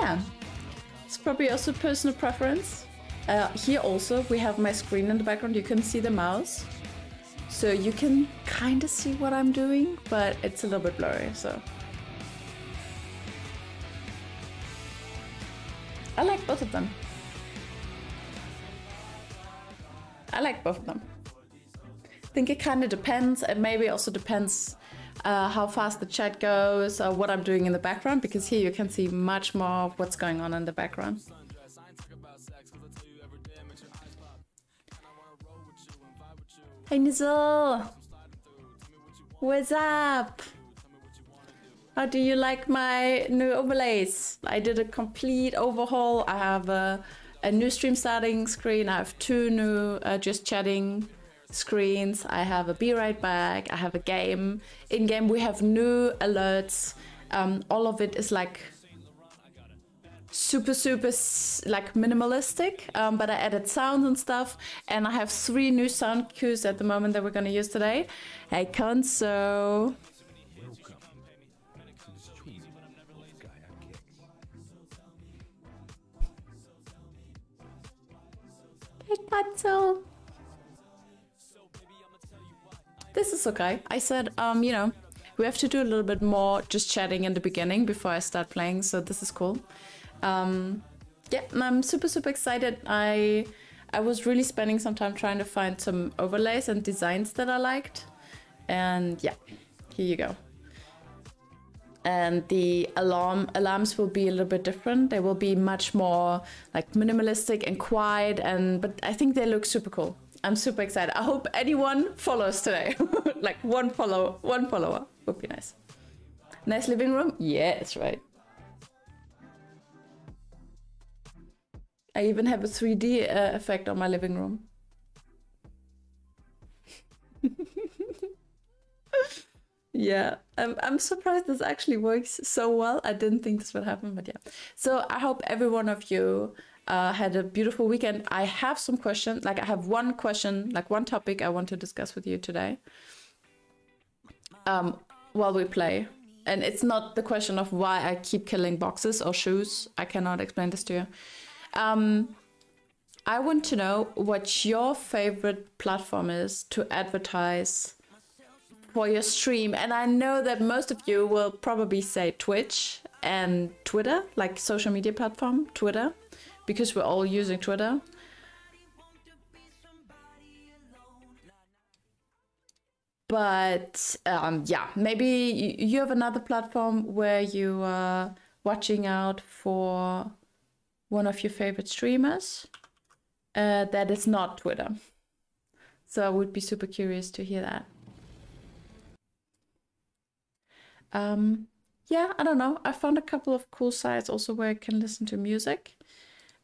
yeah, it's probably also personal preference. Uh, here also we have my screen in the background. You can see the mouse, so you can kind of see what I'm doing, but it's a little bit blurry. So I like both of them. I like both of them. I think it kind of depends. It maybe also depends uh, how fast the chat goes or what I'm doing in the background because here you can see much more of what's going on in the background. Hey Nizzle! What's up? How do you like my new overlays? I did a complete overhaul. I have a, a new stream starting screen. I have two new uh, just chatting screens. I have a be right back. I have a game. In game, we have new alerts. Um, all of it is like super super like minimalistic um, but i added sounds and stuff and i have three new sound cues at the moment that we're going to use today hey conso hey conso this is okay. I said, um, you know, we have to do a little bit more just chatting in the beginning before I start playing, so this is cool. Um, yeah, I'm super, super excited. I I was really spending some time trying to find some overlays and designs that I liked. And yeah, here you go. And the alarm alarms will be a little bit different. They will be much more like minimalistic and quiet and but I think they look super cool. I'm super excited. I hope anyone follows today. like one follow, one follower would be nice. Nice living room? Yeah, Yes, right. I even have a 3D uh, effect on my living room. yeah, I'm, I'm surprised this actually works so well. I didn't think this would happen, but yeah. So I hope every one of you uh, had a beautiful weekend. I have some questions, like I have one question, like one topic I want to discuss with you today um, while we play. And it's not the question of why I keep killing boxes or shoes. I cannot explain this to you. Um, I want to know what your favorite platform is to advertise for your stream. And I know that most of you will probably say Twitch and Twitter, like social media platform, Twitter because we're all using Twitter. But um, yeah, maybe you have another platform where you are watching out for one of your favorite streamers uh, that is not Twitter. So I would be super curious to hear that. Um, yeah, I don't know. I found a couple of cool sites also where I can listen to music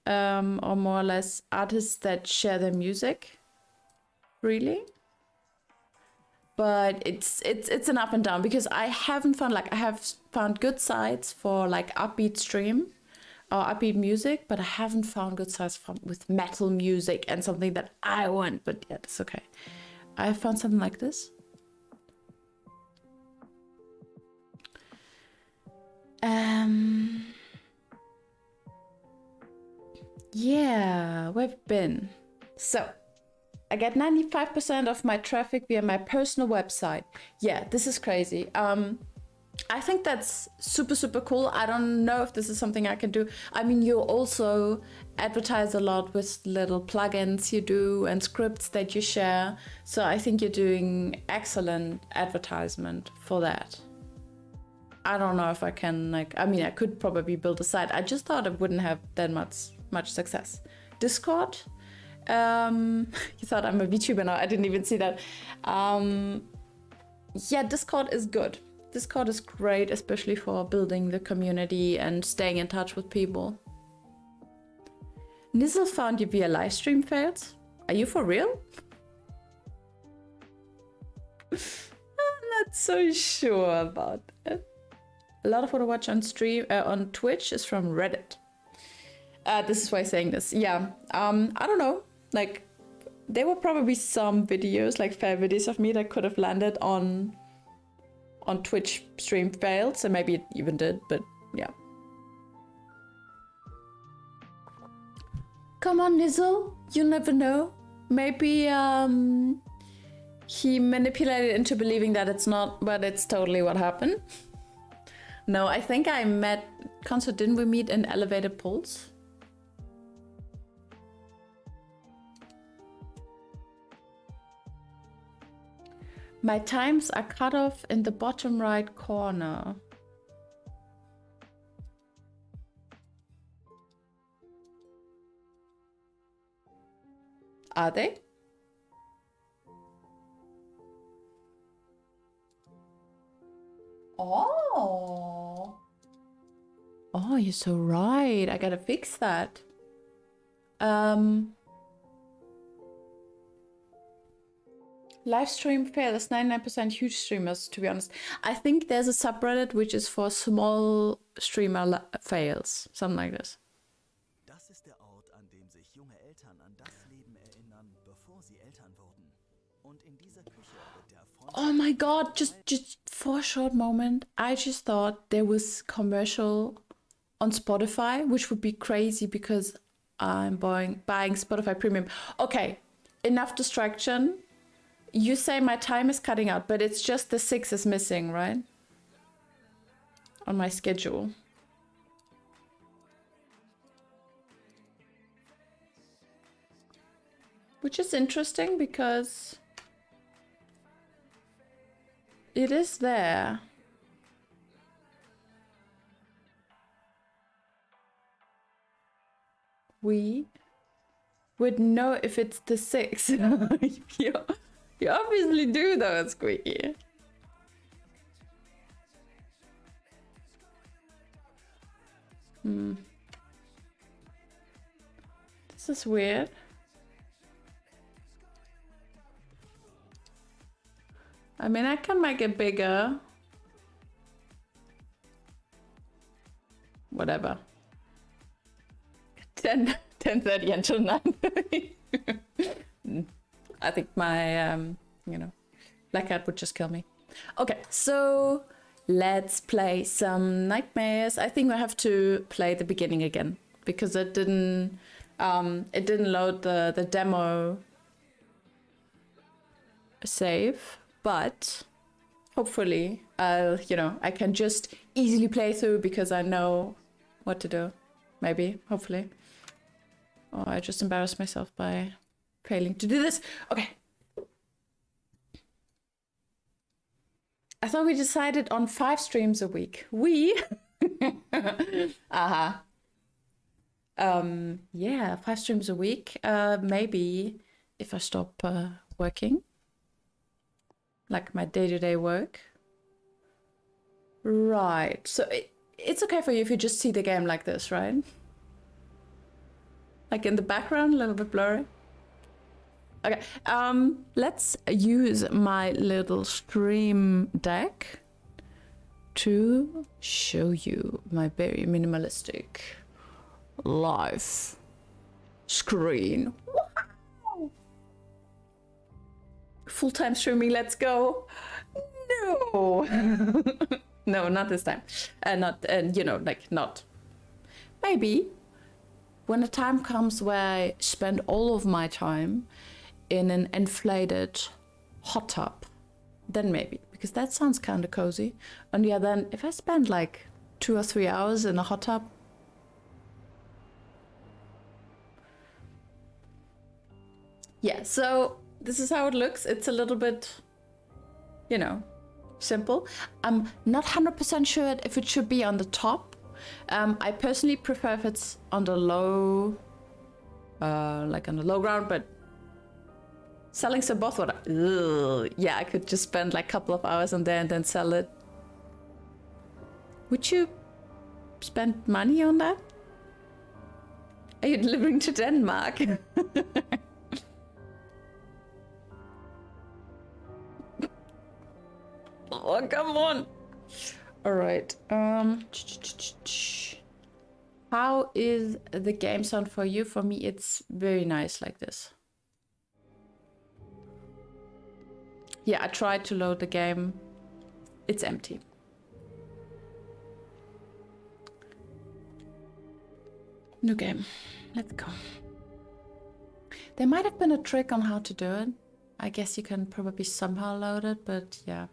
um, or more or less artists that share their music really but it's it's it's an up and down because i haven't found like i have found good sites for like upbeat stream or upbeat music but i haven't found good sites from with metal music and something that i want but yeah that's okay. I found something like this. Um yeah, we've been. So, I get 95% of my traffic via my personal website. Yeah, this is crazy. Um, I think that's super, super cool. I don't know if this is something I can do. I mean, you also advertise a lot with little plugins you do and scripts that you share. So I think you're doing excellent advertisement for that. I don't know if I can, like, I mean, I could probably build a site. I just thought it wouldn't have that much much success. Discord. Um, you thought I'm a VTuber now. I didn't even see that. Um, yeah, Discord is good. Discord is great, especially for building the community and staying in touch with people. Nizzle found you via live stream fails. Are you for real? I'm not so sure about it. A lot of what I watch on stream uh, on Twitch is from Reddit. Uh, this is why I'm saying this. Yeah. Um, I don't know. Like, there were probably some videos, like fair videos of me that could have landed on on Twitch stream failed, so maybe it even did, but yeah. Come on, Nizzle. You never know. Maybe um, he manipulated into believing that it's not, but it's totally what happened. No, I think I met, Concert, didn't we meet in Elevated Pulse? My times are cut off in the bottom right corner. Are they? Oh. Oh, you're so right. I gotta fix that. Um. Live stream fails 99% huge streamers, to be honest. I think there's a subreddit which is for small streamer fails, something like this. Das ist der Ort, an dem sich junge Eltern an das Leben erinnern, bevor sie Eltern wurden. Und in dieser Küche wird der Oh my god, just just for a short moment, I just thought there was commercial on Spotify, which would be crazy because I'm buying buying Spotify Premium. Okay, enough distraction you say my time is cutting out, but it's just the six is missing, right? On my schedule. Which is interesting because it is there. We would know if it's the six. You obviously do though, Squeaky. Hmm. This is weird. I mean, I can make it bigger. Whatever. 10, 10.30 until 9. I think my, um, you know, blackout would just kill me. Okay, so let's play some nightmares. I think I have to play the beginning again because it didn't, um, it didn't load the the demo save, but hopefully I'll, you know, I can just easily play through because I know what to do. Maybe, hopefully. Or I just embarrass myself by failing to do this. Okay. I thought we decided on five streams a week. We? uh-huh. Um, yeah, five streams a week. Uh, maybe if I stop uh, working, like my day-to-day -day work. Right. So it, it's okay for you if you just see the game like this, right? Like in the background, a little bit blurry. Okay, um, let's use my little stream deck to show you my very minimalistic live screen. Wow! Full-time streaming, let's go. No, no, not this time. And uh, not, and uh, you know, like not. Maybe when the time comes where I spend all of my time in an inflated hot tub, then maybe, because that sounds kind of cozy. And yeah, then if I spend like two or three hours in a hot tub, yeah, so this is how it looks. It's a little bit, you know, simple. I'm not 100% sure if it should be on the top. Um, I personally prefer if it's on the low, uh, like on the low ground, but Selling some both water. Ugh. Yeah, I could just spend like a couple of hours on there and then sell it. Would you spend money on that? Are you delivering to Denmark? oh, come on. All right. Um, how is the game sound for you? For me, it's very nice like this. Yeah, I tried to load the game. It's empty. New game. Let's go. There might have been a trick on how to do it. I guess you can probably somehow load it, but yeah.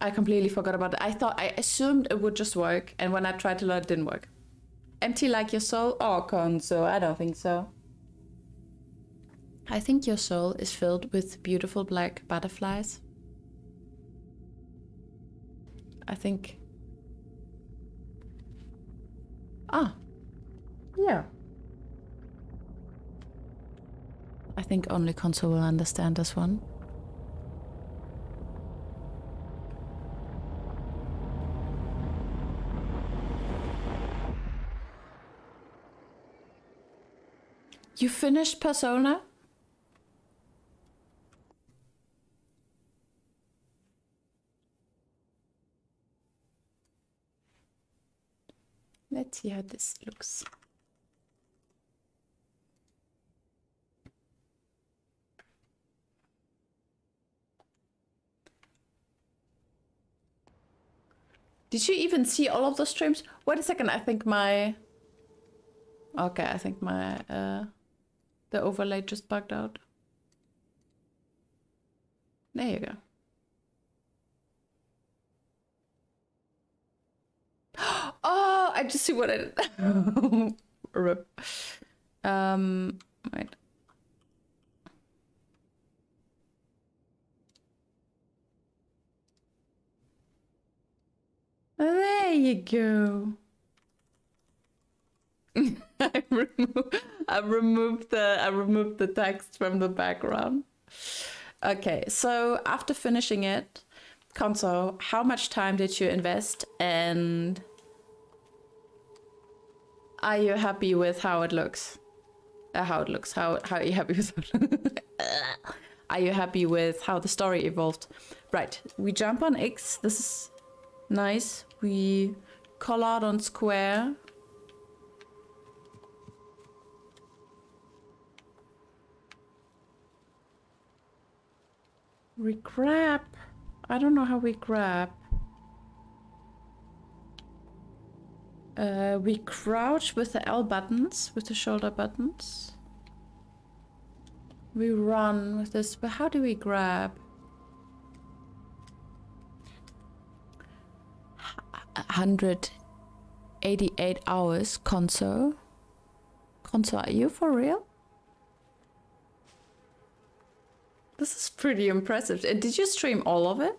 I completely forgot about it. I thought, I assumed it would just work, and when I tried to load it, didn't work. Empty like your soul? Oh, Konzo, I don't think so. I think your soul is filled with beautiful black butterflies. I think. Ah. Yeah. I think only Konzo will understand this one. You finished Persona? See how this looks. Did you even see all of the streams? Wait a second, I think my... Okay, I think my... Uh, the overlay just bugged out. There you go. Oh, I just see what I did. Rip. Um, wait. There you go. I removed I removed the I removed the text from the background. Okay, so after finishing it, console, how much time did you invest and are you happy with how it looks? Uh, how it looks? How how are you happy with? are you happy with how the story evolved? Right, we jump on X. This is nice. We call out on square. We grab. I don't know how we grab. Uh, we crouch with the L buttons, with the shoulder buttons. We run with this, but how do we grab? 188 hours, console. Console, are you for real? This is pretty impressive. Uh, did you stream all of it?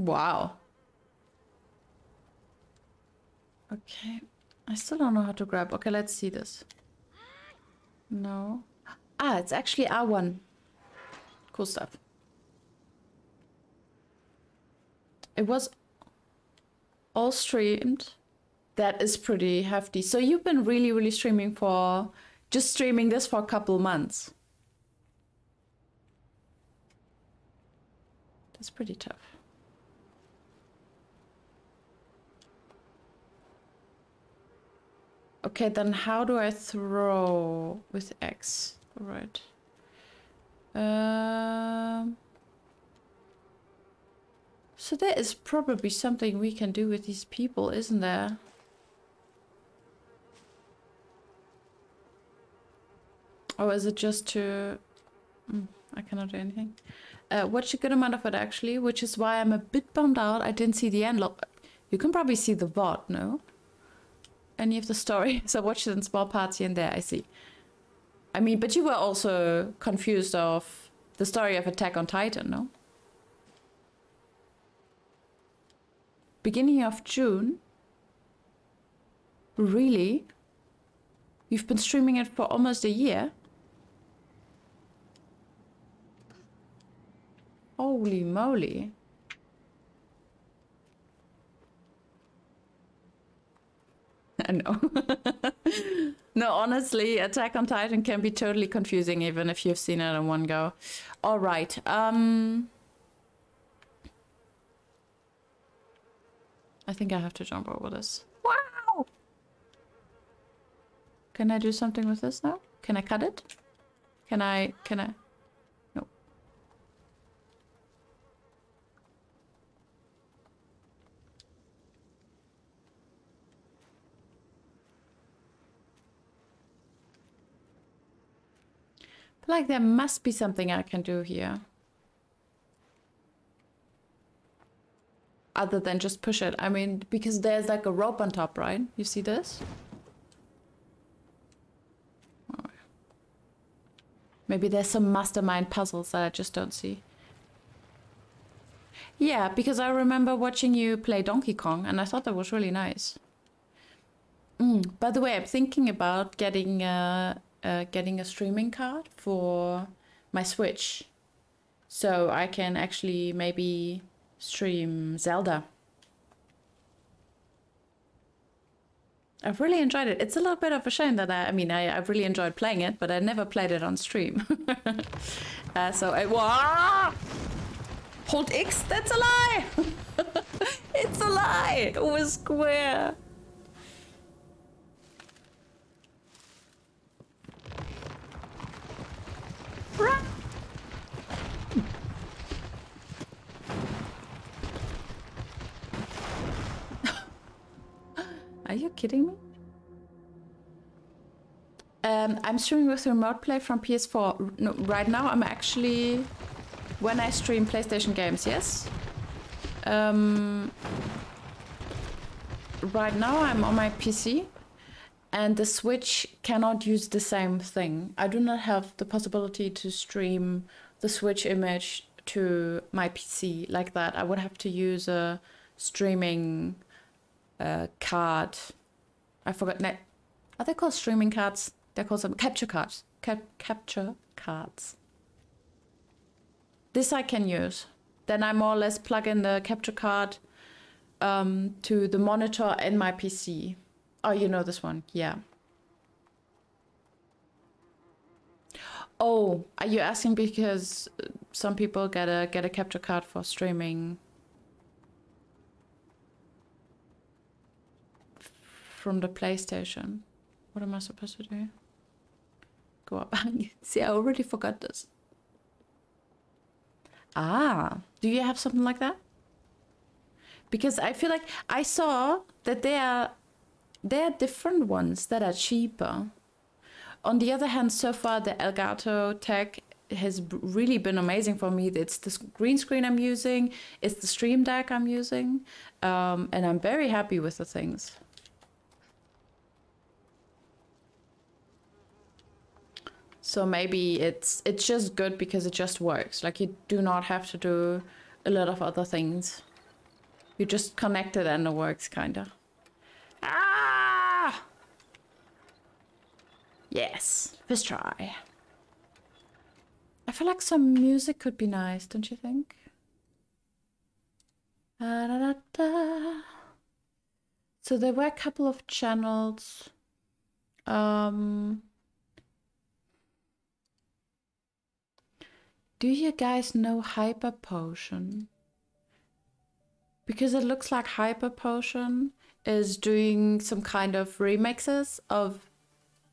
Wow. Okay. I still don't know how to grab. Okay, let's see this. No. Ah, it's actually R1. Cool stuff. It was all streamed. That is pretty hefty. So you've been really, really streaming for, just streaming this for a couple months. That's pretty tough. Okay, then how do I throw with X? All right. Um, so there is probably something we can do with these people, isn't there? Or is it just to... Mm, I cannot do anything. Uh, watch a good amount of it actually, which is why I'm a bit bummed out. I didn't see the end. You can probably see the VOD, no? Any of the story. So I watched it in small parts here and there, I see. I mean, but you were also confused of the story of Attack on Titan, no? Beginning of June? Really? You've been streaming it for almost a year? Holy moly. no. no, honestly, Attack on Titan can be totally confusing even if you've seen it in one go. All right. Um I think I have to jump over this. Wow! Can I do something with this now? Can I cut it? Can I, can I? Like there must be something I can do here. Other than just push it. I mean, because there's like a rope on top, right? You see this? Maybe there's some mastermind puzzles that I just don't see. Yeah, because I remember watching you play Donkey Kong and I thought that was really nice. Mm, by the way, I'm thinking about getting a, uh, getting a streaming card for my Switch. So I can actually maybe stream Zelda. I've really enjoyed it. It's a little bit of a shame that I, I mean, I, I've really enjoyed playing it, but I never played it on stream. uh, so I, wah! Hold X, that's a lie! it's a lie! It was square. Run! Are you kidding me? Um, I'm streaming with remote play from PS4. No, right now, I'm actually when I stream PlayStation games. Yes. Um, right now, I'm on my PC, and the Switch cannot use the same thing. I do not have the possibility to stream the Switch image to my PC like that. I would have to use a streaming uh, card. I forgot. Net. Are they called streaming cards? They're called some capture cards. Cap capture cards. This I can use. Then I more or less plug in the capture card um, to the monitor in my PC. Oh, you know this one. Yeah. Oh, are you asking because some people get a get a capture card for streaming from the PlayStation. What am I supposed to do? Go up. See, I already forgot this. Ah, do you have something like that? Because I feel like I saw that there are there are different ones that are cheaper. On the other hand, so far the Elgato tech has really been amazing for me. It's the green screen I'm using, it's the Stream Deck I'm using, um, and I'm very happy with the things. So maybe it's it's just good because it just works. Like you do not have to do a lot of other things. You just connect it and it works kinda. Ah! Yes, first try. I feel like some music could be nice, don't you think? Da, da, da, so there were a couple of channels. Um, Do you guys know Hyper Potion? Because it looks like Hyper Potion is doing some kind of remixes of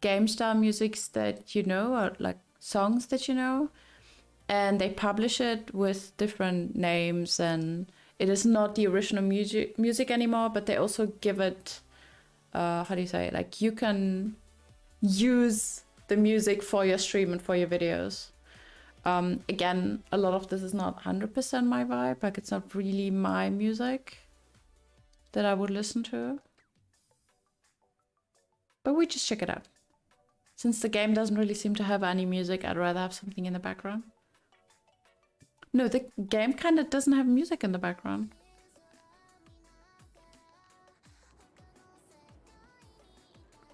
GameStar musics that you know, or like songs that you know. And they publish it with different names and it is not the original music music anymore, but they also give it uh, how do you say it? Like you can use the music for your stream and for your videos. Um, again, a lot of this is not 100% my vibe, like it's not really my music that I would listen to. But we just check it out. Since the game doesn't really seem to have any music, I'd rather have something in the background. No, the game kind of doesn't have music in the background.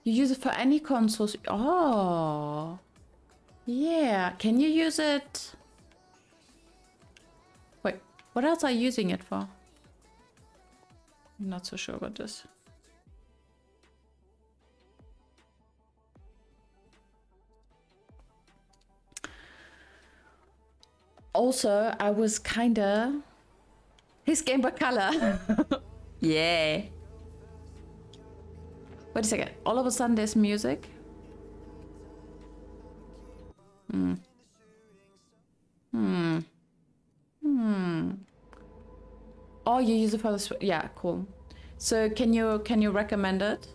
You use it for any consoles. Oh. Yeah, can you use it? Wait, what else are you using it for? I'm not so sure about this. Also, I was kinda... His Game Boy Color. yeah. Wait a second. All of a sudden there's music. Hmm. Hmm. Hmm. Oh, you use it for the yeah, cool. So can you can you recommend it?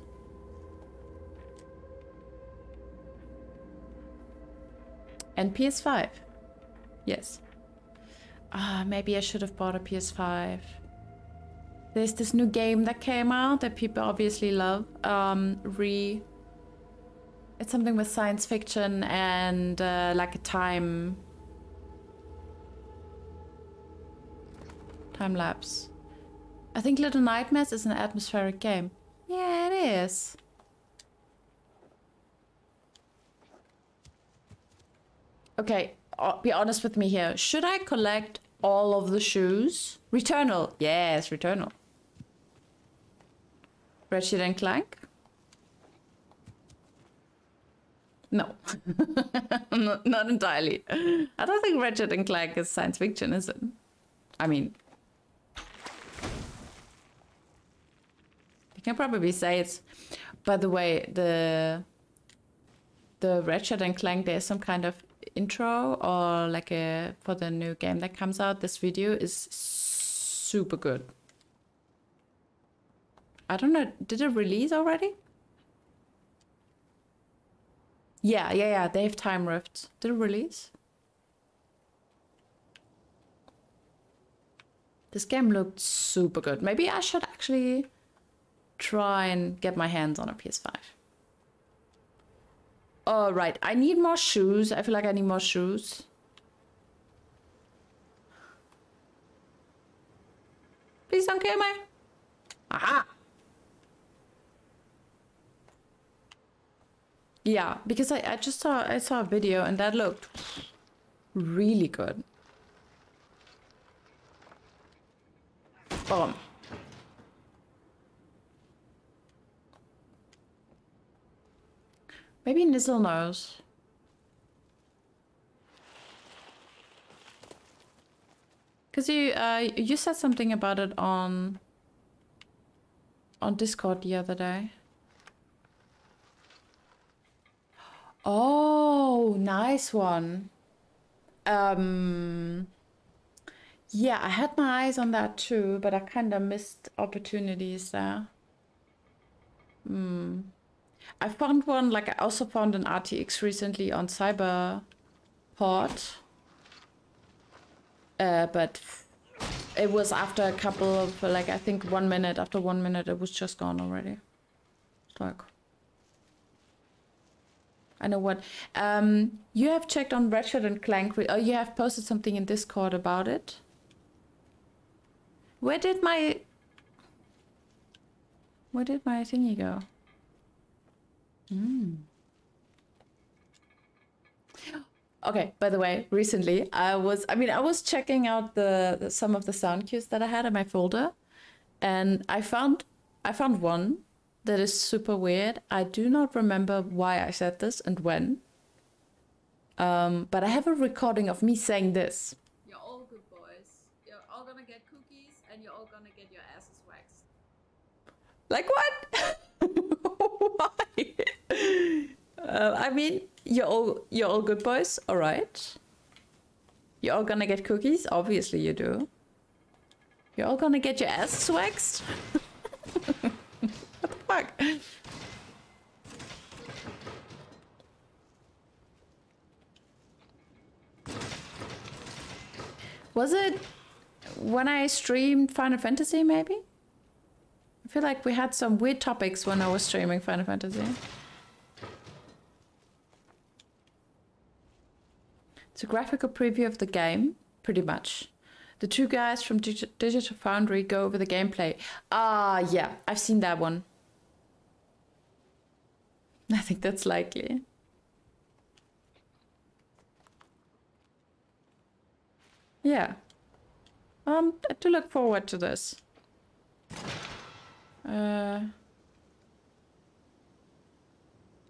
And PS5. Yes. Ah, maybe I should have bought a PS5. There's this new game that came out that people obviously love. Um, re. It's something with science fiction and uh, like a time. Time lapse. I think Little Nightmares is an atmospheric game. Yeah, it is. Okay, uh, be honest with me here. Should I collect all of the shoes? Returnal. Yes, Returnal. Ratchet and Clank? No. not, not entirely. I don't think Ratchet and Clank is science fiction, is it? I mean... can probably say it's... By the way, the... The Ratchet and Clank, there's some kind of intro or like a... For the new game that comes out, this video is super good. I don't know. Did it release already? Yeah, yeah, yeah. They have time rifts. Did it release? This game looked super good. Maybe I should actually try and get my hands on a PS5. All right, I need more shoes. I feel like I need more shoes. Please don't kill me. Aha! Yeah, because I, I just saw I saw a video and that looked really good. Boom. Maybe Nizzle knows. Cause you uh you said something about it on on Discord the other day. Oh, nice one. Um, yeah, I had my eyes on that too, but I kind of missed opportunities there. Hmm. I found one, like I also found an RTX recently on Cyberport. Uh, but it was after a couple of, like, I think one minute, after one minute, it was just gone already. Like... I know what. Um, you have checked on Ratchet and Clank. Oh, you have posted something in Discord about it. Where did my... Where did my thingy go? Hmm. Okay, by the way, recently I was, I mean, I was checking out the, the some of the sound cues that I had in my folder and I found, I found one that is super weird. I do not remember why I said this and when. Um, but I have a recording of me saying this. You're all good boys. You're all gonna get cookies and you're all gonna get your asses waxed. Like what? why? Uh, I mean, you're all you're all good boys, all right. You're all gonna get cookies. Obviously, you do. You're all gonna get your asses waxed. What the fuck? Was it when I streamed Final Fantasy, maybe? I feel like we had some weird topics when I was streaming Final Fantasy. It's a graphical preview of the game, pretty much. The two guys from Dig Digital Foundry go over the gameplay. Ah, yeah, I've seen that one. I think that's likely. Yeah. Um, to look forward to this. Uh,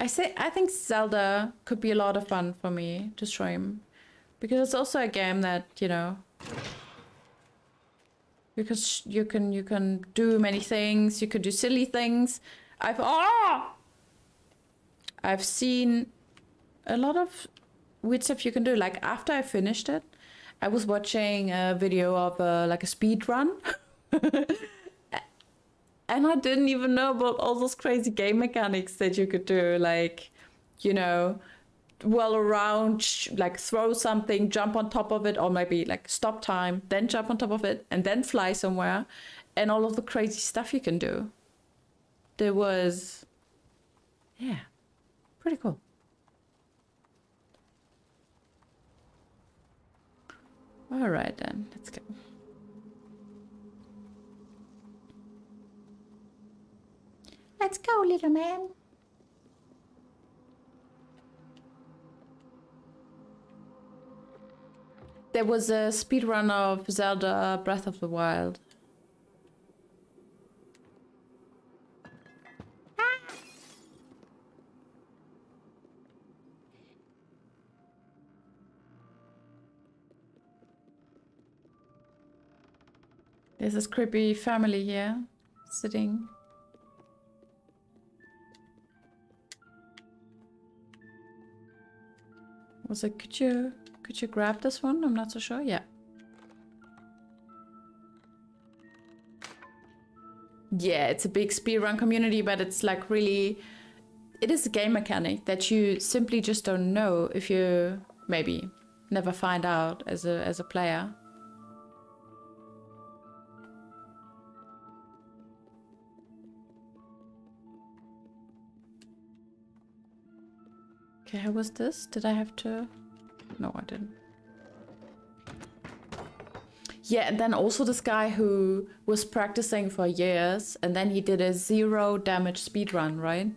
I say I think Zelda could be a lot of fun for me to stream, because it's also a game that you know. Because you can you can do many things. You can do silly things. I've oh I've seen a lot of weird stuff you can do. Like after I finished it, I was watching a video of uh, like a speed run. and I didn't even know about all those crazy game mechanics that you could do. Like, you know, whirl around, like throw something, jump on top of it, or maybe like stop time, then jump on top of it, and then fly somewhere, and all of the crazy stuff you can do. There was, yeah, pretty cool. All right, then, let's go. Let's go, little man. There was a speedrun of Zelda Breath of the Wild. There's this creepy family here, sitting. Was it, could you, could you grab this one? I'm not so sure. Yeah. Yeah, it's a big speedrun community, but it's like really, it is a game mechanic that you simply just don't know if you maybe never find out as a as a player. Okay, how was this? Did I have to? No, I didn't. Yeah, and then also this guy who was practicing for years and then he did a zero damage speed run, right?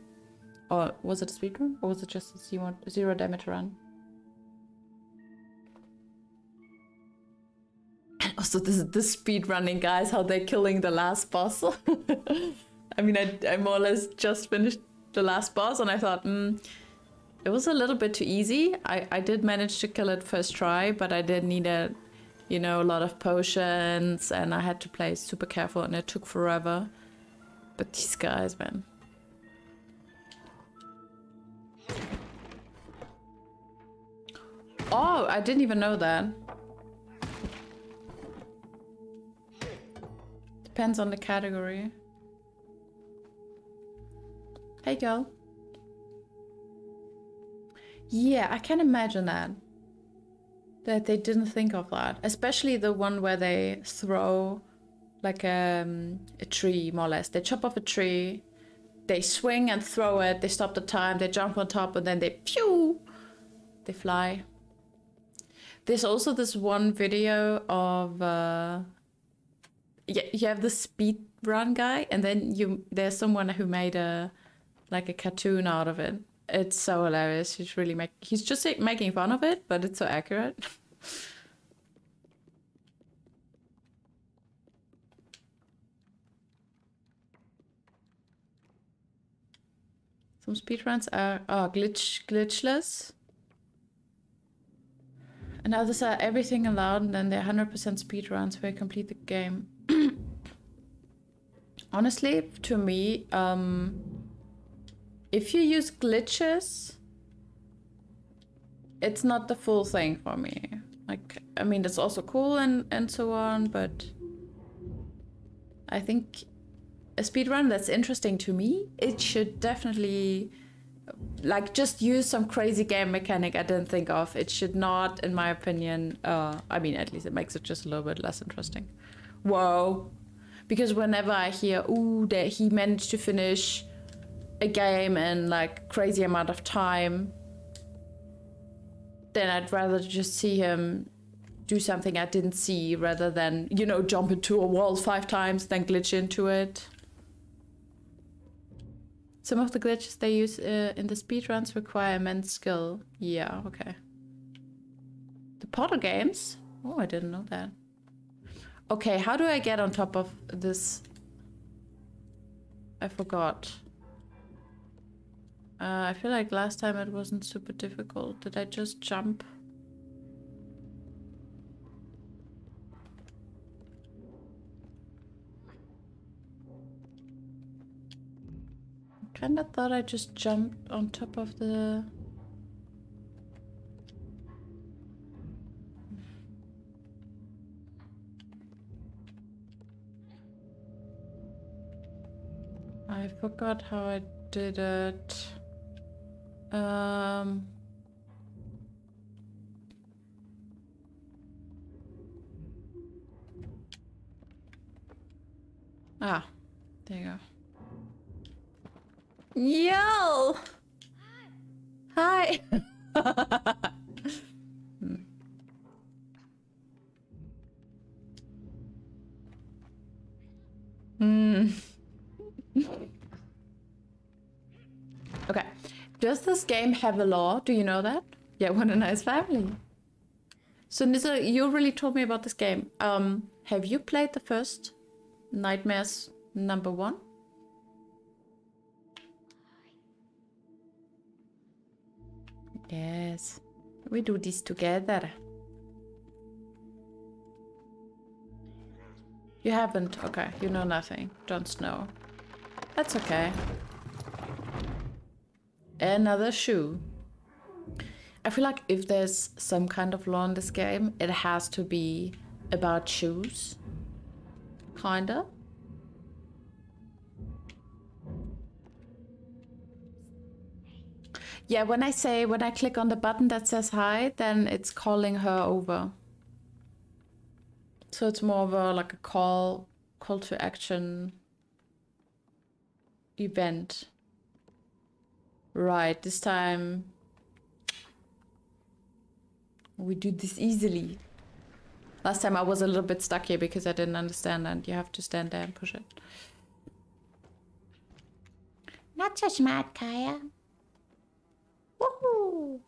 Or was it a speed run? Or was it just a zero, damage run? And also this this speed running guys, how they're killing the last boss. I mean, I, I more or less just finished the last boss and I thought, hmm, it was a little bit too easy. I, I did manage to kill it first try, but I did need a, you know, a lot of potions and I had to play super careful and it took forever. But these guys, man. Oh, I didn't even know that. Depends on the category. Hey, girl. Yeah, I can imagine that. That they didn't think of that. Especially the one where they throw like um, a tree, more or less. They chop off a tree, they swing and throw it, they stop the time, they jump on top, and then they pew! They fly. There's also this one video of uh, yeah, you have the speed run guy, and then you there's someone who made a like a cartoon out of it. It's so hilarious. He's really make he's just like, making fun of it, but it's so accurate. Some speedruns are oh, glitch glitchless. And others are everything allowed and then they're 100% speedruns where you complete the game. Honestly, to me, um, if you use glitches, it's not the full thing for me. Like, I mean, it's also cool and, and so on, but I think a speedrun that's interesting to me, it should definitely like just use some crazy game mechanic I didn't think of. It should not, in my opinion, uh, I mean, at least it makes it just a little bit less interesting. Whoa. Because whenever I hear, ooh, that he managed to finish a game in like crazy amount of time, then I'd rather just see him do something I didn't see rather than, you know, jump into a wall five times, then glitch into it. Some of the glitches they use uh, in the speedruns require immense skill. Yeah, okay. The Portal games? Oh, I didn't know that. Okay, how do I get on top of this? I forgot. Uh, I feel like last time it wasn't super difficult. Did I just jump? Kinda thought I just jumped on top of the... I forgot how I did it. Um, ah, there you go. Yo! Hi! hmm. hmm. Does this game have a lore? Do you know that? Yeah, what a nice family. So Nissa, you really told me about this game. Um, have you played the first Nightmares number one? Yes. We do this together. You haven't? Okay, you know nothing. Jon Snow. That's okay. Another shoe. I feel like if there's some kind of lore in this game, it has to be about shoes. Kinda. Yeah, when I say, when I click on the button that says hi, then it's calling her over. So it's more of a, like a call, call to action event. Right, this time we do this easily. Last time I was a little bit stuck here because I didn't understand and you have to stand there and push it. Not so smart, Kaja. Woohoo!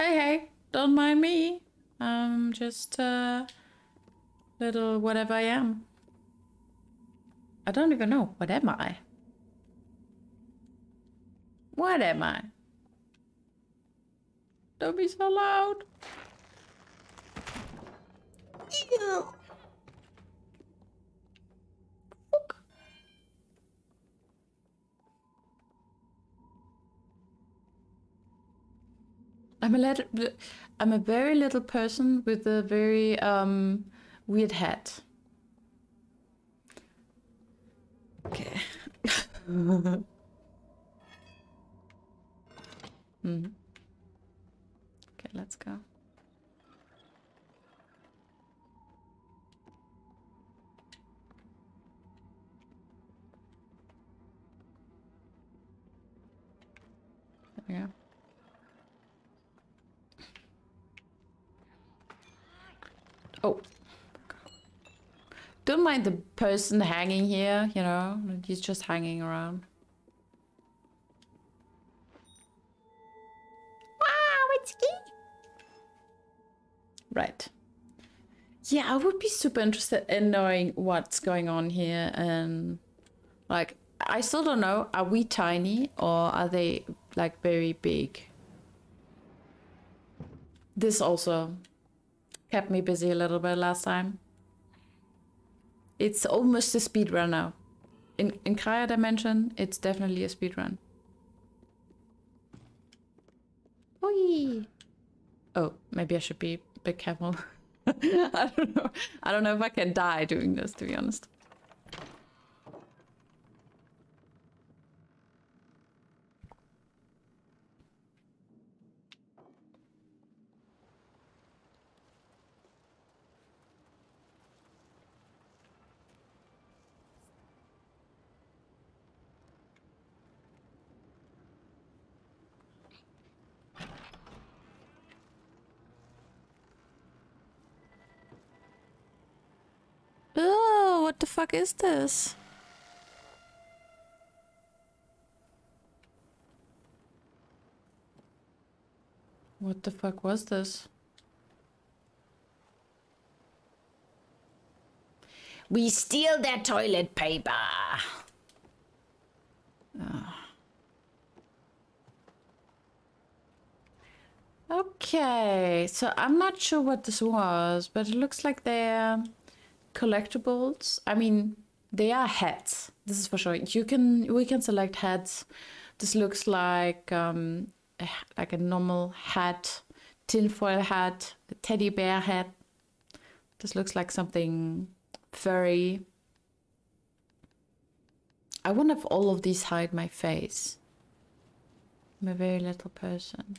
Hey, hey, don't mind me. I'm just a little whatever I am. I don't even know. What am I? What am I? Don't be so loud. Ew. I'm a little, I'm a very little person with a very um, weird hat. Okay. mm. Okay, let's go. There we go. Oh. Don't mind the person hanging here, you know, he's just hanging around. Wow, it's ski. Right. Yeah, I would be super interested in knowing what's going on here and like I still don't know, are we tiny or are they like very big? This also kept me busy a little bit last time. It's almost a speed run now. In in Kaja Dimension, it's definitely a speed run. Oi! Oh, maybe I should be a bit careful. I don't know. I don't know if I can die doing this, to be honest. Oh, what the fuck is this? What the fuck was this? We steal their toilet paper. Ah. Okay, so I'm not sure what this was, but it looks like they're collectibles. I mean, they are hats. This is for sure. You can we can select hats. This looks like um, like a normal hat, tinfoil hat, a teddy bear hat. This looks like something very... I wonder if all of these hide my face. I'm a very little person.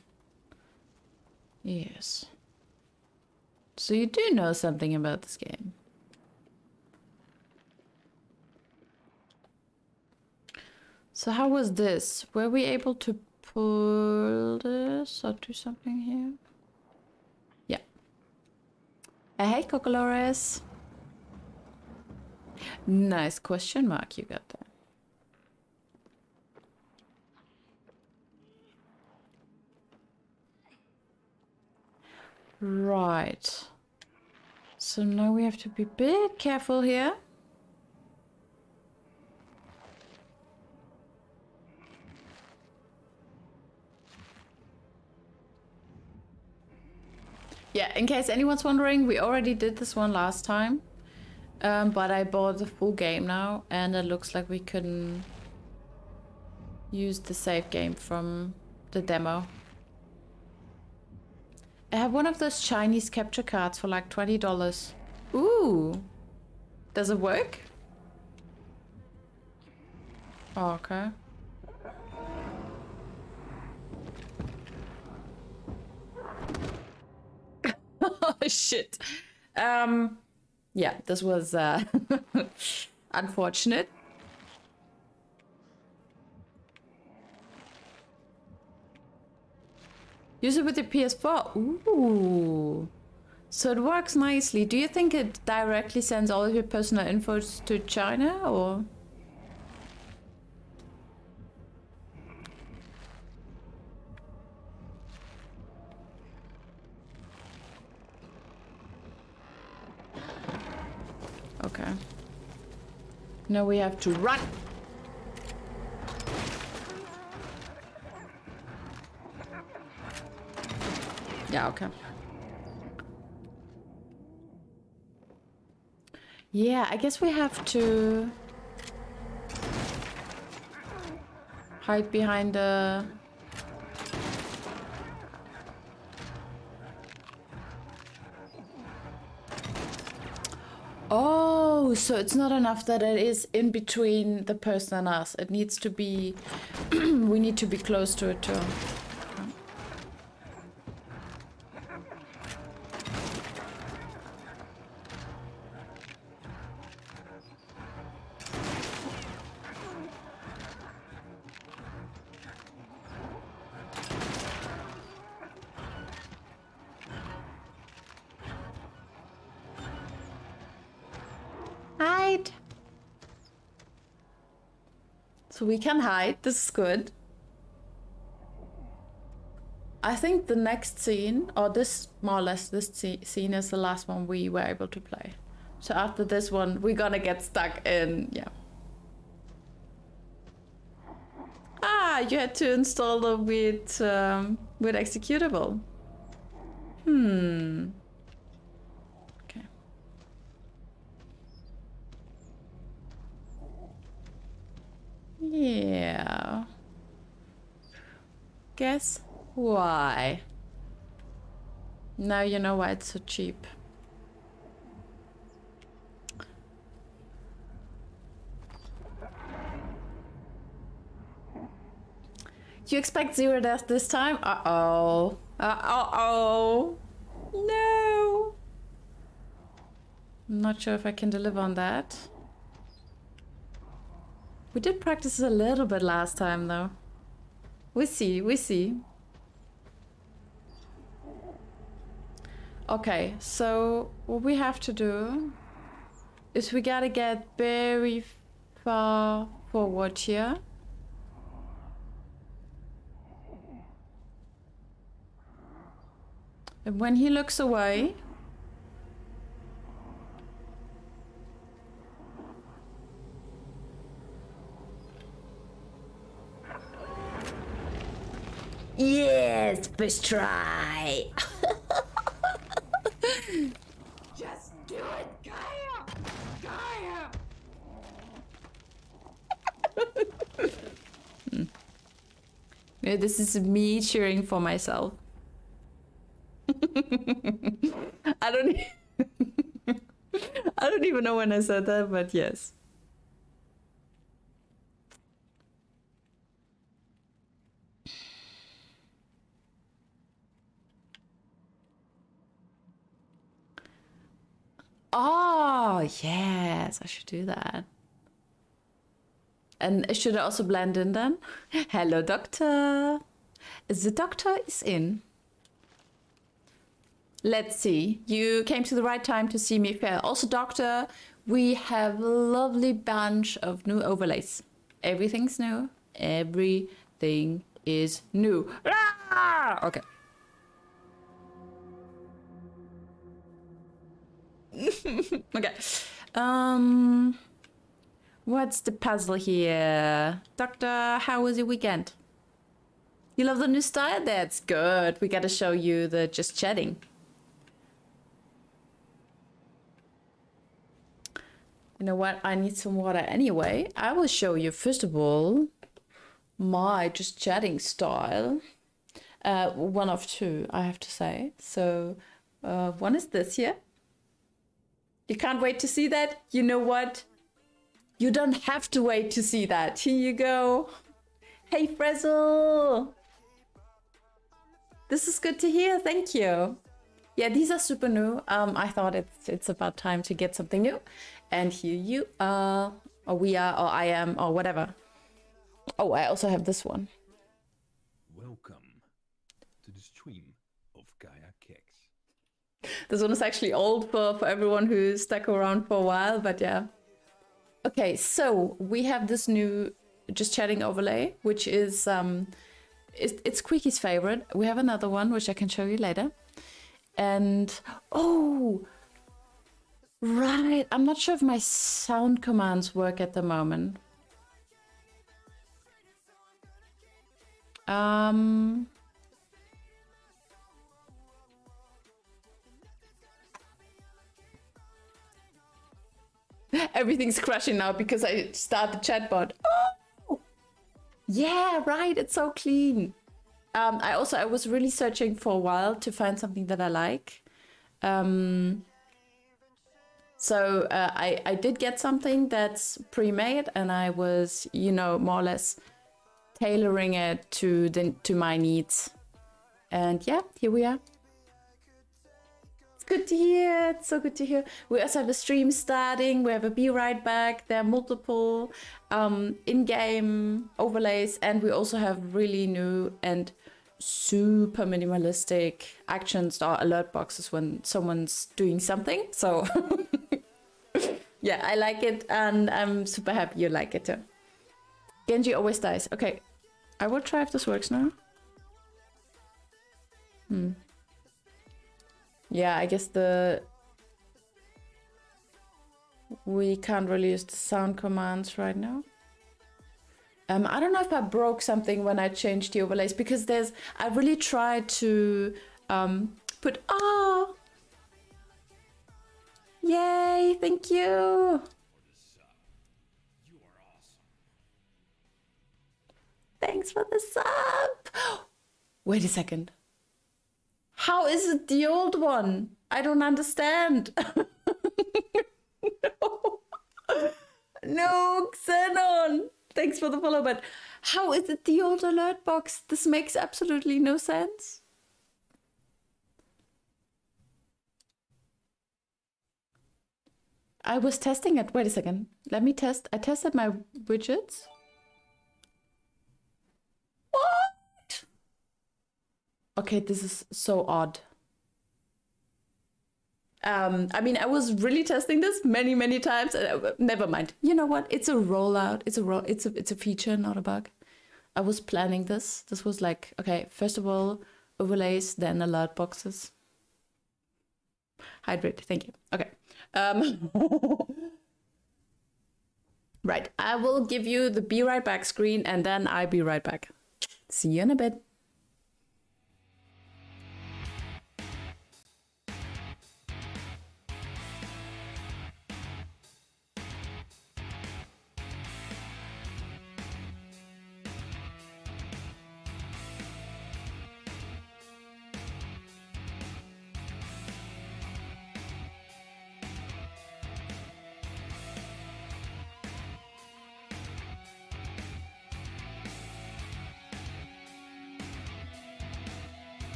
Yes. So you do know something about this game. So how was this? Were we able to pull this or do something here? Yeah. Uh, hey, Cocolores. Nice question mark you got there. Right. So now we have to be a bit careful here. Yeah, in case anyone's wondering, we already did this one last time. Um, but I bought the full game now, and it looks like we couldn't use the save game from the demo. I have one of those Chinese capture cards for like $20. Ooh. Does it work? Oh, okay. shit. Um, yeah, this was uh, unfortunate. Use it with your PS4. Ooh. So it works nicely. Do you think it directly sends all of your personal info to China or? Okay. Now we have to run. Yeah, okay. Yeah, I guess we have to hide behind the Oh, so it's not enough that it is in between the person and us. It needs to be we need to be close to it too. We can hide. This is good. I think the next scene, or this more or less this scene is the last one we were able to play. So after this one, we're gonna get stuck in, yeah. Ah, you had to install the weird, um, weird executable. Hmm. Yeah. Guess why? Now you know why it's so cheap. You expect zero death this time? Uh-oh. Uh-oh. No. I'm not sure if I can deliver on that. We did practice a little bit last time, though. We see, we see. Okay, so what we have to do is we gotta get very far forward here. And when he looks away, Yes, first try. Just do it, Kaja! Kaja! Yeah, this is me cheering for myself. I don't. I don't even know when I said that, but yes. Oh, yes, I should do that. And should I also blend in then? Hello, doctor. The doctor is in. Let's see. You came to the right time to see me fair. Also, doctor, we have a lovely bunch of new overlays. Everything's new. Everything is new. Ah! Okay. okay. Um, what's the puzzle here? Doctor, how was your weekend? You love the new style? That's good. We gotta show you the just chatting. You know what? I need some water anyway. I will show you, first of all, my just chatting style. Uh, one of two, I have to say. So, uh, one is this here. You can't wait to see that? You know what? You don't have to wait to see that. Here you go. Hey, Frizzle! This is good to hear. Thank you. Yeah, these are super new. Um, I thought it's it's about time to get something new. And here you are, or we are, or I am, or whatever. Oh, I also have this one. Welcome to the stream of Kaja Keks. This one is actually old for, for everyone who stuck around for a while, but yeah. Okay, so we have this new just chatting overlay, which is um it's, it's Squeaky's favorite. We have another one which I can show you later. And oh right, I'm not sure if my sound commands work at the moment. Um Everything's crashing now because I start the chatbot. Oh, yeah, right. It's so clean. Um, I also I was really searching for a while to find something that I like. Um, so uh, I I did get something that's pre-made, and I was you know more or less tailoring it to the to my needs. And yeah, here we are good to hear. It's so good to hear. We also have a stream starting. We have a Be Right Back. There are multiple um, in-game overlays, and we also have really new and super minimalistic actions or alert boxes when someone's doing something. So yeah, I like it, and I'm super happy you like it too. Genji always dies. Okay, I will try if this works now. Hmm. Yeah, I guess the... We can't really use the sound commands right now. Um, I don't know if I broke something when I changed the overlays because there's... I really tried to um, put... Oh! Yay, thank you! Thanks for the sub! Wait a second. How is it the old one? I don't understand. no. no, Xenon. Thanks for the follow, but how is it the old alert box? This makes absolutely no sense. I was testing it. Wait a second. Let me test. I tested my widgets. Okay, this is so odd. Um, I mean, I was really testing this many, many times. Uh, never mind. You know what? It's a rollout. It's a roll. It's a it's a feature, not a bug. I was planning this. This was like okay. First of all, overlays, then alert boxes. Hydrate. Thank you. Okay. Um, right. I will give you the be right back screen, and then I'll be right back. See you in a bit.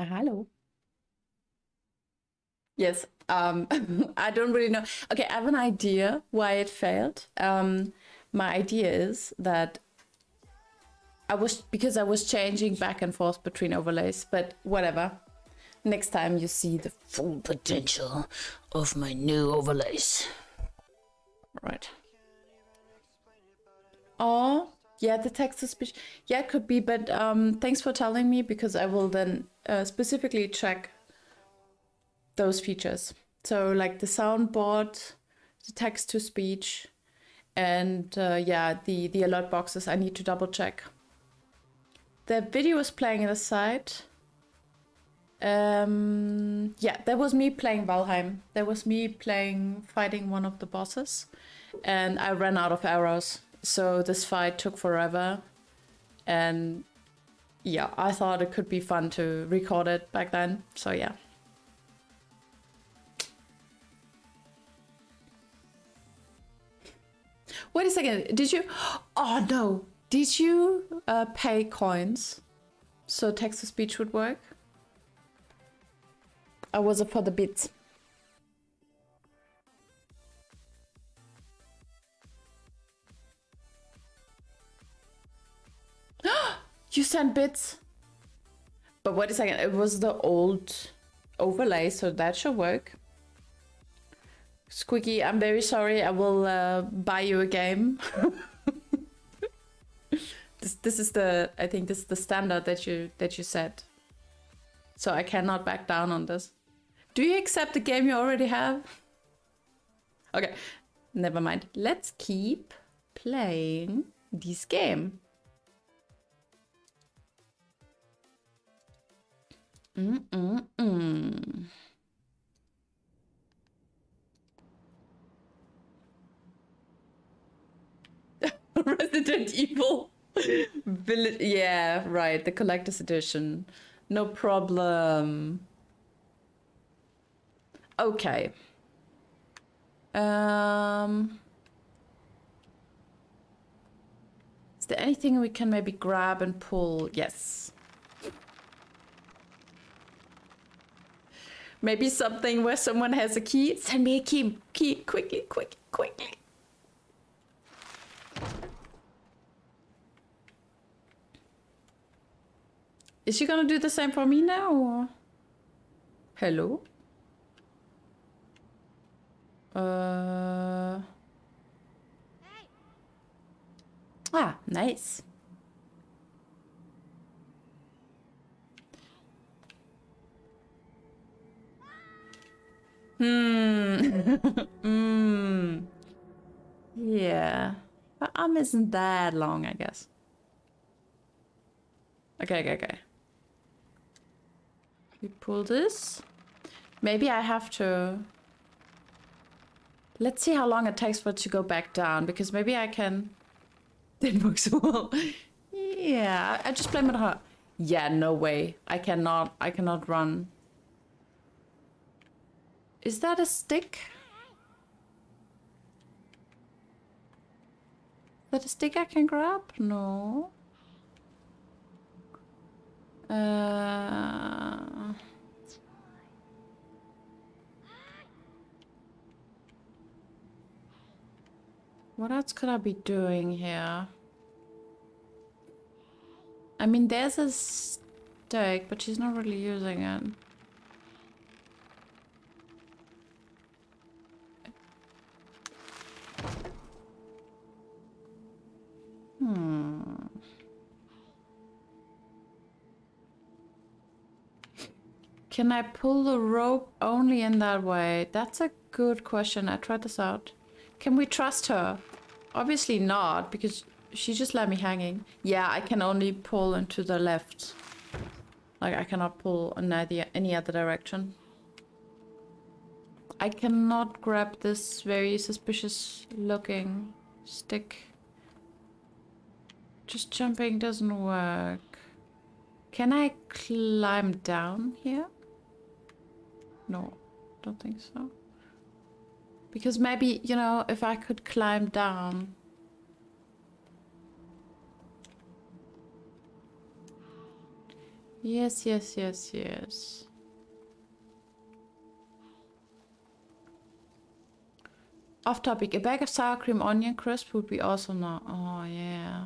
Uh, hello. Yes, um, I don't really know. Okay, I have an idea why it failed. Um, my idea is that I was because I was changing back and forth between overlays, but whatever. Next time you see the full potential of my new overlays. Right. Oh, yeah, the text to speech. Yeah, it could be, but um, thanks for telling me because I will then uh, specifically check those features. So like the soundboard, the text to speech, and uh, yeah, the the alert boxes. I need to double check. The video was playing in the side. Um, yeah, that was me playing Valheim. That was me playing fighting one of the bosses, and I ran out of arrows. So this fight took forever, and yeah, I thought it could be fun to record it back then. So yeah. Wait a second. Did you? Oh no. Did you uh, pay coins so text to speech would work? I was it for the bits? You sent bits? But wait a second. It was the old overlay, so that should work. Squeaky, I'm very sorry. I will uh, buy you a game. this this is the I think this is the standard that you that you set. So I cannot back down on this. Do you accept the game you already have? Okay, never mind. Let's keep playing this game. Mm -mm -mm. Resident Evil. Vill- yeah, right. The collector's edition. No problem. Okay. Um. Is there anything we can maybe grab and pull? Yes. Maybe something where someone has a key. Send me a key. Key quickly, quick, quickly. Is she gonna do the same for me now? Or? Hello? Uh. Ah, nice. Hmm. Hmm. Yeah. But arm isn't that long, I guess. Okay, okay, okay. We pull this. Maybe I have to... Let's see how long it takes for it to go back down, because maybe I can... Didn't work so well. yeah, I just blame it on her. Yeah, no way. I cannot, I cannot run. Is that a stick? Is that a stick I can grab? No. Uh... What else could I be doing here? I mean, there's a stick, but she's not really using it. Hmm. Can I pull the rope only in that way? That's a good question. I tried this out. Can we trust her? Obviously not, because she just left me hanging. Yeah, I can only pull into the left. Like, I cannot pull in any other direction. I cannot grab this very suspicious looking stick. Just jumping doesn't work. Can I climb down here? No, don't think so. Because maybe, you know, if I could climb down. Yes, yes, yes, yes. Off topic, a bag of sour cream onion crisp would be awesome now. Oh, yeah.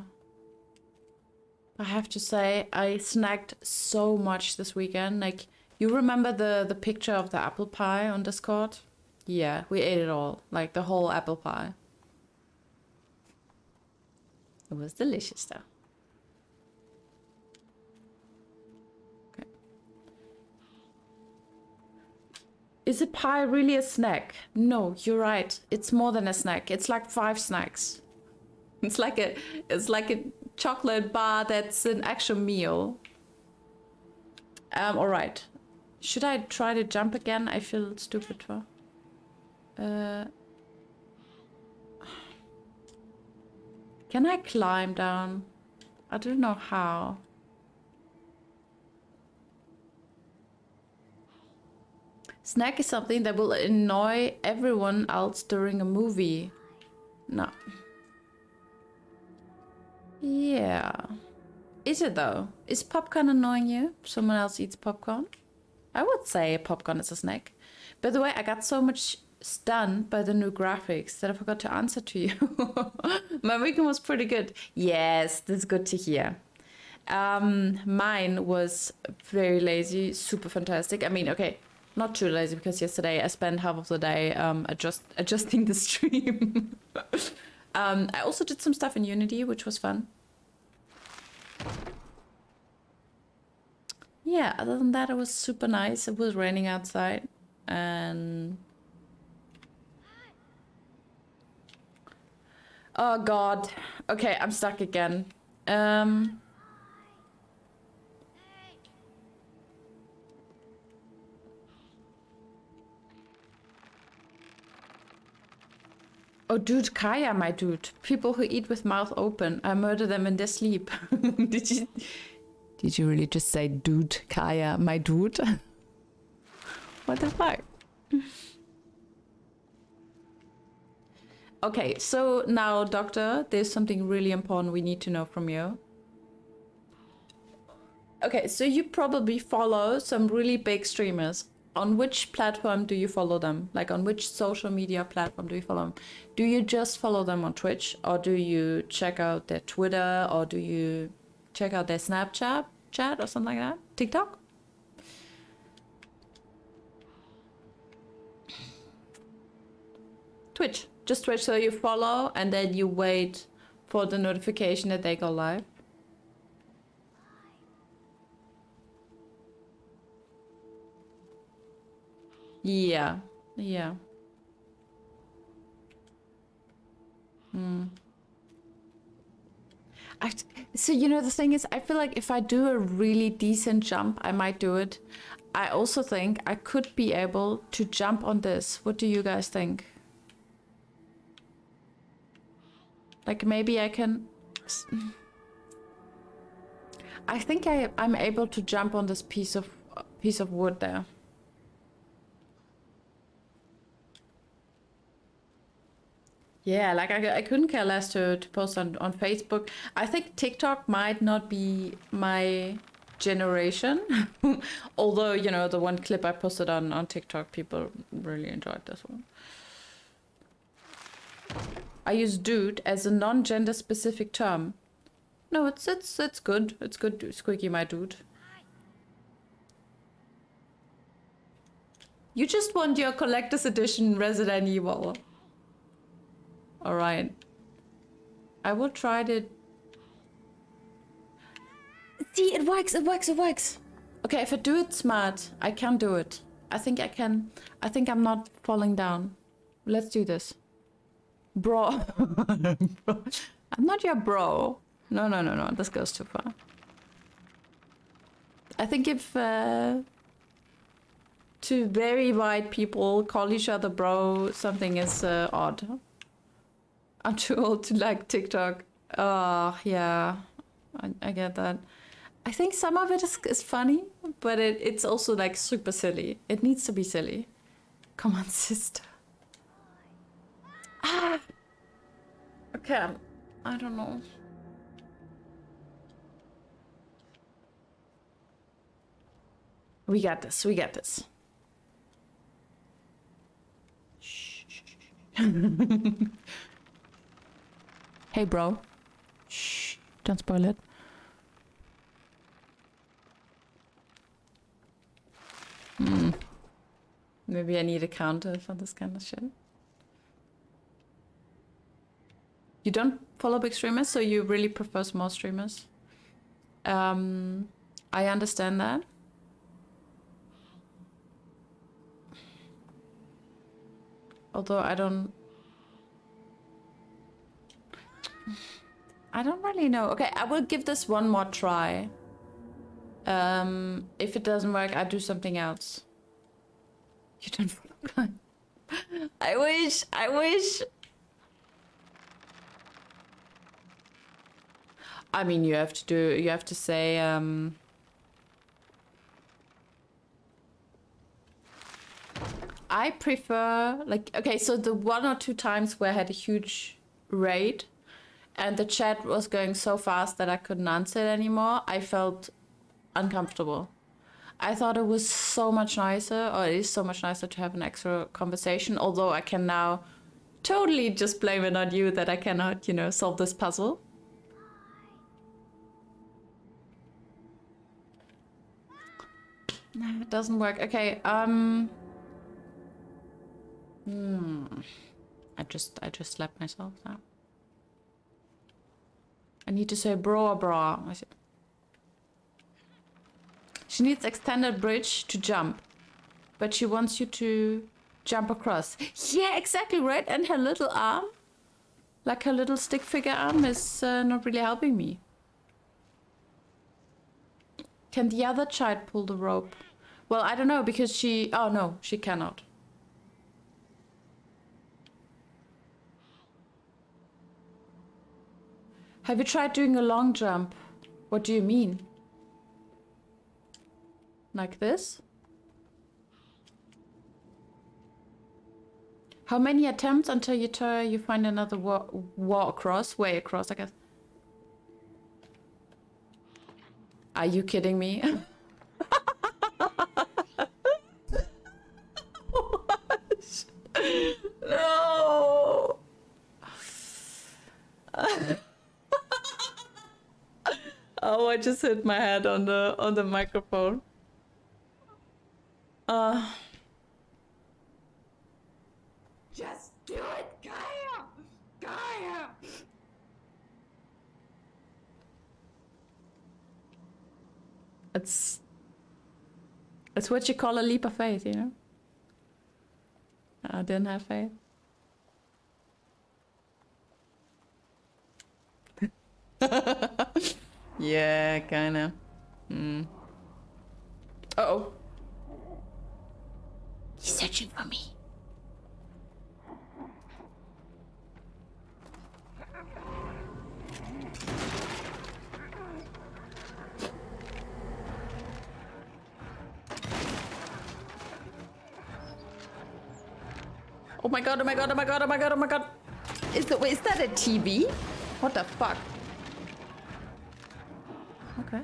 I have to say, I snacked so much this weekend. Like, you remember the, the picture of the apple pie on Discord? Yeah, we ate it all. Like, the whole apple pie. It was delicious, though. Okay. Is a pie really a snack? No, you're right. It's more than a snack. It's like five snacks. It's like a it's like a chocolate bar that's an actual meal. Um, all right. Should I try to jump again? I feel stupid for. Uh, can I climb down? I don't know how. Snack is something that will annoy everyone else during a movie. No. Yeah. Is it though? Is popcorn annoying you? Someone else eats popcorn? I would say popcorn is a snack. By the way, I got so much stunned by the new graphics that I forgot to answer to you. My weekend was pretty good. Yes, that's good to hear. Um, mine was very lazy, super fantastic. I mean, okay, not too lazy because yesterday I spent half of the day um, adjust adjusting the stream. um, I also did some stuff in Unity, which was fun. Yeah, other than that, it was super nice. It was raining outside, and oh god, okay, I'm stuck again. Um. Oh, dude, Kaja, my dude. People who eat with mouth open, I murder them in their sleep. did you? Did you really just say, dude, Kaja, my dude? what the fuck? Okay, so now, doctor, there's something really important we need to know from you. Okay, so you probably follow some really big streamers on which platform do you follow them? Like on which social media platform do you follow them? Do you just follow them on Twitch or do you check out their Twitter or do you check out their Snapchat chat or something like that? TikTok? Twitch. Just Twitch so you follow and then you wait for the notification that they go live. Yeah, yeah. Hmm. I, so you know the thing is, I feel like if I do a really decent jump, I might do it. I also think I could be able to jump on this. What do you guys think? Like maybe I can. I think I I'm able to jump on this piece of piece of wood there. Yeah, like I, I couldn't care less to, to post on, on Facebook. I think TikTok might not be my generation. Although, you know, the one clip I posted on, on TikTok, people really enjoyed this one. I use dude as a non-gender specific term. No, it's it's it's good. It's good, Squeaky, my dude. You just want your collector's edition Resident Evil. Alright. I will try to... See, it works, it works, it works. Okay, if I do it smart, I can do it. I think I can... I think I'm not falling down. Let's do this. Bro. I'm not your bro. No, no, no, no. This goes too far. I think if... Uh, two very white people call each other bro, something is uh, odd. I'm too old to like TikTok. Oh, yeah, I, I get that. I think some of it is, is funny, but it, it's also like super silly. It needs to be silly. Come on, sister. Ah! Okay, I don't know. We got this. We got this. Hey, bro. Shh. Don't spoil it. Hmm. Maybe I need a counter for this kind of shit. You don't follow big streamers, so you really prefer small streamers. Um, I understand that. Although I don't... I don't really know. Okay, I will give this one more try. Um, if it doesn't work, I do something else. You don't follow Klein. I wish, I wish. I mean, you have to do, you have to say, um... I prefer, like, okay, so the one or two times where I had a huge raid and the chat was going so fast that I couldn't answer it anymore, I felt uncomfortable. I thought it was so much nicer, or it is so much nicer to have an extra conversation, although I can now totally just blame it on you that I cannot, you know, solve this puzzle. No, it doesn't work. Okay, um... Hmm. I just, I just slapped myself now. I need to say bra bra. She needs extended bridge to jump. But she wants you to jump across. Yeah, exactly right. And her little arm, like her little stick figure arm, is uh, not really helping me. Can the other child pull the rope? Well, I don't know because she... Oh, no, she cannot. Have you tried doing a long jump? What do you mean? Like this? How many attempts until you you find another wa wa across? Way across, I guess. Are you kidding me? what? No! oh, I just hit my head on the on the microphone. Uh. Just do it, Kaja! Kaja! It's it's what you call a leap of faith, you know. I didn't have faith. yeah, kinda. Hmm. Uh oh. He's searching for me. Oh my god, oh my god, oh my god, oh my god, oh my god. Is, the, wait, is that a TV? What the fuck? Okay.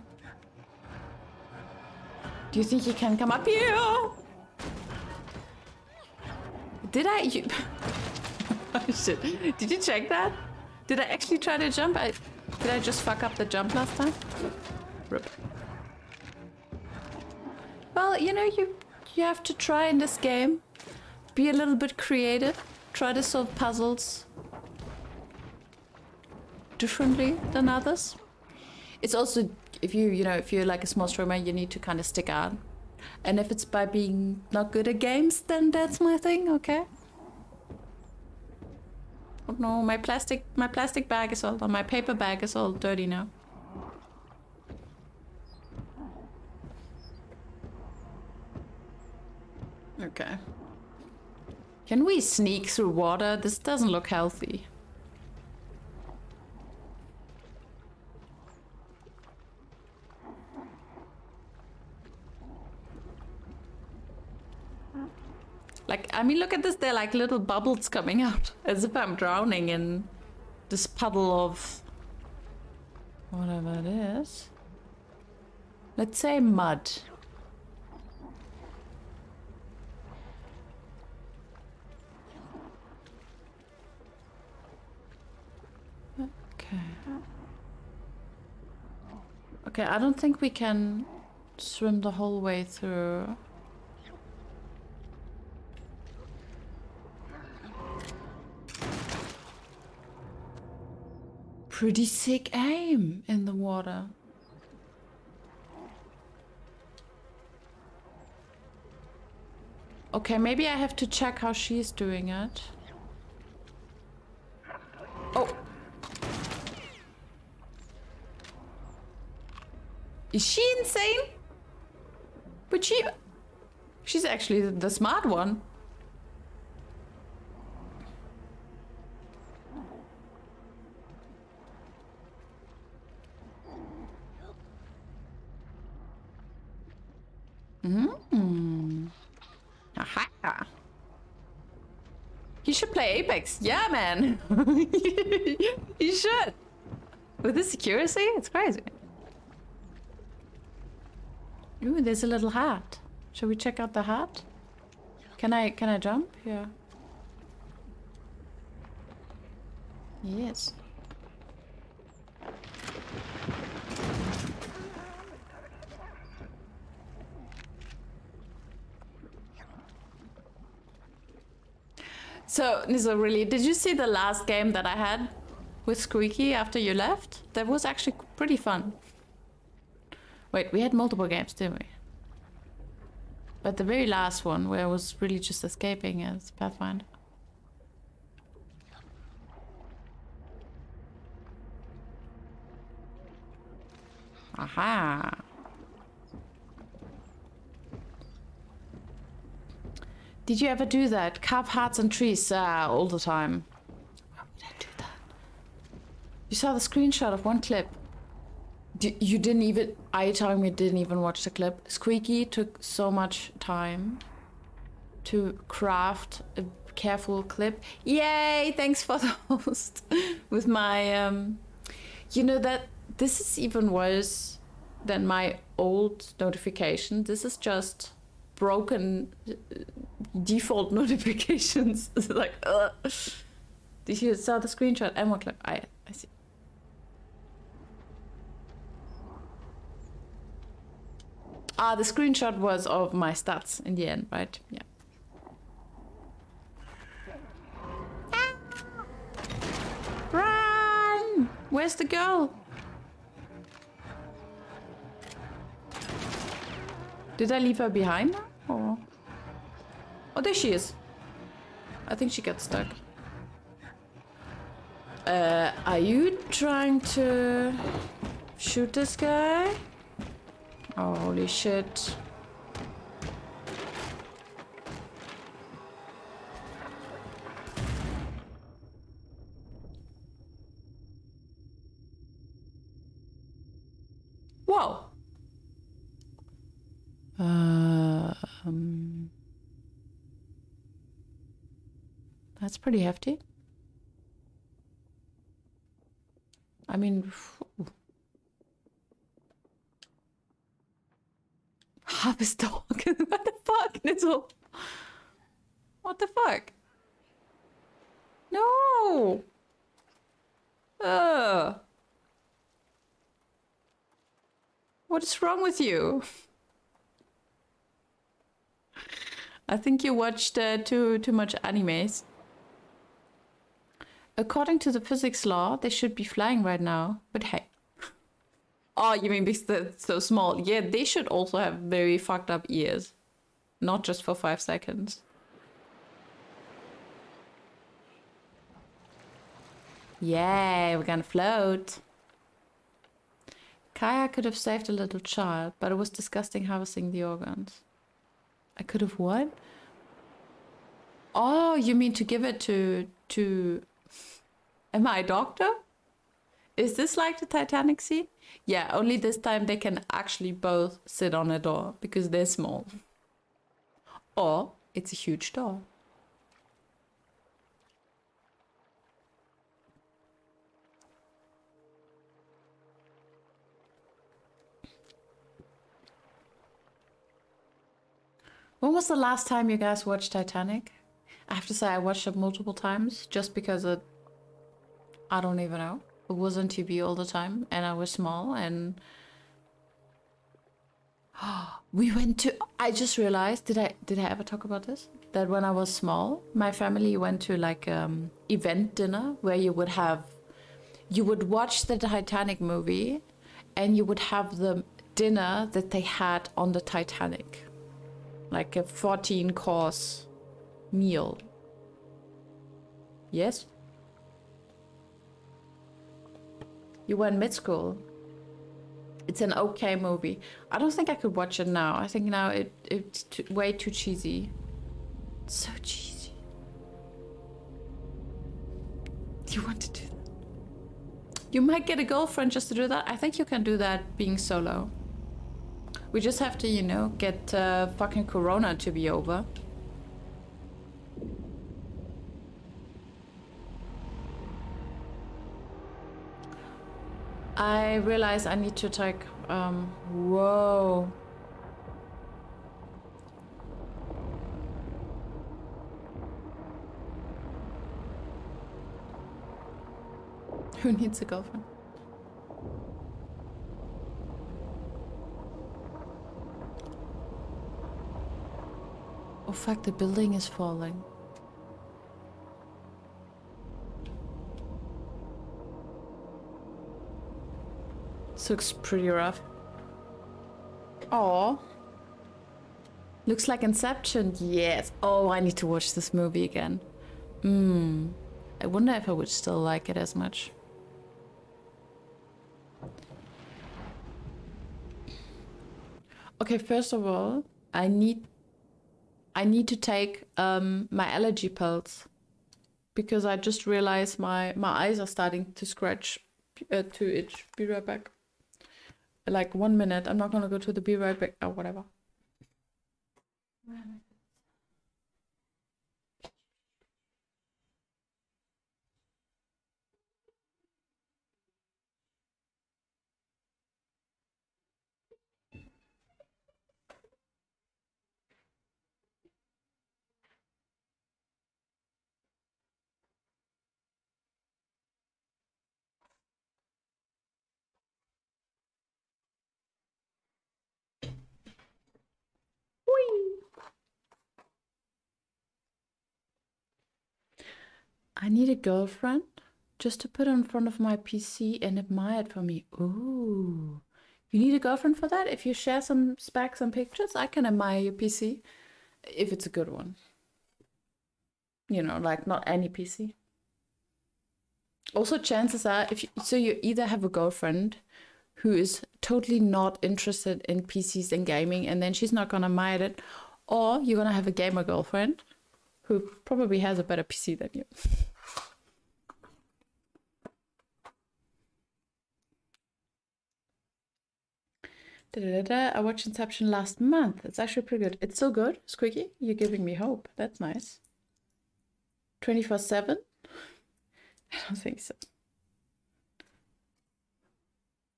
Do you think you can come up here? Did I? You... oh, shit. Did you check that? Did I actually try to jump? I did I just fuck up the jump last time? Rip. Well, you know, you you have to try in this game. Be a little bit creative. Try to solve puzzles differently than others. It's also if you you know if you're like a small streamer, you need to kind of stick out. And if it's by being not good at games, then that's my thing, okay? Oh no, my plastic my plastic bag is all my paper bag is all dirty now. Okay. Can we sneak through water? This doesn't look healthy. Like, I mean, look at this. They're like little bubbles coming out as if I'm drowning in this puddle of whatever it is. Let's say mud. Okay. Okay, I don't think we can swim the whole way through. Pretty sick aim in the water. Okay, maybe I have to check how she's doing it. Oh. Is she insane? But she... She's actually the, the smart one. Mm. Aha. You should play Apex. Yeah, man. you should. With this accuracy, it's crazy. Ooh, there's a little hat. Shall we check out the hat? Can I can I jump? Yeah. Yes. So, Nizo, really, did you see the last game that I had with Squeaky after you left? That was actually pretty fun. Wait, we had multiple games, didn't we? But the very last one, where I was really just escaping as Pathfinder. Aha! Did you ever do that? Carve hearts and trees uh, all the time. Why would I do that? You saw the screenshot of one clip. D you didn't even. Are you telling me you didn't even watch the clip? Squeaky took so much time to craft a careful clip. Yay! Thanks for the host. With my, um, you know that this is even worse than my old notification. This is just broken uh, default notifications. like, ugh. Did you saw the screenshot? Ammo clip. I, I see. Ah, the screenshot was of my stats in the end, right? Yeah. Run! Where's the girl? Did I leave her behind? Or... Oh, there she is. I think she got stuck. Uh, are you trying to shoot this guy? Oh, holy shit. That's pretty hefty. I mean, phew. Harvest dog. what the fuck, Nizzle? What the fuck? No. Ugh. What is wrong with you? I think you watched uh, too too much animes. According to the physics law, they should be flying right now. But hey. Oh, you mean because they're so small? Yeah, they should also have very fucked up ears. Not just for five seconds. Yay, we're gonna float. Kaja could have saved a little child, but it was disgusting harvesting the organs. I could have what? Oh, you mean to give it to to Am I a doctor? Is this like the Titanic scene? Yeah, only this time they can actually both sit on a door because they're small. Or it's a huge door. When was the last time you guys watched Titanic? I have to say I watched it multiple times just because it I don't even know. It was on TV all the time, and I was small, and we went to. I just realized. Did I did I ever talk about this? That when I was small, my family went to like um event dinner where you would have, you would watch the Titanic movie, and you would have the dinner that they had on the Titanic, like a fourteen course meal. Yes. You were in mid school. It's an okay movie. I don't think I could watch it now. I think now it it's too, way too cheesy. so cheesy. You want to do that? You might get a girlfriend just to do that. I think you can do that being solo. We just have to, you know, get uh, fucking Corona to be over. I realize I need to take, um, whoa. Who needs a girlfriend? Oh fuck, the building is falling. This looks pretty rough. Oh. Looks like Inception. Yes. Oh, I need to watch this movie again. Hmm. I wonder if I would still like it as much. Okay, first of all, I need I need to take um, my allergy pills because I just realized my my eyes are starting to scratch uh, to itch. Be right back. Like one minute. I'm not gonna go to the be right back or whatever. I need a girlfriend just to put in front of my PC and admire it for me. Ooh. You need a girlfriend for that? If you share some specs and pictures, I can admire your PC if it's a good one. You know, like not any PC. Also, chances are, if you, so, you either have a girlfriend who is totally not interested in PCs and gaming, and then she's not gonna admire it, or you're gonna have a gamer girlfriend who probably has a better PC than you. Da, da, da. I watched Inception last month. It's actually pretty good. It's so good, Squeaky. You're giving me hope. That's nice. 24 7? I don't think so.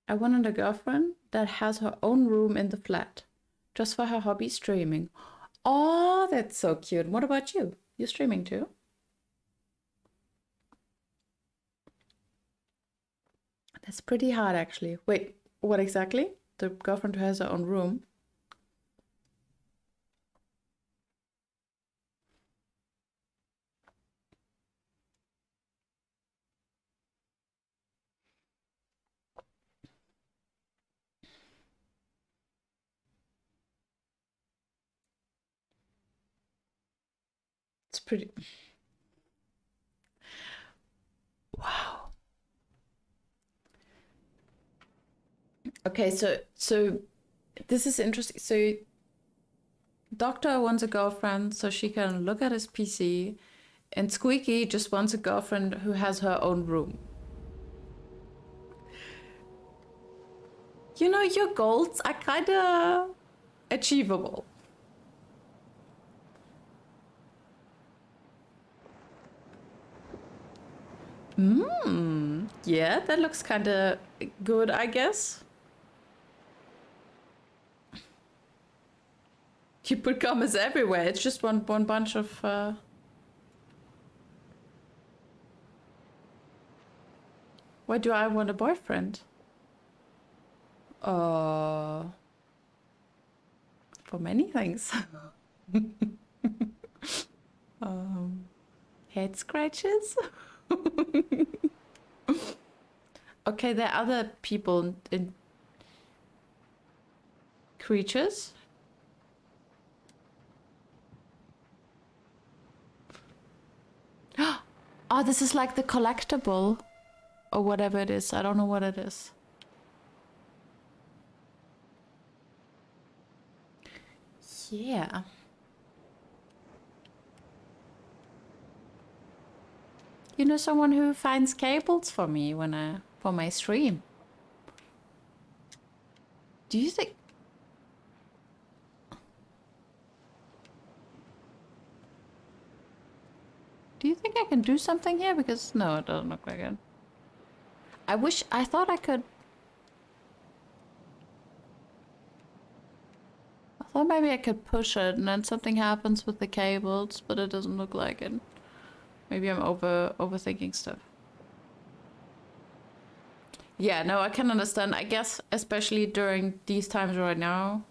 I wanted a girlfriend that has her own room in the flat just for her hobby streaming. Oh, that's so cute. What about you? You're streaming too? That's pretty hard actually. Wait, what exactly? The girlfriend who has her own room. It's pretty. Okay, so so this is interesting. So Doctor wants a girlfriend so she can look at his PC, and Squeaky just wants a girlfriend who has her own room. You know, your goals are kind of achievable. Hmm. Yeah, that looks kind of good, I guess. Put commas everywhere. It's just one one bunch of. Uh... Why do I want a boyfriend? Uh, for many things. um, head scratches. okay, there are other people in creatures. oh, this is like the collectible or whatever it is. I don't know what it is. Yeah. You know someone who finds cables for me when I for my stream. Do you think Do you think I can do something here? Because no, it doesn't look like it. I wish I thought I could I thought maybe I could push it and then something happens with the cables, but it doesn't look like it. Maybe I'm over overthinking stuff. Yeah, no, I can understand. I guess especially during these times right now.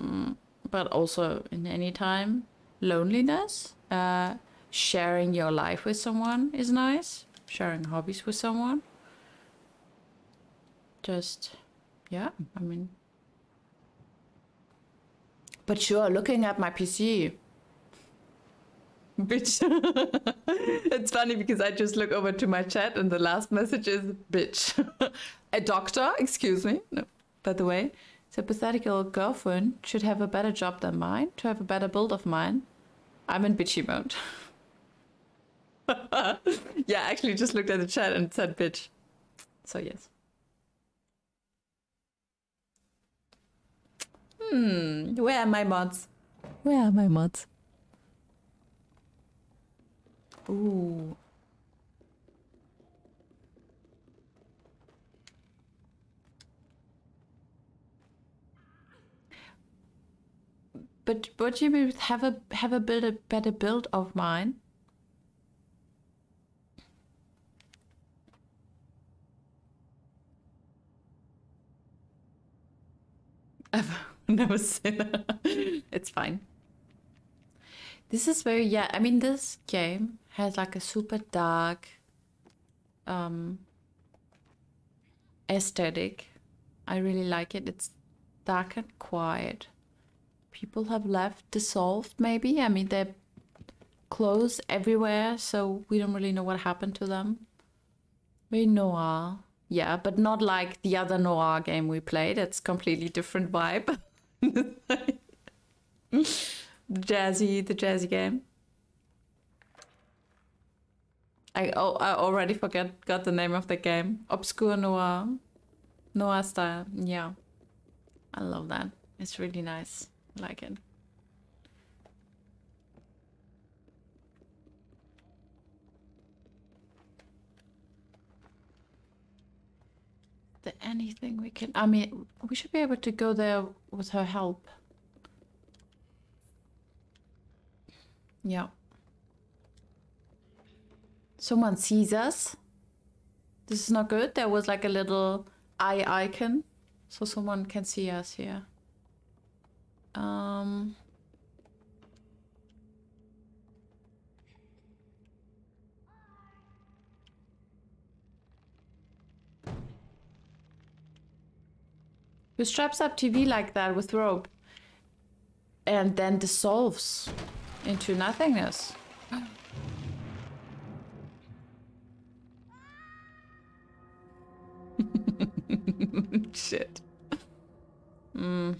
Mm, but also in any time, loneliness. Uh, sharing your life with someone is nice. Sharing hobbies with someone. Just, yeah, I mean. But sure, looking at my PC. Bitch. it's funny because I just look over to my chat and the last message is bitch. a doctor, excuse me. No, by the way, hypothetical girlfriend should have a better job than mine to have a better build of mine. I'm in bitchy mode. yeah, I actually just looked at the chat and said bitch. So yes. Hmm, where are my mods? Where are my mods? Ooh. But would you have a have a build a better build of mine? I've never it. it's fine. This is very yeah. I mean, this game has like a super dark um, aesthetic. I really like it. It's dark and quiet. People have left dissolved. Maybe I mean they're clothes everywhere, so we don't really know what happened to them. Very noir. Yeah, but not like the other noir game we played. It's completely different vibe. the jazzy, the jazzy game. I oh I already forget got the name of the game. Obscure noir, noir style. Yeah, I love that. It's really nice. I like it. There anything we can... I mean, we should be able to go there with her help. Yeah. Someone sees us. This is not good. There was like a little eye icon. So someone can see us here. Um... who straps up TV like that with rope and then dissolves into nothingness. Shit. Hmm.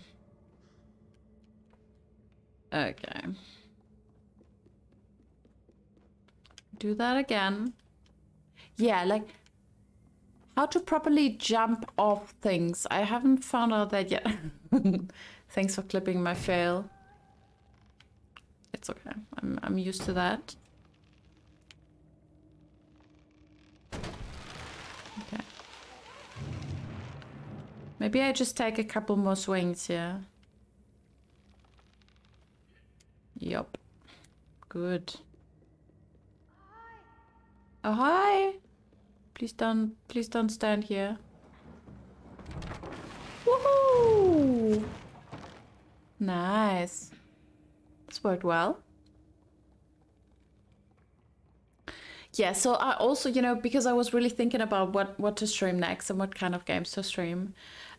Okay. Do that again. Yeah, like how to properly jump off things. I haven't found out that yet. Thanks for clipping my fail. It's okay. I'm, I'm used to that. Okay. Maybe I just take a couple more swings here. Yup. Good. Oh, hi. Please don't, please don't stand here. Woohoo! Nice. This worked well. Yeah, so I also, you know, because I was really thinking about what what to stream next and what kind of games to stream.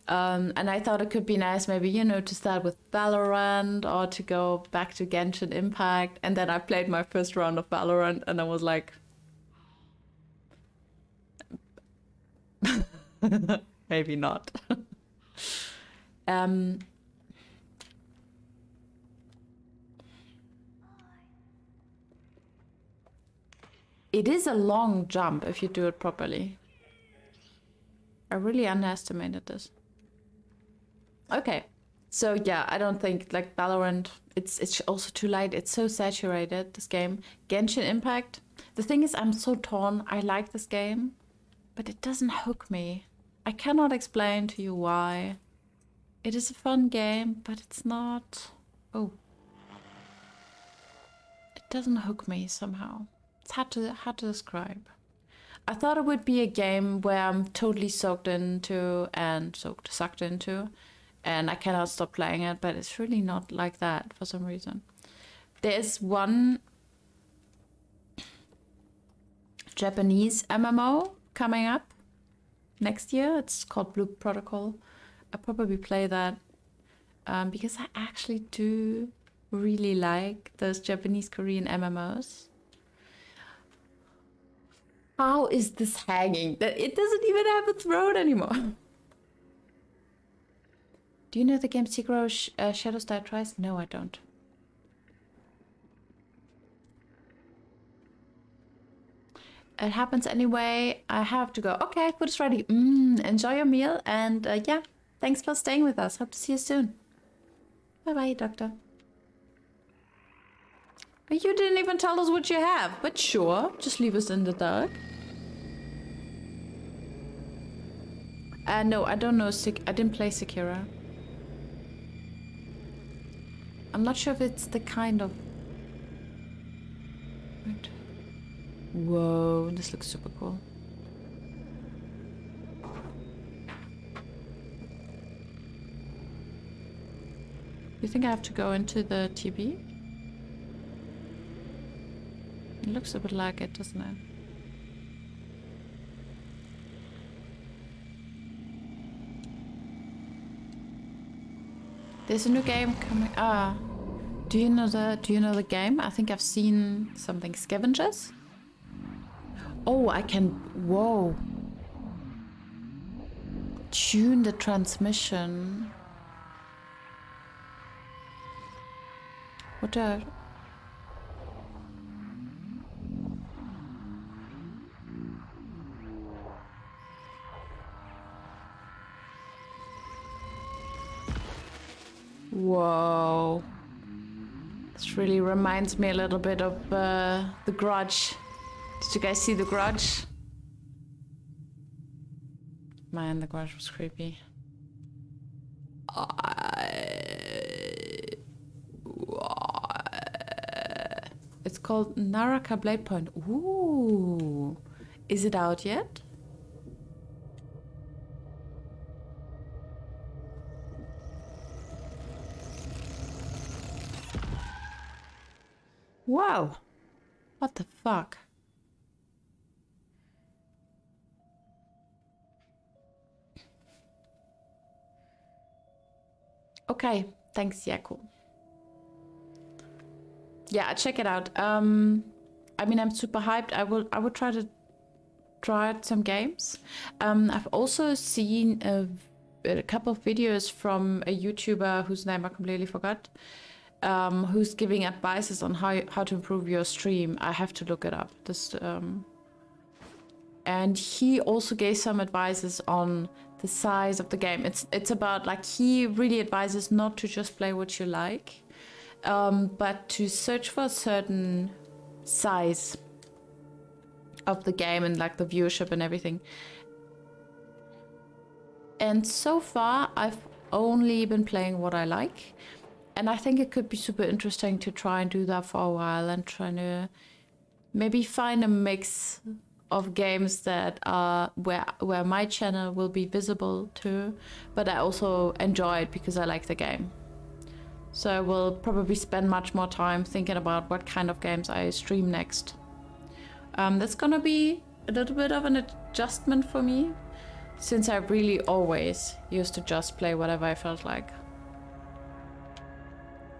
Um, and I thought it could be nice maybe, you know, to start with Valorant or to go back to Genshin Impact. And then I played my first round of Valorant and I was like, maybe not. um, it is a long jump if you do it properly. I really underestimated this. Okay. So yeah, I don't think like Valorant it's it's also too light. It's so saturated this game. Genshin Impact. The thing is I'm so torn. I like this game, but it doesn't hook me. I cannot explain to you why. It is a fun game, but it's not Oh. It doesn't hook me somehow. It's hard to hard to describe. I thought it would be a game where I'm totally soaked into and soaked sucked into and I cannot stop playing it, but it's really not like that for some reason. There's one Japanese MMO coming up next year. It's called Blue Protocol. I'll probably play that um, because I actually do really like those Japanese Korean MMOs. How is this hanging? That it doesn't even have a throat anymore. Do you know the game Sekiro Sh uh, Shadows Die Twice? No, I don't. It happens anyway. I have to go. Okay, food is ready. Mm, enjoy your meal. And uh, yeah, thanks for staying with us. Hope to see you soon. Bye-bye, doctor. You didn't even tell us what you have. But sure, just leave us in the dark. Uh, no, I don't know. I didn't play Sekiro. I'm not sure if it's the kind of... Whoa, this looks super cool. You think I have to go into the TV? It looks a bit like it, doesn't it? There's a new game coming. Ah, do you know the Do you know the game? I think I've seen something. Scavengers. Oh, I can. Whoa. Tune the transmission. What I... Whoa. This really reminds me a little bit of uh, The Grudge. Did you guys see The Grudge? Man, The Grudge was creepy. It's called Naraka Blade Point. Ooh. Is it out yet? Wow. What the fuck? Okay, thanks, Yaku. Yeah, check it out. Um, I mean, I'm super hyped. I will, I will try to try out some games. Um, I've also seen a, a couple of videos from a YouTuber whose name I completely forgot um, who's giving advices on how how to improve your stream. I have to look it up. This um, and he also gave some advices on the size of the game. It's it's about like he really advises not to just play what you like, um, but to search for a certain size of the game and like the viewership and everything. And so far, I've only been playing what I like and I think it could be super interesting to try and do that for a while and trying to maybe find a mix of games that are where where my channel will be visible too, but I also enjoy it because I like the game. So I will probably spend much more time thinking about what kind of games I stream next. Um, that's gonna be a little bit of an adjustment for me, since I really always used to just play whatever I felt like.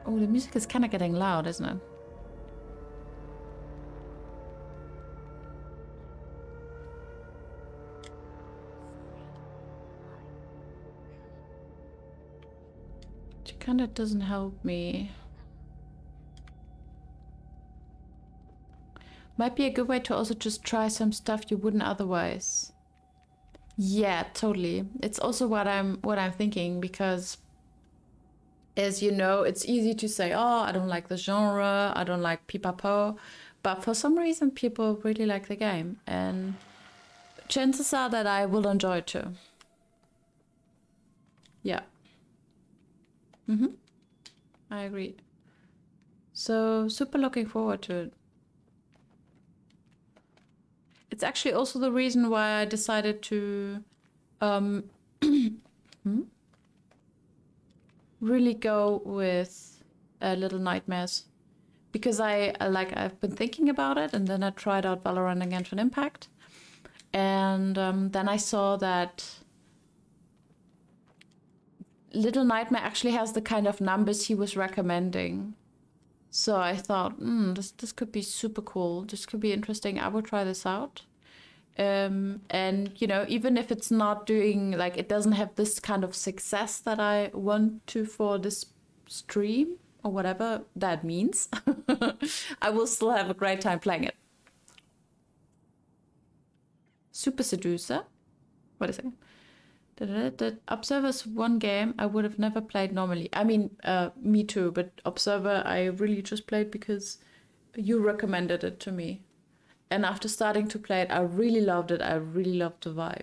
Oh, the music is kind of getting loud, isn't it? It kind of doesn't help me. Might be a good way to also just try some stuff you wouldn't otherwise. Yeah, totally. It's also what I'm what I'm thinking because as you know, it's easy to say, "Oh, I don't like the genre. I don't like pipapo," but for some reason, people really like the game, and chances are that I will enjoy it too. Yeah. Mhm. I agree. So super looking forward to it. It's actually also the reason why I decided to um, hmm? really go with uh, Little Nightmares because I uh, like I've been thinking about it, and then I tried out Valorant and an Impact, and um, then I saw that Little Nightmare actually has the kind of numbers he was recommending. So I thought, mm, this this could be super cool. This could be interesting. I will try this out. Um, and you know, even if it's not doing like it doesn't have this kind of success that I want to for this stream or whatever that means, I will still have a great time playing it. Super Seducer. Wait a second. The Observer's one game I would have never played normally. I mean, uh, me too, but Observer I really just played because you recommended it to me. And after starting to play it, I really loved it. I really loved the vibe.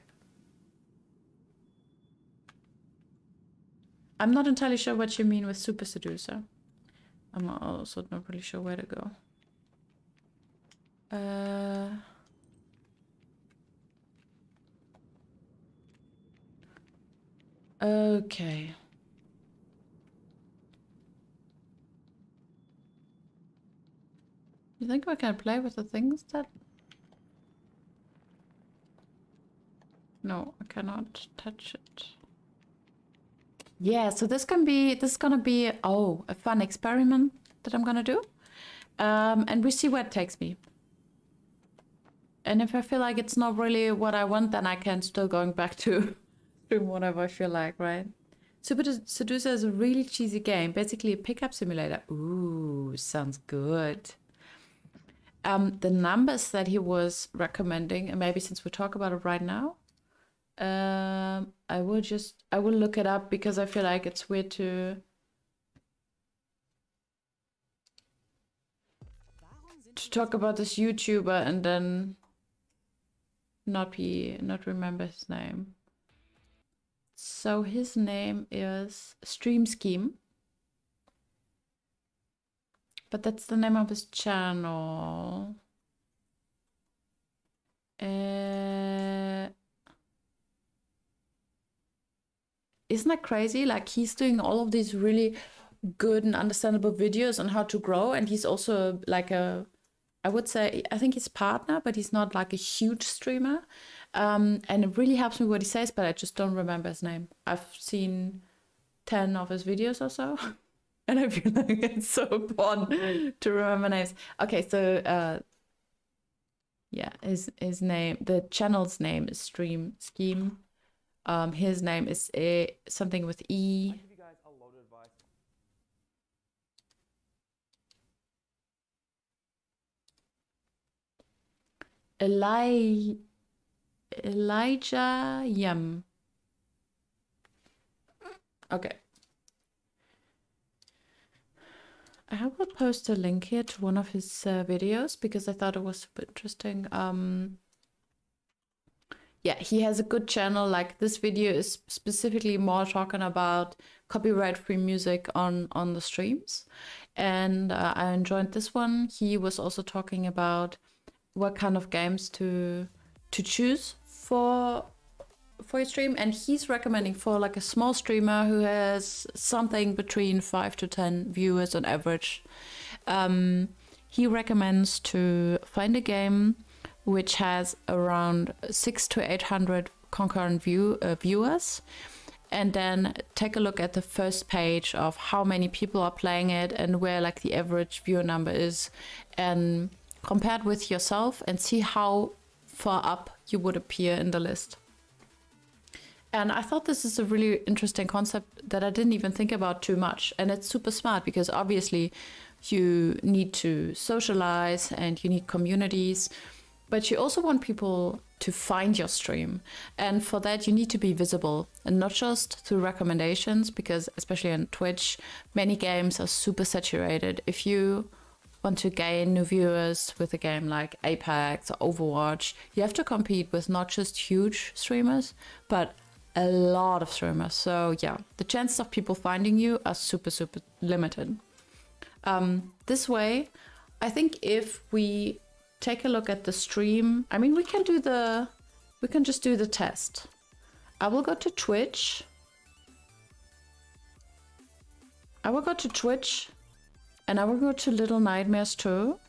I'm not entirely sure what you mean with Super Seducer. I'm also not really sure where to go. Uh... Okay. You think we can play with the things that... No, I cannot touch it. Yeah, so this can be, this is gonna be, oh, a fun experiment that I'm gonna do. Um, and we see where it takes me. And if I feel like it's not really what I want, then I can still going back to doing whatever I feel like, right? Super Seducer is a really cheesy game, basically a pickup simulator. Ooh, sounds good. Um, the numbers that he was recommending, and maybe since we talk about it right now, um, I will just I will look it up because I feel like it's weird to to talk about this YouTuber and then not be not remember his name. So his name is Stream Scheme. But that's the name of his channel. Uh, isn't that crazy? Like he's doing all of these really good and understandable videos on how to grow, and he's also like a, I would say, I think he's partner, but he's not like a huge streamer. Um, and it really helps me what he says, but I just don't remember his name. I've seen ten of his videos or so. and I feel like it's so fun to remember names. Okay, so uh, yeah, his his name, the channel's name is Stream Scheme. Um, his name is a something with E. Eli Elijah Yum. Okay. I will post a link here to one of his uh, videos because I thought it was super interesting. Um, yeah, he has a good channel. Like this video is specifically more talking about copyright-free music on on the streams, and uh, I enjoyed this one. He was also talking about what kind of games to to choose for for your stream and he's recommending for like a small streamer who has something between 5 to 10 viewers on average. Um, he recommends to find a game which has around 6 to 800 concurrent view uh, viewers and then take a look at the first page of how many people are playing it and where like the average viewer number is and compare it with yourself and see how far up you would appear in the list and I thought this is a really interesting concept that I didn't even think about too much. And it's super smart because obviously you need to socialize and you need communities, but you also want people to find your stream. And for that, you need to be visible and not just through recommendations, because especially on Twitch, many games are super saturated. If you want to gain new viewers with a game like Apex or Overwatch, you have to compete with not just huge streamers, but a lot of streamers. So yeah, the chances of people finding you are super, super limited. Um, this way, I think if we take a look at the stream, I mean, we can do the, we can just do the test. I will go to Twitch. I will go to Twitch and I will go to Little Nightmares too.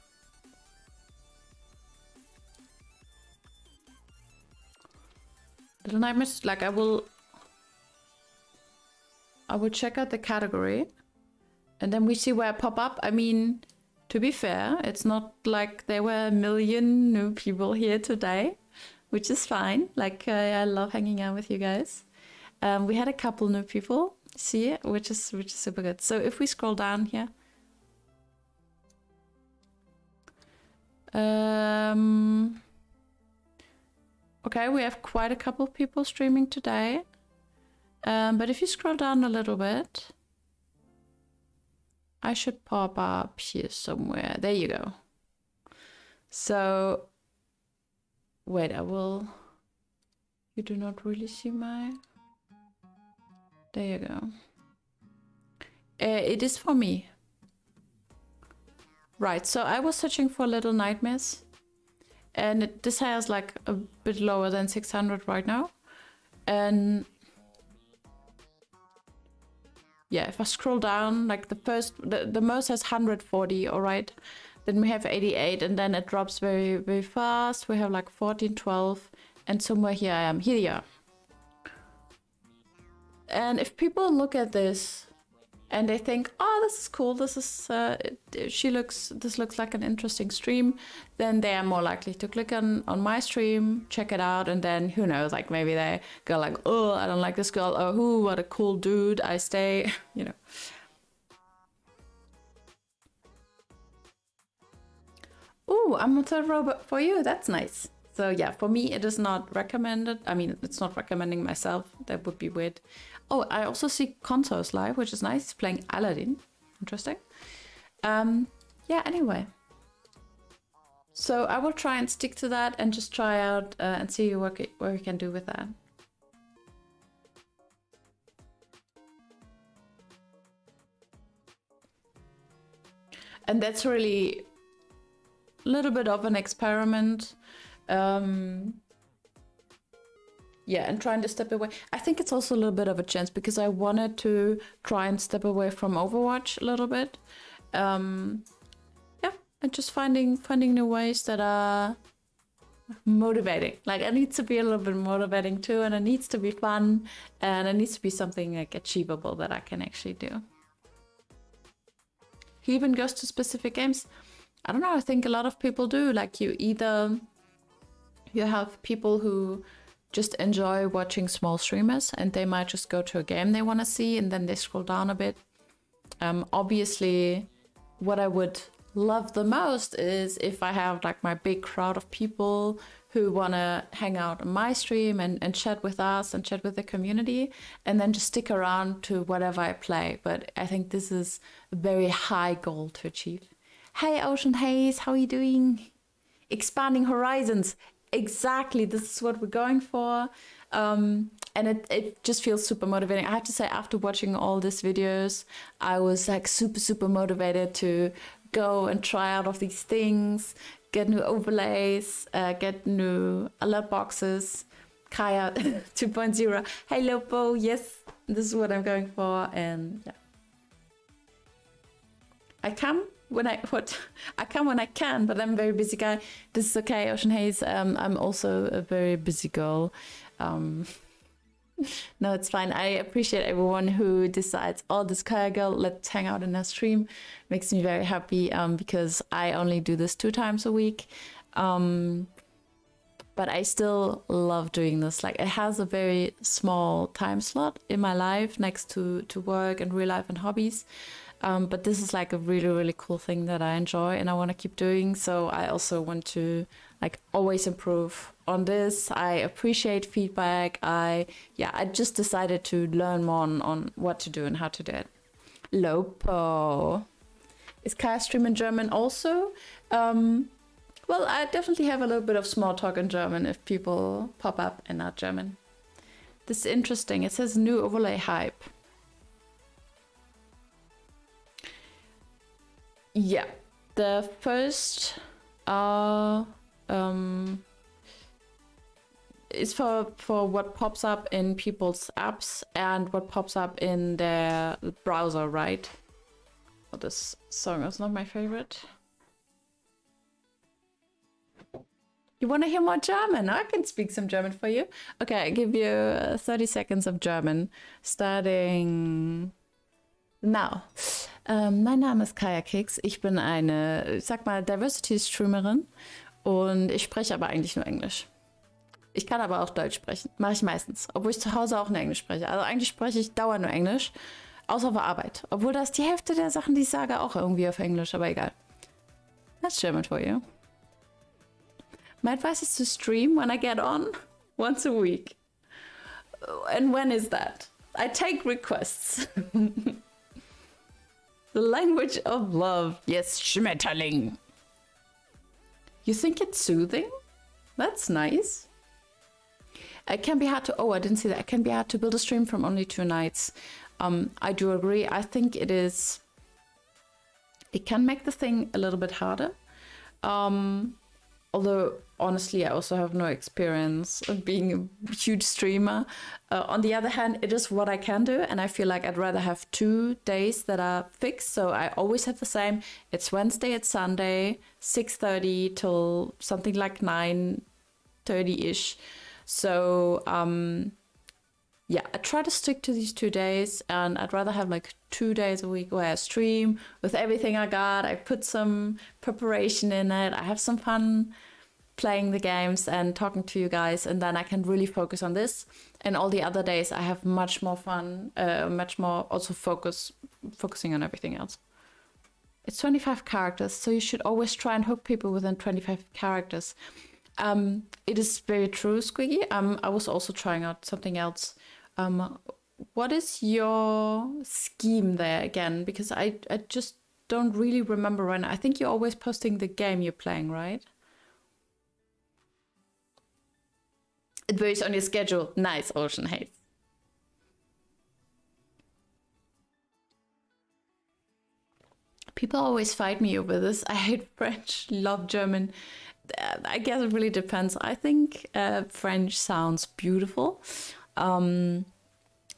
Little Nightmares, like I will... I will check out the category. And then we see where I pop up. I mean, to be fair, it's not like there were a million new people here today, which is fine. Like, uh, I love hanging out with you guys. Um, we had a couple new people, see, which is which is super good. So if we scroll down here, um, Okay, we have quite a couple of people streaming today. Um, but if you scroll down a little bit, I should pop up here somewhere. There you go. So, wait, I will. You do not really see my. There you go. Uh, it is for me. Right, so I was searching for Little Nightmares and it, this has like a bit lower than 600 right now and yeah if i scroll down like the first the, the most has 140 all right? Then we have 88 and then it drops very very fast. We have like 14 12 and somewhere here i am here you are. And if people look at this and they think, oh, this is cool. This is uh, she looks. This looks like an interesting stream. Then they are more likely to click on on my stream, check it out, and then who knows? Like maybe they go like, oh, I don't like this girl. Oh, who? What a cool dude. I stay. You know. Oh, I'm a third robot for you. That's nice. So yeah, for me, it is not recommended. I mean, it's not recommending myself. That would be weird. Oh, I also see Consoles live, which is nice. He's playing Aladdin. Interesting. Um, yeah, anyway. So I will try and stick to that and just try out uh, and see what, what we can do with that. And that's really a little bit of an experiment. Um, yeah and trying to step away. I think it's also a little bit of a chance because i wanted to try and step away from overwatch a little bit. Um yeah and just finding finding new ways that are motivating. Like it needs to be a little bit motivating too and it needs to be fun and it needs to be something like achievable that i can actually do. He even goes to specific games. I don't know i think a lot of people do. Like you either you have people who just enjoy watching small streamers and they might just go to a game they want to see and then they scroll down a bit. Um, obviously, what I would love the most is if I have like my big crowd of people who want to hang out on my stream and, and chat with us and chat with the community and then just stick around to whatever I play. But I think this is a very high goal to achieve. Hey Ocean Haze, how are you doing? Expanding horizons exactly this is what we're going for um, and it, it just feels super motivating i have to say after watching all these videos i was like super super motivated to go and try out of these things get new overlays, uh, get new alert boxes. Kaja 2.0. Hey Lopo, yes, this is what I'm going for, and yeah. I come when I what I come when I can, but I'm a very busy guy. This is okay, Ocean Haze. Um, I'm also a very busy girl. Um, no, it's fine. I appreciate everyone who decides, oh, this Kaja girl, let's hang out in a stream. Makes me very happy um, because I only do this two times a week. Um, but I still love doing this. Like it has a very small time slot in my life next to, to work and real life and hobbies. Um, but this is like a really, really cool thing that I enjoy and I want to keep doing. So I also want to like always improve on this. I appreciate feedback. I, yeah, I just decided to learn more on, on what to do and how to do it. Lopo. Is Kaja stream in German also? Um, well, I definitely have a little bit of small talk in German if people pop up and are German. This is interesting. It says new overlay hype. Yeah, the first uh, um, is for for what pops up in people's apps and what pops up in their browser, right? Oh, this song is not my favorite. You want to hear more German? I can speak some German for you. Okay, I give you uh, 30 seconds of German, starting now. Ähm, mein Name ist Kaya Kicks. Ich bin eine, ich sag mal, Diversity-Streamerin und ich spreche aber eigentlich nur Englisch. Ich kann aber auch Deutsch sprechen. Mache ich meistens. Obwohl ich zu Hause auch nur Englisch spreche. Also eigentlich spreche ich dauernd nur Englisch. Außer auf Arbeit. Obwohl das die Hälfte der Sachen, die ich sage, auch irgendwie auf Englisch. Aber egal. That's German for you. My advice is to stream when I get on once a week. And when is that? I take requests. the language of love. Yes, Schmetterling. You think it's soothing? That's nice. It can be hard to. Oh, I didn't see that. It can be hard to build a stream from only two nights. Um, I do agree. I think it is. It can make the thing a little bit harder. Um, although honestly, I also have no experience of being a huge streamer. Uh, on the other hand, it is what I can do, and I feel like I'd rather have two days that are fixed. So I always have the same. It's Wednesday, it's Sunday, six thirty till something like nine thirty ish. So um, yeah, I try to stick to these two days, and I'd rather have like two days a week where I stream with everything I got. I put some preparation in it. I have some fun playing the games and talking to you guys, and then I can really focus on this. And all the other days, I have much more fun, uh, much more also focus focusing on everything else. It's 25 characters, so you should always try and hook people within 25 characters. Um, it is very true, Squiggy. Um, I was also trying out something else um, what is your scheme there again? Because I, I just don't really remember right now. I think you're always posting the game you're playing, right? It varies on your schedule. Nice, Ocean Haze. People always fight me over this. I hate French, love German. I guess it really depends. I think uh, French sounds beautiful. Um,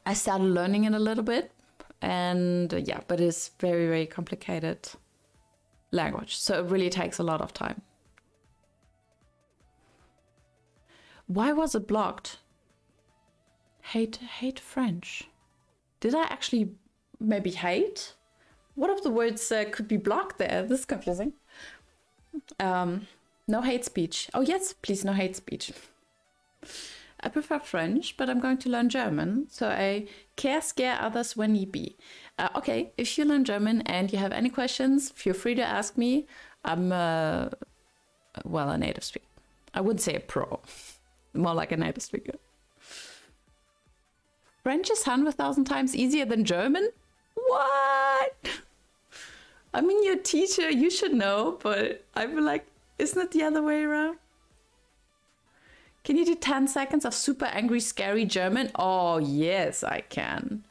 I started learning it a little bit, and uh, yeah, but it's very very complicated language, so it really takes a lot of time. Why was it blocked? Hate hate French. Did I actually maybe hate? What of the words uh, could be blocked there? This is confusing. Um, no hate speech. Oh yes, please no hate speech. I prefer French, but I'm going to learn German. So I care scare others when need be. Uh, okay, if you learn German and you have any questions, feel free to ask me. I'm, uh, well, a native speaker. I wouldn't say a pro, more like a native speaker. French is 100,000 times easier than German? What? I mean, your teacher, you should know, but I feel like, isn't it the other way around? Can you do 10 seconds of super angry, scary German? Oh, yes, I can.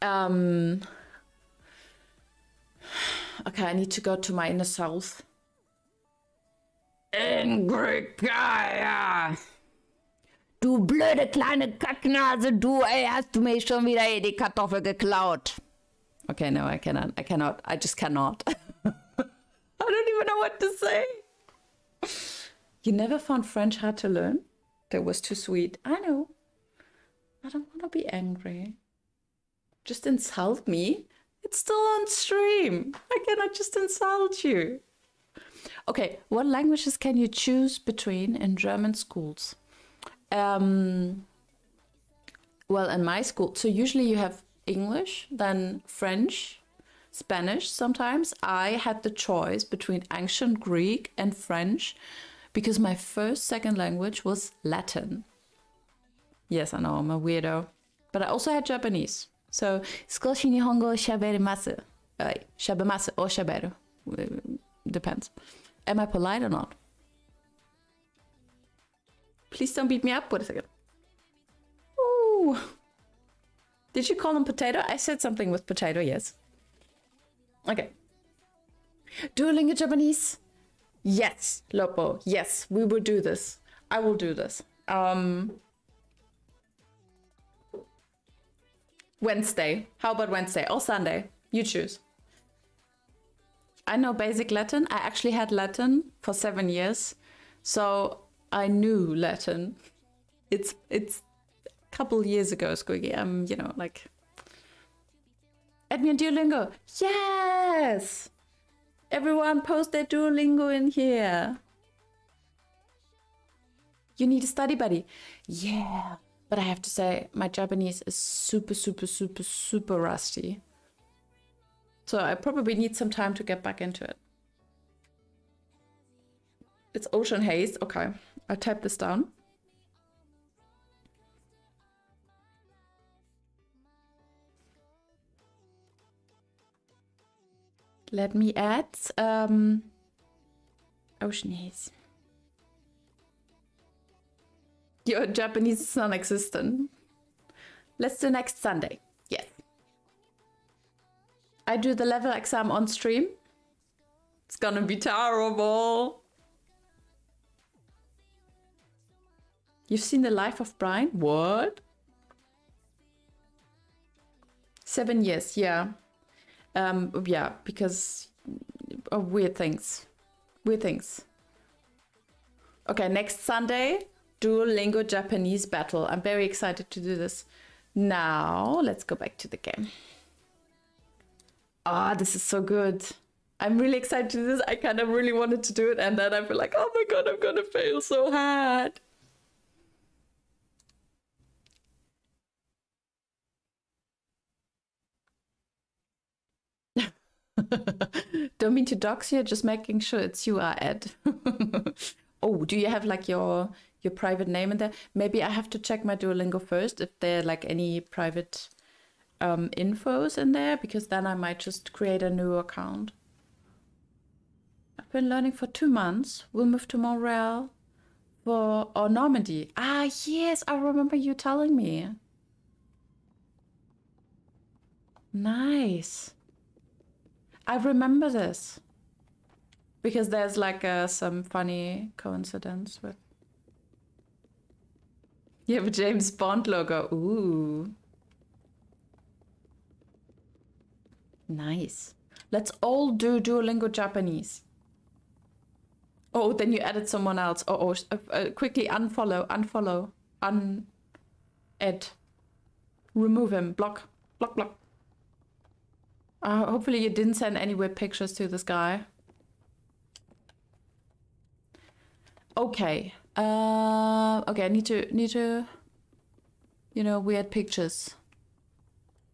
Um, okay, I need to go to my inner south. Angry Gaia. Du blöde kleine Kacknase, du, ey, hast du mir schon wieder hier die Kartoffel geklaut. Okay, no, I cannot. I cannot. I just cannot. I don't even know what to say. You never found French hard to learn? That was too sweet. I know. I don't want to be angry. Just insult me. It's still on stream. I cannot just insult you. Okay, what languages can you choose between in German schools? Um, well, in my school, so usually you have English, then French, Spanish sometimes. I had the choice between ancient Greek and French because my first second language was Latin. Yes, I know, I'm a weirdo. But I also had Japanese. So, 少し日本語を喋れます。はい、喋れます or 喋る。 Depends. Am I polite or not? Please don't beat me up. Wait a second. Ooh. Did you call him potato? I said something with potato, yes. Okay. Duolingo Japanese? Yes, Lopo. Yes, we will do this. I will do this. Um Wednesday. How about Wednesday or Sunday? You choose. I know basic Latin. I actually had Latin for seven years, so I knew Latin. It's it's a couple years ago, Squiggy. I'm you know like. Add me on Duolingo. Yes. Everyone post their Duolingo in here. You need a study buddy. Yeah. But I have to say, my Japanese is super, super, super, super rusty. So I probably need some time to get back into it. It's ocean haze. Okay, I'll type this down. Let me add um, ocean haze. Your Japanese is non-existent. Let's do next Sunday. I do the level exam on stream. It's gonna be terrible. You've seen the life of Brian? What? Seven years, yeah. Um, yeah, because of weird things. Weird things. Okay, next Sunday, Duolingo Japanese battle. I'm very excited to do this. Now, let's go back to the game. Ah, oh, this is so good. I'm really excited to do this. I kind of really wanted to do it, and then I feel like, oh my god, I'm gonna fail so hard. Don't mean to dox you, just making sure it's you are Ed. oh, do you have like your your private name in there? Maybe I have to check my Duolingo first if there are like any private um, infos in there because then I might just create a new account. I've been learning for two months. We'll move to Montreal for or Normandy. Ah, yes, I remember you telling me. Nice. I remember this because there's like uh, some funny coincidence with. You have a James Bond logo. Ooh. Nice. Let's all do Duolingo Japanese. Oh, then you added someone else. Oh, oh uh, uh, quickly unfollow, unfollow, un add. Remove him. Block, block, block. Uh, hopefully you didn't send any weird pictures to this guy. Okay. Uh, okay, I need to, need to, you know, weird pictures.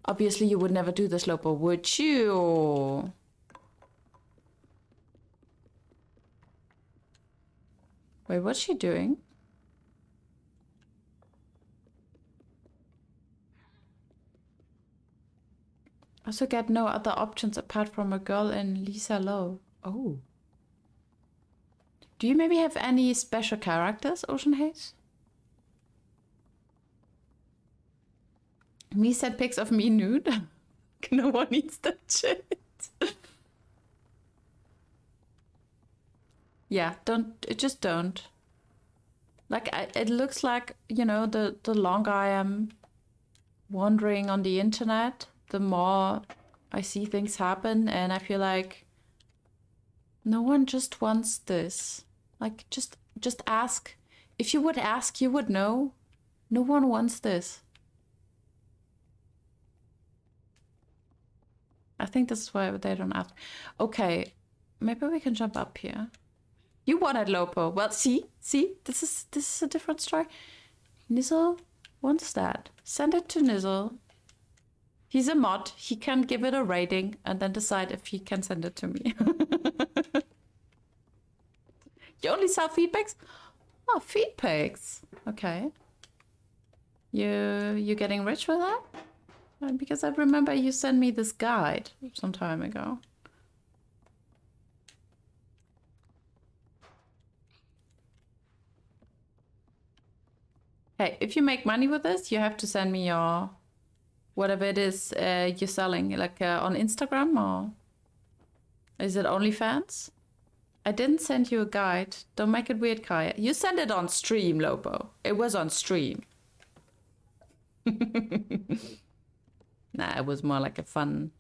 Obviously you would never do this, Lopo, would you? Wait, what's she doing? Also get no other options apart from a girl in Lisa Low. Oh. Do you maybe have any special characters, Ocean Haze? Me said pics of me nude. no one needs that shit. Yeah, don't just don't. Like I, it looks like you know the the longer I am wandering on the internet, the more I see things happen, and I feel like no one just wants this. Like just just ask. If you would ask, you would know. No one wants this. I think this is why they don't ask. Okay, maybe we can jump up here. You wanted Lopo. Well, see, see, this is this is a different story. Nizzle wants that. Send it to Nizzle. He's a mod. He can give it a rating and then decide if he can send it to me. you only sell feedbacks? Oh, feedbacks. Okay. You you getting rich with that? Because I remember you sent me this guide some time ago. Hey, if you make money with this, you have to send me your whatever it is uh, you're selling, like uh, on Instagram or is it OnlyFans? I didn't send you a guide. Don't make it weird, Kaja. You sent it on stream, Lobo. It was on stream. nah, it was more like a fun.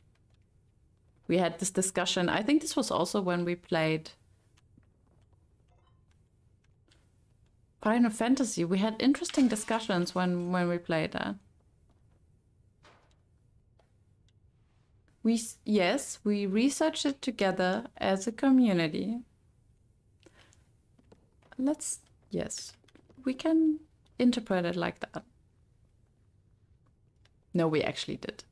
We had this discussion. I think this was also when we played Final Fantasy. We had interesting discussions when when we played that. We yes, we researched it together as a community. Let's yes, we can interpret it like that. No, we actually did.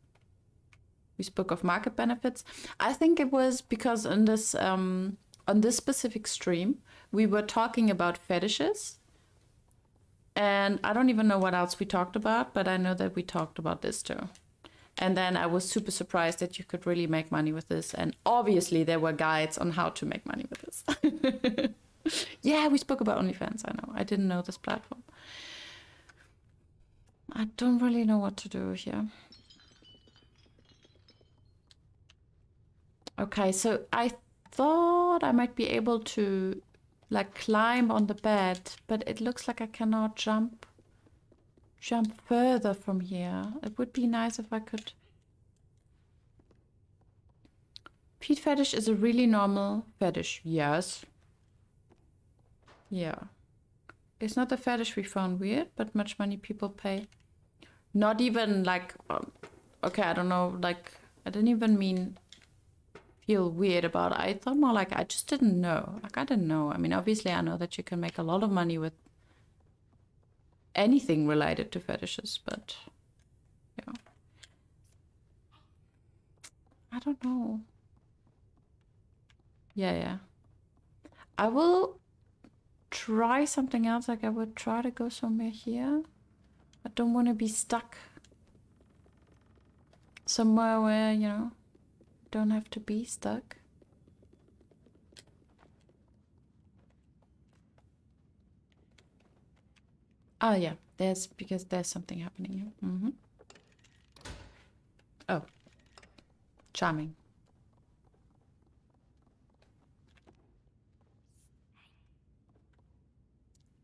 We spoke of market benefits. I think it was because on this um, on this specific stream we were talking about fetishes, and I don't even know what else we talked about, but I know that we talked about this too. And then I was super surprised that you could really make money with this, and obviously there were guides on how to make money with this. yeah, we spoke about OnlyFans. I know. I didn't know this platform. I don't really know what to do here. Okay, so I thought I might be able to like climb on the bed, but it looks like I cannot jump jump further from here. It would be nice if I could. Feet fetish is a really normal fetish. Yes. Yeah. It's not the fetish we found weird, but much money people pay. Not even like, um, okay, I don't know, like, I didn't even mean feel weird about it. I thought more like I just didn't know. Like, I didn't know. I mean, obviously, I know that you can make a lot of money with anything related to fetishes, but yeah. I don't know. Yeah, yeah. I will try something else. Like I would try to go somewhere here. I don't want to be stuck somewhere where, you know, don't have to be stuck. Oh yeah, there's because there's something happening here. Mm -hmm. Oh, charming.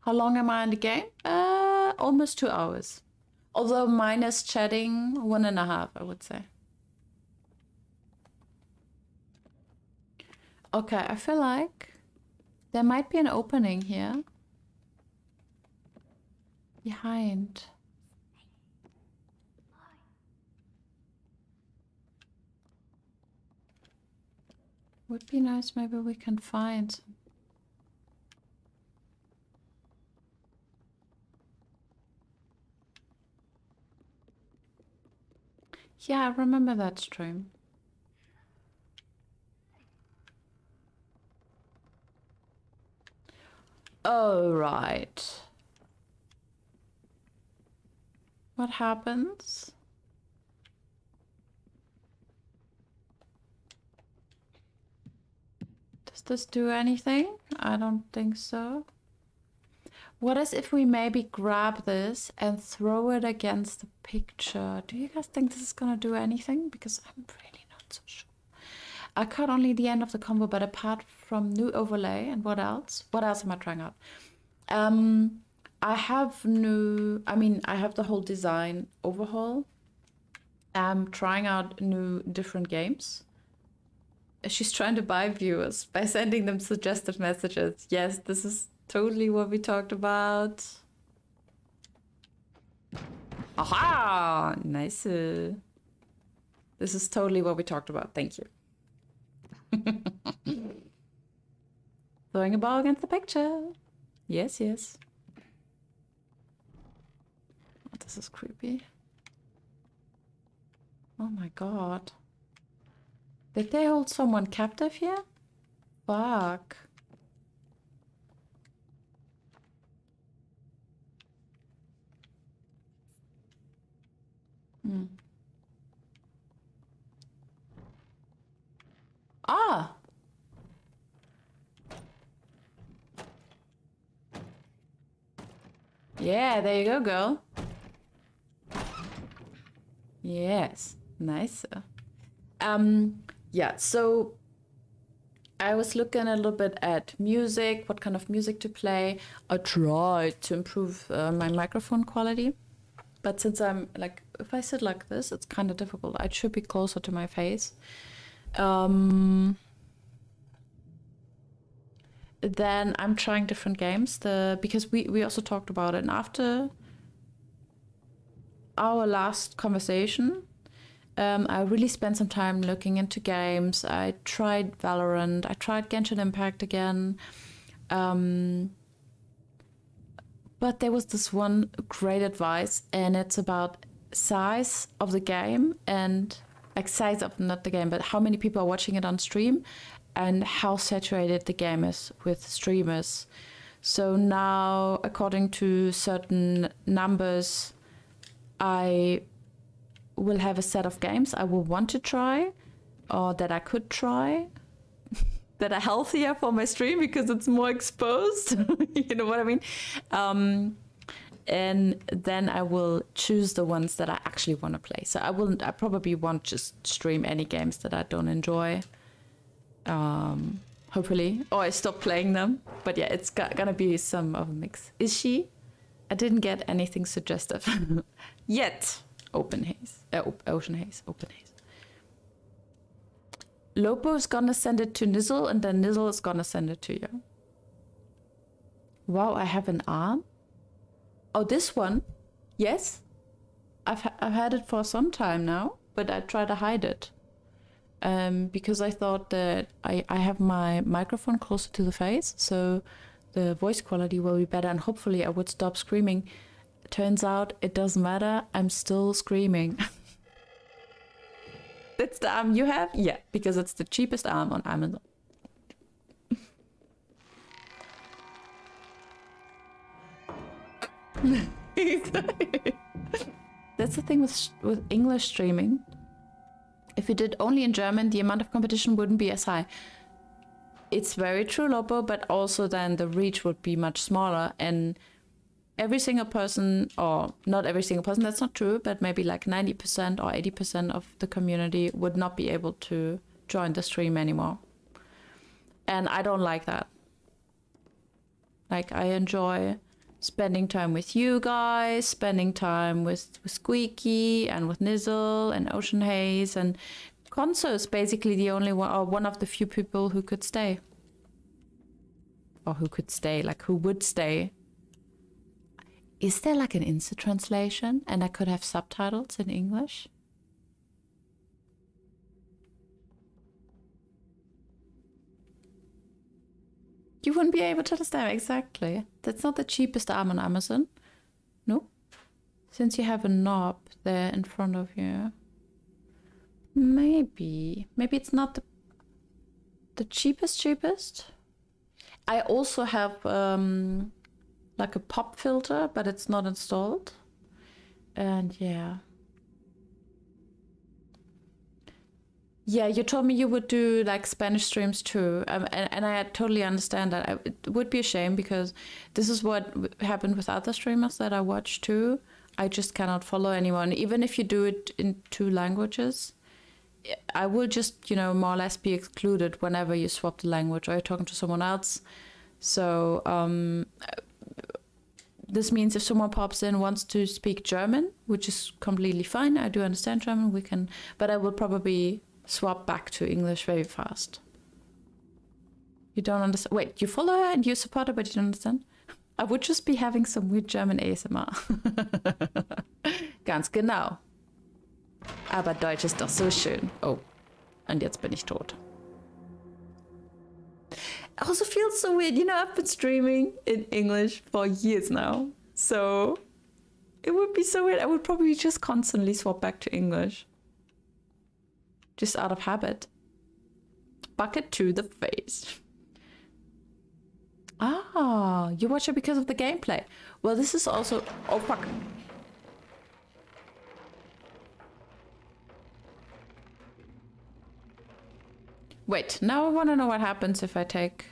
How long am I in the game? Uh, almost two hours. Although minus chatting, one and a half, I would say. Okay, I feel like there might be an opening here. Behind. Would be nice, maybe we can find some. Yeah, I remember that stream. Oh, right. What happens? Does this do anything? I don't think so. What is if we maybe grab this and throw it against the picture? Do you guys think this is gonna do anything? Because I'm really not so sure. I cut only the end of the combo, but apart from new overlay and what else? What else am I trying out? Um, I have new. I mean, I have the whole design overhaul. I'm trying out new different games. She's trying to buy viewers by sending them suggested messages. Yes, this is totally what we talked about. Aha! Nice. This is totally what we talked about. Thank you. Throwing a ball against the picture. Yes, yes. Oh, this is creepy. Oh my god. Did they hold someone captive here? Fuck. Hmm. Ah! Yeah, there you go, girl. Yes, nice. Um, yeah, so I was looking a little bit at music, what kind of music to play. I tried to improve uh, my microphone quality, but since I'm like, if I sit like this, it's kind of difficult. I should be closer to my face. Um, then I'm trying different games. The because we we also talked about it, and after our last conversation, um, I really spent some time looking into games. I tried Valorant. I tried Genshin Impact again. Um, but there was this one great advice, and it's about size of the game and like size of not the game, but how many people are watching it on stream, and how saturated the game is with streamers. So now, according to certain numbers, I will have a set of games I will want to try or that I could try that are healthier for my stream because it's more exposed. you know what I mean? Um, and then I will choose the ones that I actually want to play. So I will I probably won't just stream any games that I don't enjoy. Um, hopefully, or I stop playing them. But yeah, it's gonna be some of a mix. Is she? I didn't get anything suggestive yet. Open haze, uh, ocean haze, open haze. Lopo is gonna send it to Nizzle, and then Nizzle is gonna send it to you. Wow, I have an arm. Oh, this one? Yes. I've, ha I've had it for some time now, but I try to hide it. Um, because I thought that I, I have my microphone closer to the face, so the voice quality will be better, and hopefully I would stop screaming. Turns out it doesn't matter, I'm still screaming. That's the arm you have? Yeah, because it's the cheapest arm on Amazon. That's the thing with with English streaming. If you did only in German, the amount of competition wouldn't be as high. It's very true, Lopo, but also then the reach would be much smaller and every single person, or not every single person, that's not true, but maybe like 90% or 80% of the community would not be able to join the stream anymore. And I don't like that. Like, I enjoy spending time with you guys, spending time with, with Squeaky and with Nizzle and Ocean Haze and Conso is basically the only one or one of the few people who could stay. Or who could stay, like who would stay. Is there like an instant translation and I could have subtitles in English? You wouldn't be able to understand exactly. That's not the cheapest arm on Amazon. No. Since you have a knob there in front of you. Maybe. Maybe it's not the the cheapest cheapest. I also have um like a pop filter, but it's not installed. And yeah. Yeah, you told me you would do like Spanish streams too, um, and, and I totally understand that. I, it would be a shame because this is what happened with other streamers that I watch too. I just cannot follow anyone, even if you do it in two languages. I will just, you know, more or less be excluded whenever you swap the language or you're talking to someone else. So um, this means if someone pops in wants to speak German, which is completely fine. I do understand German. We can, but I will probably swap back to English very fast. You don't understand. Wait, you follow her and you support her, but you don't understand. I would just be having some weird German ASMR. Ganz genau. Aber Deutsch ist doch so schön. Oh, und jetzt bin ich tot. Also feels so weird. You know, I've been streaming in English for years now. So it would be so weird. I would probably just constantly swap back to English. Just out of habit. Bucket to the face. Ah, you watch it because of the gameplay. Well, this is also. Oh, fuck. Wait, now I want to know what happens if I take.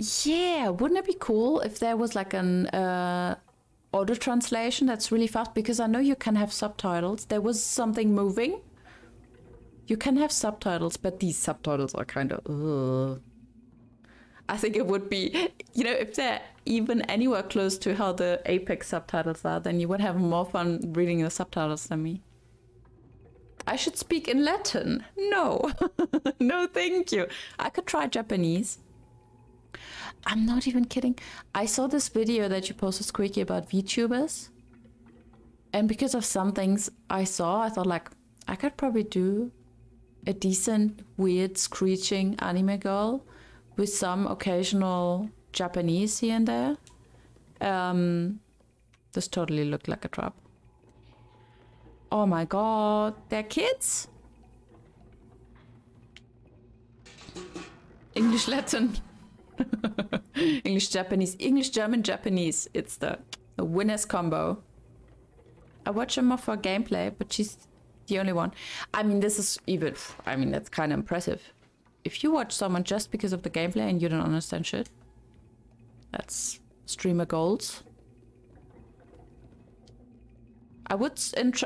Yeah, wouldn't it be cool if there was like an uh, auto translation that's really fast? Because I know you can have subtitles. There was something moving. You can have subtitles, but these subtitles are kind of. I think it would be, you know, if they're even anywhere close to how the Apex subtitles are, then you would have more fun reading the subtitles than me. I should speak in Latin. No, no, thank you. I could try Japanese. I'm not even kidding. I saw this video that you posted, Squeaky, about VTubers. And because of some things I saw, I thought, like, I could probably do a decent, weird, screeching anime girl with some occasional Japanese here and there. Um, this totally looked like a trap. Oh my god, they're kids? English Latin. English Japanese. English German Japanese. It's the, the winners combo. I watch her more for gameplay, but she's the only one. I mean, this is even. I mean, that's kind of impressive. If you watch someone just because of the gameplay and you don't understand shit, that's streamer goals. I would,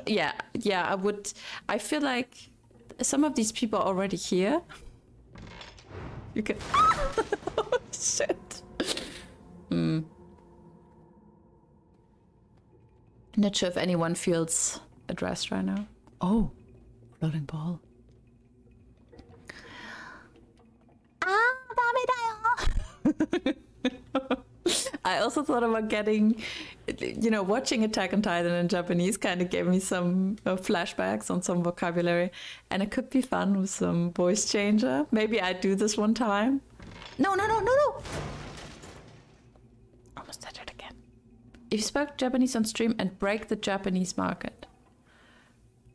yeah, yeah, I would. I feel like some of these people are already here. You can. shit. Hmm. Not sure if anyone feels addressed right now. Oh, floating ball. I also thought about getting, you know, watching Attack on Titan in Japanese kind of gave me some uh, flashbacks on some vocabulary, and it could be fun with some voice changer. Maybe I do this one time. No, no, no, no, no! Almost said it again. If you spoke Japanese on stream and break the Japanese market,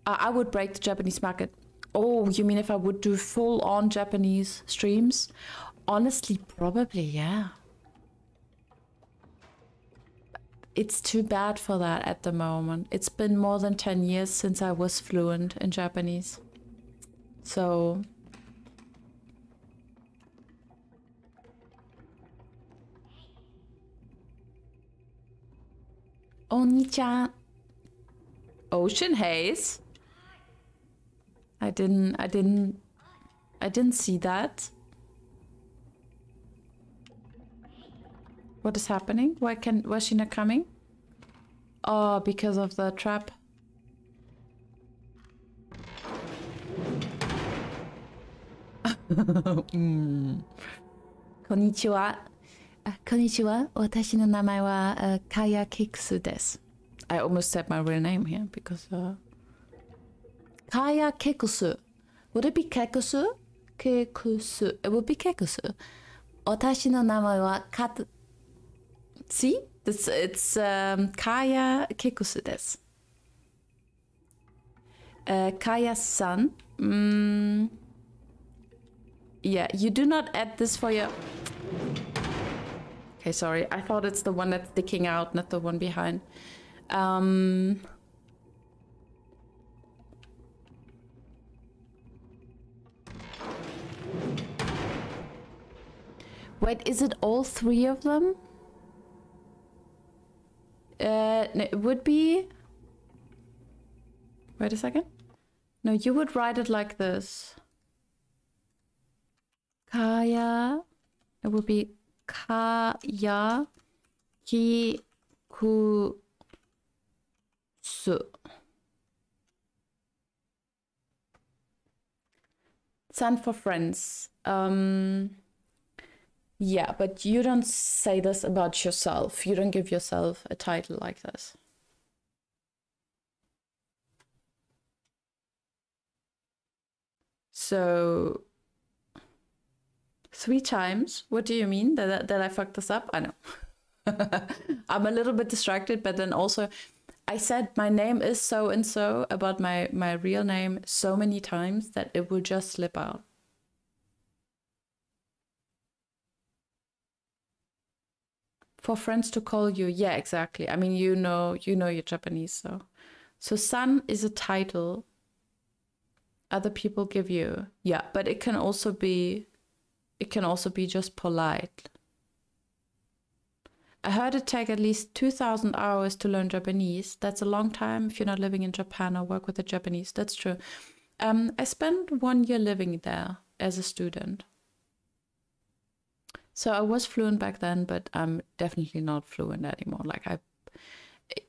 uh, I would break the Japanese market. Oh, you mean if I would do full on Japanese streams? Honestly, probably, yeah. It's too bad for that at the moment. It's been more than 10 years since I was fluent in Japanese. So. Oni-chan. Ocean Haze? I didn't, I didn't, I didn't see that. What is happening? Why can was she not coming? Oh, because of the trap. mm. こ uh, konnichiwa. Uh, I almost said my real name here because. Uh... Kaya Kekusu. Would it be Kekusu? Kekusu. It would be Kekusu. Watashi no namae wa Kat. See? It's, it's um, Kaya Kekusu desu. Uh, Mm. Yeah, you do not add this for your. Okay, sorry. I thought it's the one that's sticking out, not the one behind. Um... Wait, is it all three of them? Uh, it would be. Wait a second. No, you would write it like this. Kaya. It would be Kaya Ki Ku Su. Stand for friends. Um, yeah, but you don't say this about yourself. You don't give yourself a title like this. So, three times. What do you mean that that I fucked this up? I know. I'm a little bit distracted, but then also, I said my name is so and so about my my real name so many times that it will just slip out. For friends to call you, yeah, exactly. I mean, you know, you know you're Japanese, so so san is a title other people give you. Yeah, but it can also be it can also be just polite. I heard it take at least 2000 hours to learn Japanese. That's a long time if you're not living in Japan or work with the Japanese. That's true. Um, I spent one year living there as a student. So I was fluent back then, but I'm definitely not fluent anymore. Like I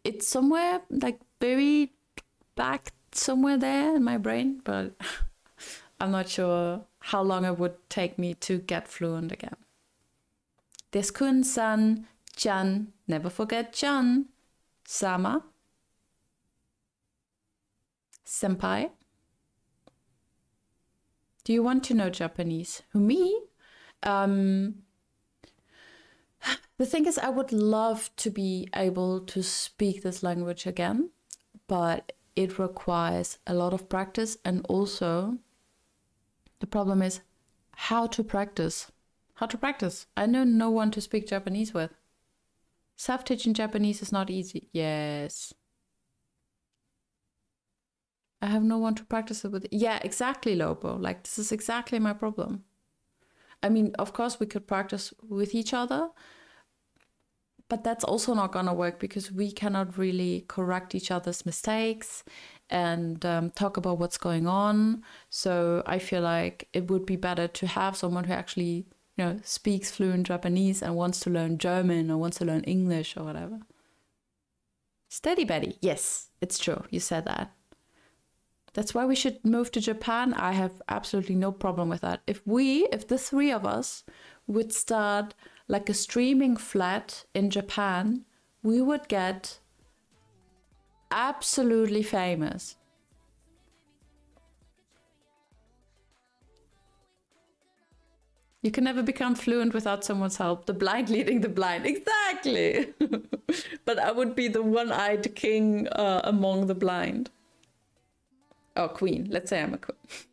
it's somewhere like very back somewhere there in my brain, but I'm not sure how long it would take me to get fluent again. Deskun san, Chan, never forget Chan, Sama, Senpai. Do you want to know Japanese? Who, me? Um, the thing is, I would love to be able to speak this language again, but it requires a lot of practice and also the problem is how to practice. How to practice? I know no one to speak japanese with. Self-teaching japanese is not easy. Yes. I have no one to practice it with. Yeah exactly lobo. Like this is exactly my problem. I mean of course we could practice with each other but that's also not going to work because we cannot really correct each other's mistakes and um, talk about what's going on. So i feel like it would be better to have someone who actually you know speaks fluent japanese and wants to learn german or wants to learn english or whatever. Steady betty. Yes it's true. You said that. That's why we should move to japan. I have absolutely no problem with that. If we if the three of us would start like a streaming flat in Japan, we would get absolutely famous. You can never become fluent without someone's help. The blind leading the blind. Exactly. but I would be the one eyed king uh, among the blind. Oh, queen. Let's say I'm a queen.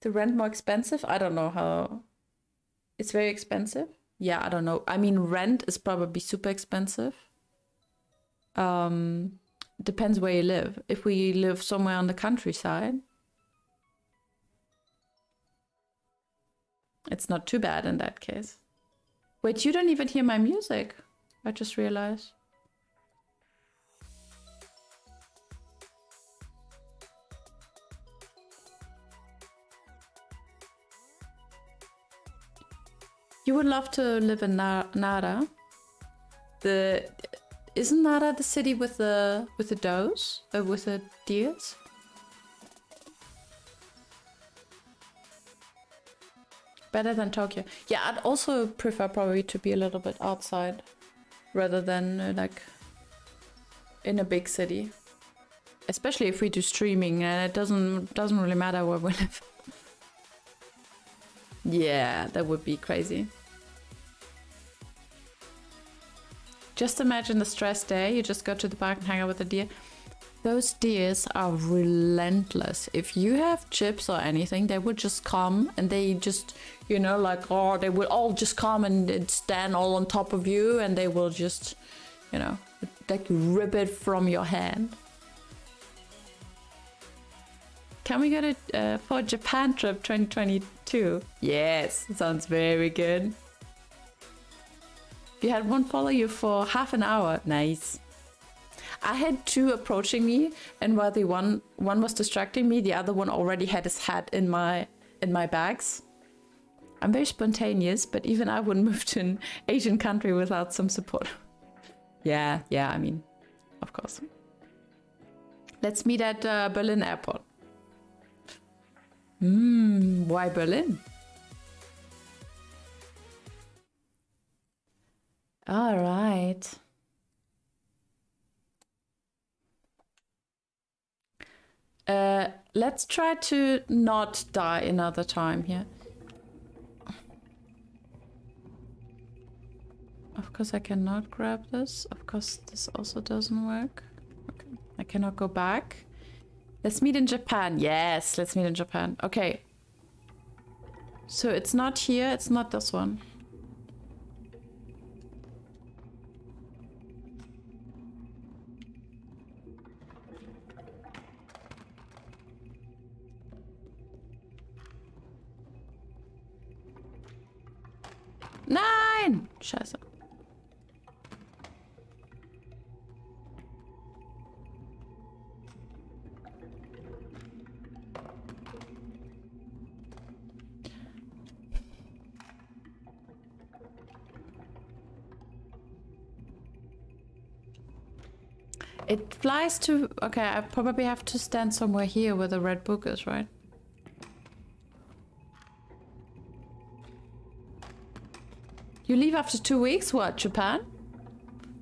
the rent more expensive? I don't know how it's very expensive. Yeah, I don't know. I mean, rent is probably super expensive. Um, depends where you live. If we live somewhere on the countryside, it's not too bad in that case. Wait, you don't even hear my music. I just realized. You would love to live in Nara. The isn't Nara the city with the with the does uh, with the deers? Better than Tokyo. Yeah, I'd also prefer probably to be a little bit outside rather than uh, like in a big city. Especially if we do streaming and it doesn't doesn't really matter where we live. Yeah, that would be crazy. Just imagine the stress day. You just go to the park and hang out with the deer. Those deers are relentless. If you have chips or anything, they would just come and they just, you know, like, oh, they will all just come and stand all on top of you and they will just, you know, like rip it from your hand. Can we go to uh, for Japan trip 2022? Yes, sounds very good. You had one follow you for half an hour. Nice. I had two approaching me, and while the one one was distracting me, the other one already had his hat in my in my bags. I'm very spontaneous, but even I wouldn't move to an Asian country without some support. yeah, yeah, I mean, of course. Let's meet at uh, Berlin airport. Hmm, why Berlin? All right. Uh, let's try to not die another time here. Of course I cannot grab this. Of course this also doesn't work. Okay. I cannot go back. Let's meet in Japan. Yes, let's meet in Japan. Okay. So it's not here, it's not this one. Nein! Scheiße. It flies to... Okay, I probably have to stand somewhere here where the red book is, right? You leave after two weeks? What, Japan?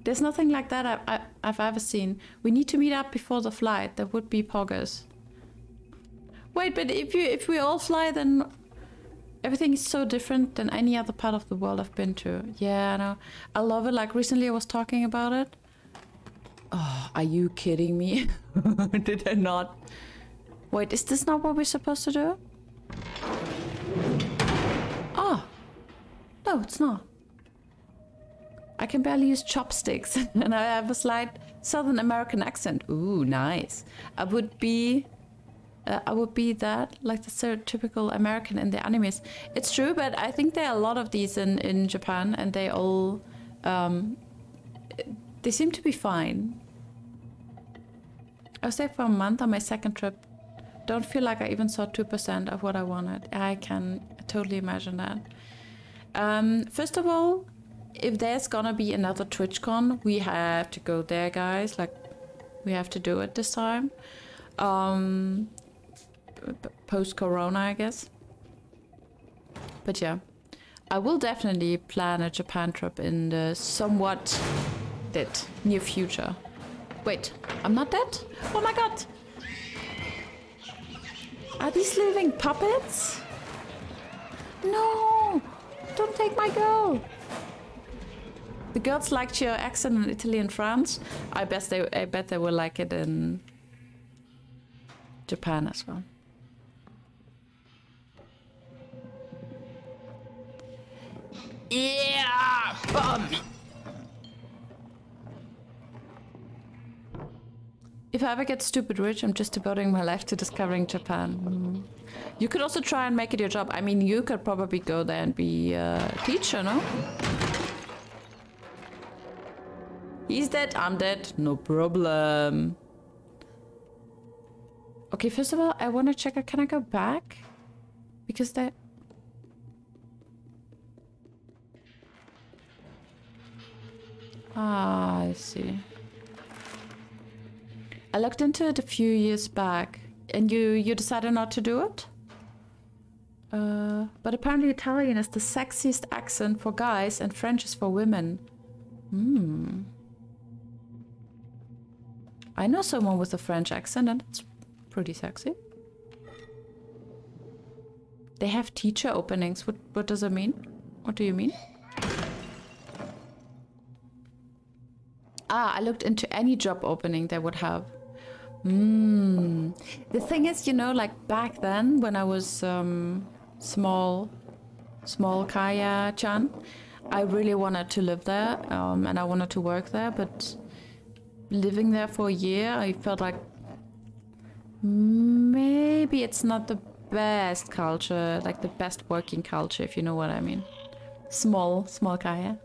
There's nothing like that I, I, I've ever seen. We need to meet up before the flight. That would be poggers. Wait, but if you if we all fly, then everything is so different than any other part of the world I've been to. Yeah, I know. I love it. Like recently, I was talking about it. Oh, are you kidding me? Did I not? Wait, is this not what we're supposed to do? Oh, no, it's not. I can barely use chopsticks and I have a slight Southern American accent. Ooh, nice. I would be uh, I would be that, like the stereotypical American in the animes. It's true, but I think there are a lot of these in, in Japan and they all, um, they seem to be fine. I was there for a month on my second trip. Don't feel like I even saw 2% of what I wanted. I can totally imagine that. Um, first of all, if there's gonna be another TwitchCon, we have to go there, guys. Like, we have to do it this time. Um, post Corona, I guess. But yeah, I will definitely plan a Japan trip in the somewhat dead near future. Wait, I'm not dead? Oh my god! Are these living puppets? No! Don't take my girl! The girls liked your accent in Italy and France. I bet they I bet they will like it in Japan as well. Yeah! Bomb! If I ever get stupid rich, I'm just devoting my life to discovering Japan. Mm. You could also try and make it your job. I mean, you could probably go there and be a teacher, no? He's dead, I'm dead, no problem. Okay, first of all, I want to check, can I go back? Because that... Ah, I see. I looked into it a few years back, and you you decided not to do it. Uh, but apparently Italian is the sexiest accent for guys, and French is for women. Hmm. I know someone with a French accent, and it's pretty sexy. They have teacher openings. What what does it mean? What do you mean? Ah, I looked into any job opening they would have. Mm. The thing is, you know, like back then when I was um, small, small Kaja-chan, I really wanted to live there um, and I wanted to work there, but living there for a year, I felt like maybe it's not the best culture, like the best working culture, if you know what I mean. Small, small Gaia.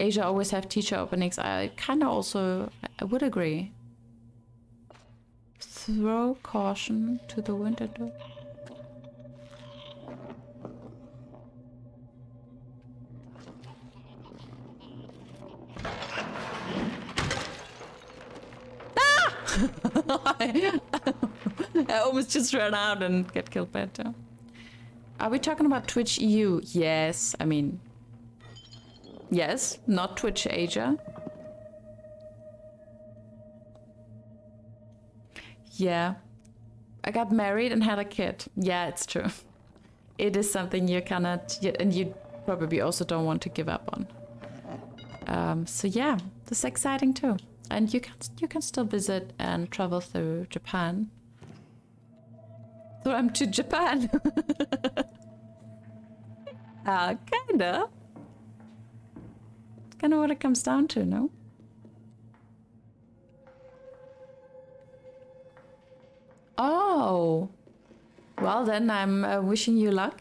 Asia always have teacher openings. I kind of also I would agree. Throw caution to the wind. I almost just ran out and get killed by it. Are we talking about Twitch EU? Yes. I mean, yes, not Twitch Asia. Yeah. I got married and had a kid. Yeah, it's true. It is something you cannot, and you probably also don't want to give up on. Um, so yeah, this is exciting too. And you can you can still visit and travel through Japan. So I'm to Japan. uh, kinda. Kinda what it comes down to, no? Oh. Well, then I'm uh, wishing you luck.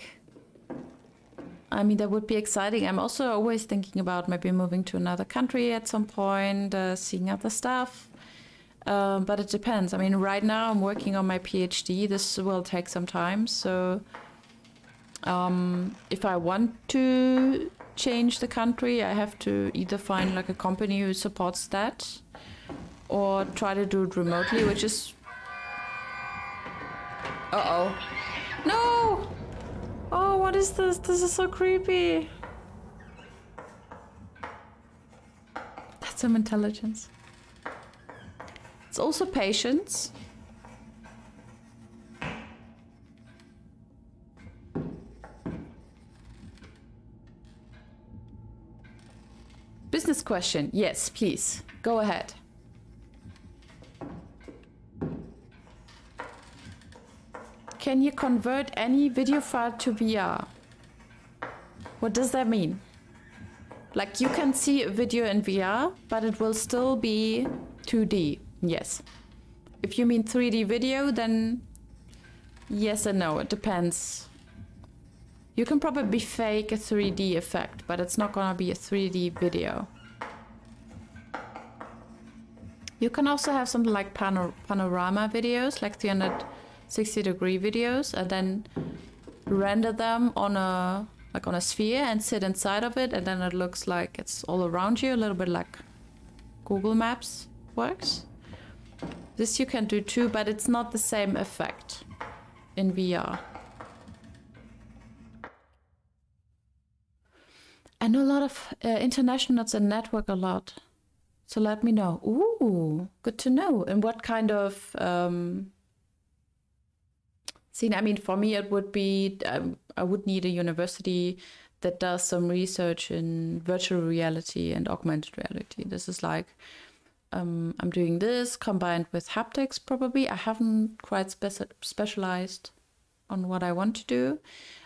I mean, that would be exciting. I'm also always thinking about maybe moving to another country at some point, uh, seeing other stuff. Um, but it depends. I mean, right now I'm working on my PhD. This will take some time. So, um, if I want to change the country, I have to either find like a company who supports that or try to do it remotely, which is. Uh oh. No! Oh, what is this? This is so creepy. That's some intelligence. It's also patience. Business question. Yes, please. Go ahead. Can you convert any video file to VR? What does that mean? Like you can see a video in VR, but it will still be 2D. Yes. If you mean 3D video, then yes and no. It depends. You can probably fake a 3D effect, but it's not gonna be a 3D video. You can also have something like pano- panorama videos, like 360 degree videos, and then render them on a like on a sphere and sit inside of it, and then it looks like it's all around you, a little bit like Google Maps works. This you can do too, but it's not the same effect in VR. I know a lot of uh, internationals and network a lot. So let me know. Ooh, good to know. And what kind of um, scene? I mean, for me, it would be um, I would need a university that does some research in virtual reality and augmented reality. This is like um, I'm doing this combined with haptics. Probably I haven't quite speci- specialized on what I want to do.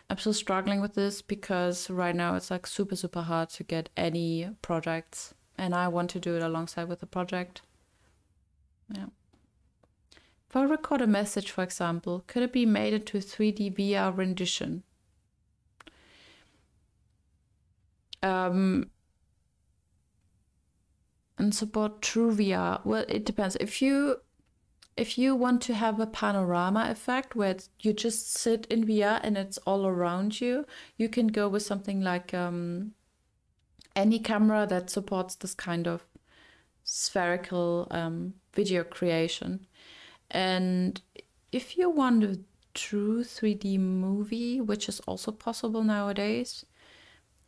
I'm still struggling with this because right now it's like super super hard to get any projects and I want to do it alongside with the project. Yeah. If I record a message, for example, could it be made into a 3D VR rendition? Um, and support true VR. Well, it depends. If you if you want to have a panorama effect where you just sit in VR and it's all around you, you can go with something like um, any camera that supports this kind of spherical um, video creation. And if you want a true 3D movie, which is also possible nowadays,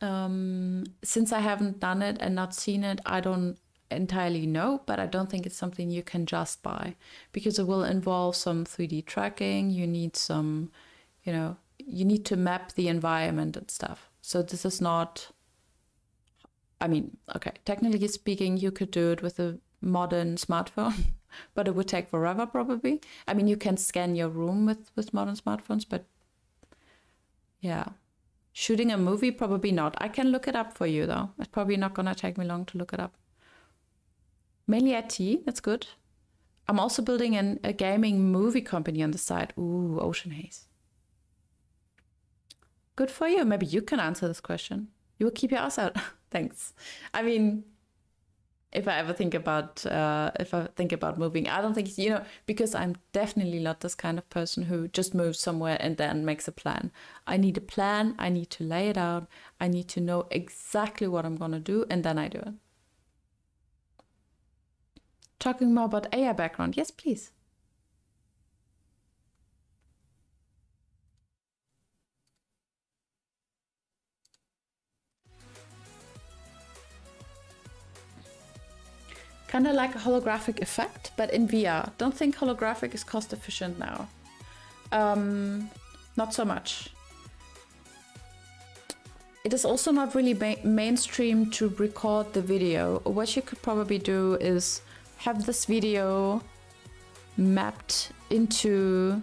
um, since I haven't done it and not seen it, I don't entirely know, but I don't think it's something you can just buy because it will involve some 3D tracking. You need some, you know, you need to map the environment and stuff. So this is not I mean, okay, technically speaking, you could do it with a modern smartphone, but it would take forever probably. I mean, you can scan your room with with modern smartphones, but yeah. Shooting a movie probably not. I can look it up for you though. It's probably not going to take me long to look it up. Mainly IT, that's good. I'm also building an, a gaming movie company on the side. Ooh, Ocean Haze. Good for you. Maybe you can answer this question. You will keep your ass out. Thanks. I mean, if I ever think about uh, if I think about moving, I don't think you know because I'm definitely not this kind of person who just moves somewhere and then makes a plan. I need a plan. I need to lay it out. I need to know exactly what I'm gonna do, and then I do it. Talking more about AI background, yes, please. Kind of like a holographic effect, but in VR. Don't think holographic is cost efficient now. Um, not so much. It is also not really ma mainstream to record the video. What you could probably do is have this video mapped into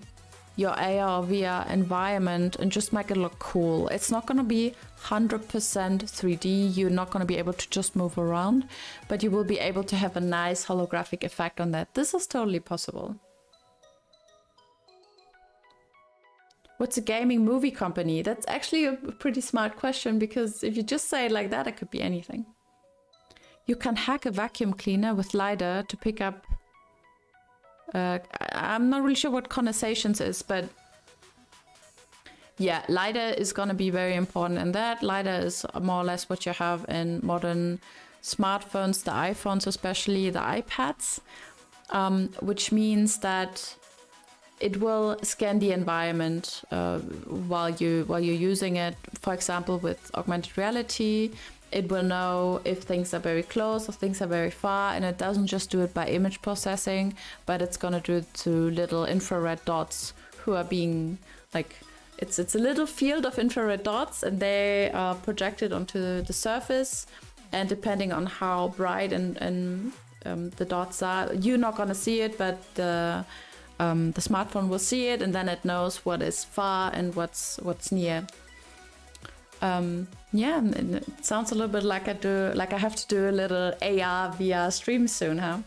your AR VR environment and just make it look cool. It's not going to be 100% 3D. You're not going to be able to just move around, but you will be able to have a nice holographic effect on that. This is totally possible. What's a gaming movie company? That's actually a pretty smart question because if you just say it like that, it could be anything. You can hack a vacuum cleaner with LiDAR to pick up uh, I'm not really sure what condensations is, but yeah, LiDAR is going to be very important in that. LiDAR is more or less what you have in modern smartphones, the iPhones, especially the iPads, um, which means that it will scan the environment uh, while you while you're using it. For example, with augmented reality, it will know if things are very close or things are very far, and it doesn't just do it by image processing, but it's gonna do it to little infrared dots who are being like it's it's a little field of infrared dots, and they are projected onto the surface, and depending on how bright and and um, the dots are, you're not gonna see it, but the um, the smartphone will see it, and then it knows what is far and what's what's near. Um, yeah, it sounds a little bit like I do, like I have to do a little AR VR stream soon, huh?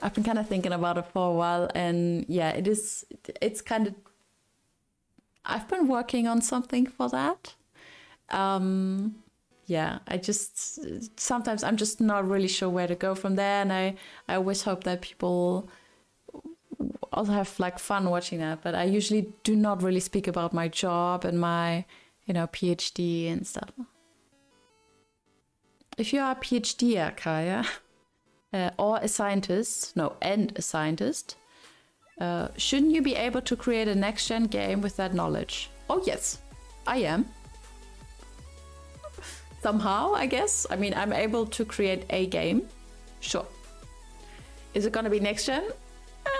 I've been kind of thinking about it for a while, and yeah, it is. It's kind of. I've been working on something for that. Um, yeah, I just sometimes I'm just not really sure where to go from there, and I I always hope that people also have like fun watching that. But I usually do not really speak about my job and my you know, PhD and stuff. If you are a PhD, Kaja, uh, or a scientist, no, and a scientist, uh, shouldn't you be able to create a next gen game with that knowledge? Oh, yes, I am. Somehow, I guess. I mean, I'm able to create a game. Sure. Is it going to be next gen? Eh,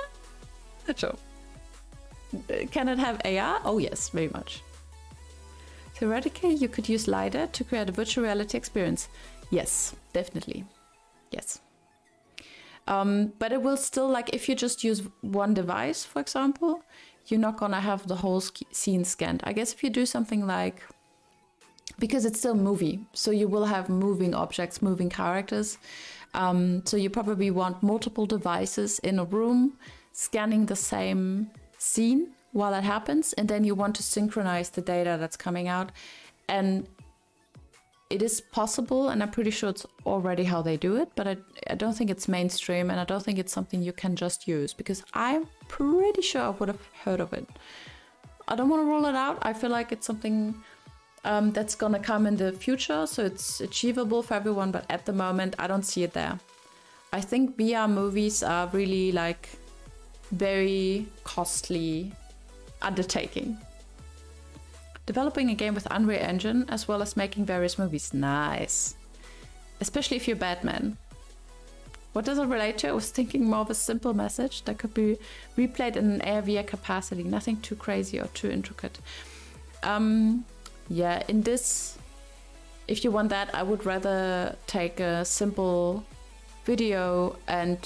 not sure. Can it have AR? Oh, yes, very much. Theoretically, you could use LiDAR to create a virtual reality experience. Yes, definitely. Yes. Um, but it will still, like, if you just use one device, for example, you're not gonna have the whole scene scanned. I guess if you do something like, because it's still movie, so you will have moving objects, moving characters. Um, so you probably want multiple devices in a room scanning the same scene while that happens and then you want to synchronize the data that's coming out. And it is possible and i'm pretty sure it's already how they do it but I, I don't think it's mainstream and i don't think it's something you can just use because i'm pretty sure i would have heard of it. I don't want to roll it out. I feel like it's something um, that's gonna come in the future so it's achievable for everyone but at the moment i don't see it there. I think vr movies are really like very costly undertaking. Developing a game with Unreal Engine as well as making various movies. Nice. Especially if you're Batman. What does it relate to? I was thinking more of a simple message that could be replayed in an AR/VR capacity. Nothing too crazy or too intricate. Um, yeah, in this, if you want that, I would rather take a simple video and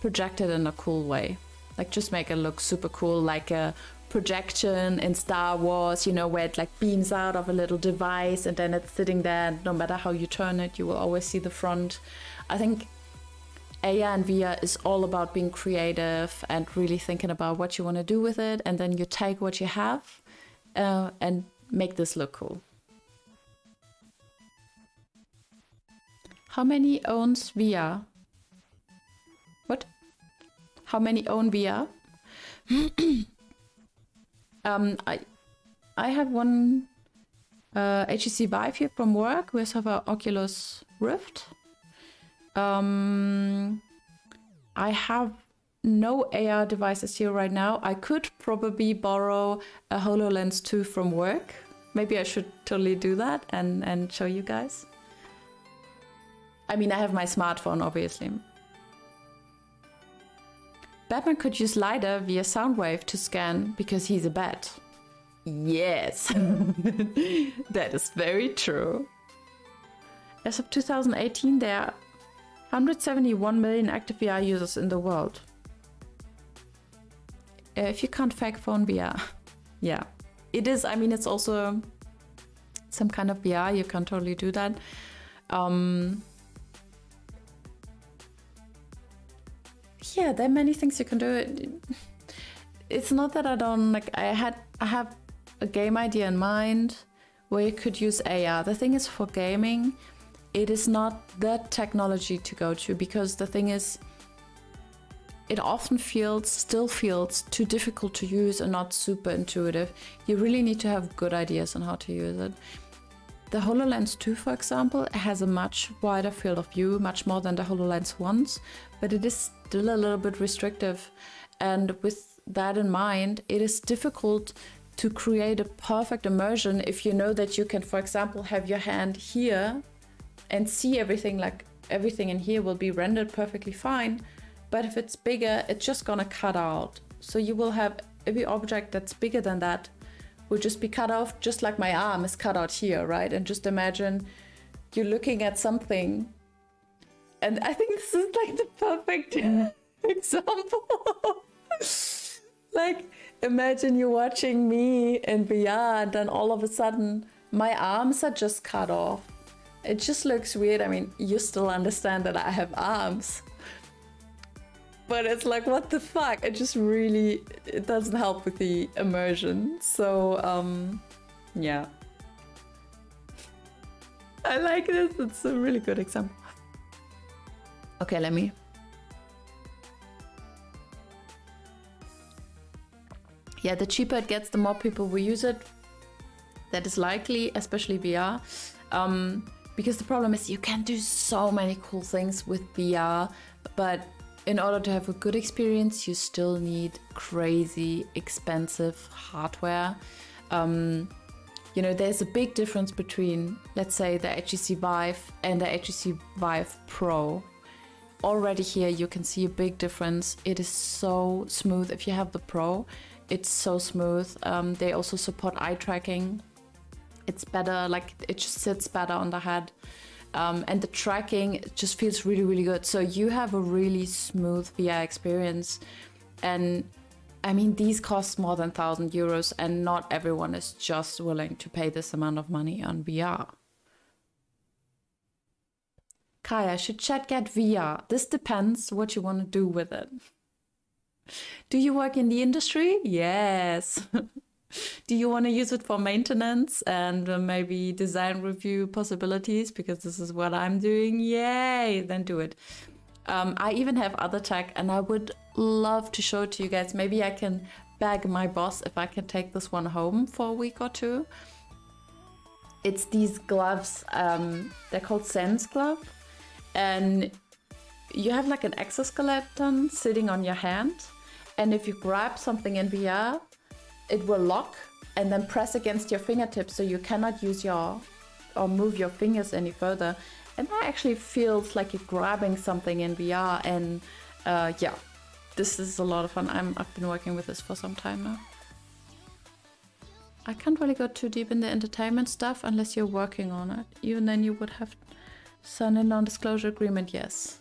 project it in a cool way. Like just make it look super cool, like a projection in Star Wars, you know, where it like beams out of a little device and then it's sitting there. And no matter how you turn it, you will always see the front. I think AR and VR is all about being creative and really thinking about what you want to do with it, and then you take what you have uh, and make this look cool. How many owns VR? What? How many own VR? um, I I have one uh, HTC Vive here from work. We also have an Oculus Rift. Um, I have no AR devices here right now. I could probably borrow a HoloLens 2 from work. Maybe I should totally do that and, and show you guys. I mean, I have my smartphone, obviously. Batman could use LiDAR via Soundwave to scan because he's a bat. Yes, that is very true. As of 2018, there are 171 million active VR users in the world. Uh, if you can't fake phone VR, yeah, it is. I mean, it's also some kind of VR. You can totally do that. Um, yeah, there are many things you can do. It's not that I don't like. I had I have a game idea in mind where you could use AR. The thing is, for gaming, it is not the technology to go to because the thing is, it often feels, still feels too difficult to use and not super intuitive. You really need to have good ideas on how to use it. The HoloLens 2, for example, has a much wider field of view, much more than the HoloLens 1s, but it is still a little bit restrictive. And with that in mind, it is difficult to create a perfect immersion if you know that you can, for example, have your hand here and see everything like everything in here will be rendered perfectly fine. But if it's bigger, it's just gonna cut out. So you will have every object that's bigger than that will just be cut off, just like my arm is cut out here, right? And just imagine you're looking at something. And I think this is like the perfect example. like, imagine you're watching me in VR, and then all of a sudden, my arms are just cut off. It just looks weird. I mean, you still understand that I have arms. But it's like, what the fuck? It just really, it doesn't help with the immersion. So, um, yeah. I like this. It's a really good example. Okay, let me yeah, the cheaper it gets, the more people will use it. That is likely, especially VR. Um, because the problem is you can do so many cool things with VR, but in order to have a good experience, you still need crazy expensive hardware. Um, you know, there's a big difference between, let's say, the HTC Vive and the HTC Vive Pro. Already here, you can see a big difference. It is so smooth if you have the Pro it's so smooth. Um, they also support eye tracking. It's better, like it just sits better on the head. Um, and the tracking just feels really, really good. So you have a really smooth VR experience. And I mean, these cost more than 1000 euros, and not everyone is just willing to pay this amount of money on VR. Kaja, should chat get VR? This depends what you want to do with it. Do you work in the industry? Yes. Do you want to use it for maintenance and uh, maybe design review possibilities? Because this is what I'm doing. Yay! Then do it. Um, I even have other tech and I would love to show it to you guys. Maybe I can beg my boss if I can take this one home for a week or two. It's these gloves, um, they're called Sense Glove. And you have like an exoskeleton sitting on your hand, and if you grab something in VR, it will lock and then press against your fingertips so you cannot use your or move your fingers any further. And that actually feels like you're grabbing something in VR. And uh, yeah, this is a lot of fun. I'm, I've been working with this for some time now. I can't really go too deep in the entertainment stuff unless you're working on it. Even then, you would have signed a non disclosure agreement, yes.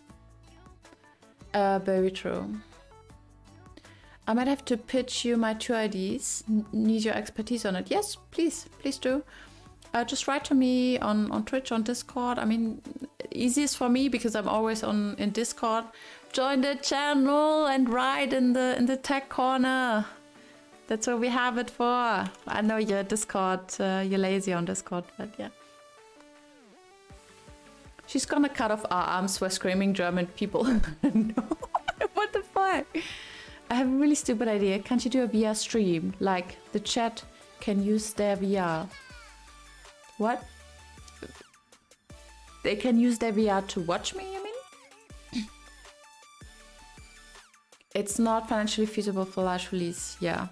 Uh, very true. I might have to pitch you my two IDs. Need your expertise on it? Yes, please, please do. Uh, just write to me on on Twitch, on Discord. I mean, easiest for me because I'm always on in Discord. Join the channel and write in the in the tech corner. That's what we have it for. I know you're Discord, uh, you're lazy on Discord, but yeah. She's gonna cut off our arms for screaming German people. no, what the fuck? I have a really stupid idea. Can't you do a VR stream? Like the chat can use their VR. What? They can use their VR to watch me, you mean? it's not financially feasible for large release, yeah.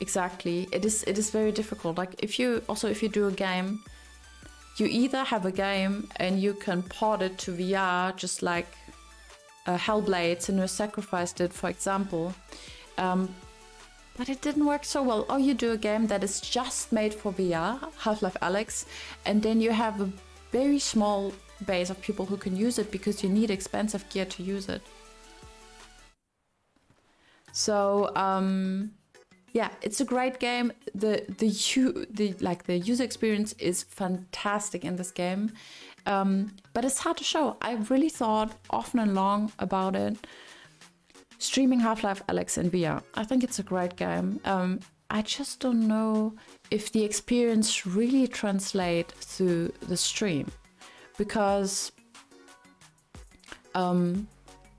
Exactly. It is it is very difficult. Like if you also if you do a game, you either have a game and you can port it to VR just like uh, Hellblade Senua's Sacrifice did, for example. Um, but it didn't work so well. Or you do a game that is just made for VR, Half-Life Alyx, and then you have a very small base of people who can use it because you need expensive gear to use it. So um, yeah, it's a great game. The the the like the user experience is fantastic in this game, um, but it's hard to show. I really thought often and long about it. Streaming Half Life Alyx in VR. I think it's a great game. Um, I just don't know if the experience really translate through the stream because um,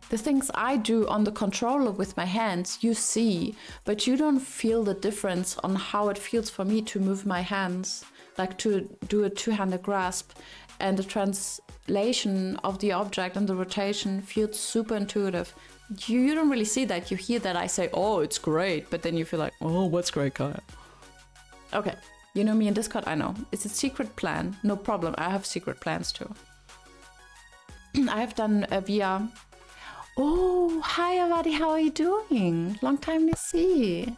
the things I do on the controller with my hands, you see, but you don't feel the difference on how it feels for me to move my hands, like to do a two handed grasp. And the translation of the object and the rotation feels super intuitive. You, you don't really see that. You hear that I say, oh, it's great, but then you feel like, oh, what's great, Kaja? Okay, you know me in Discord, I know. It's a secret plan, no problem. I have secret plans too. I have done a VR Oh, hi everybody, how are you doing? Long time no see.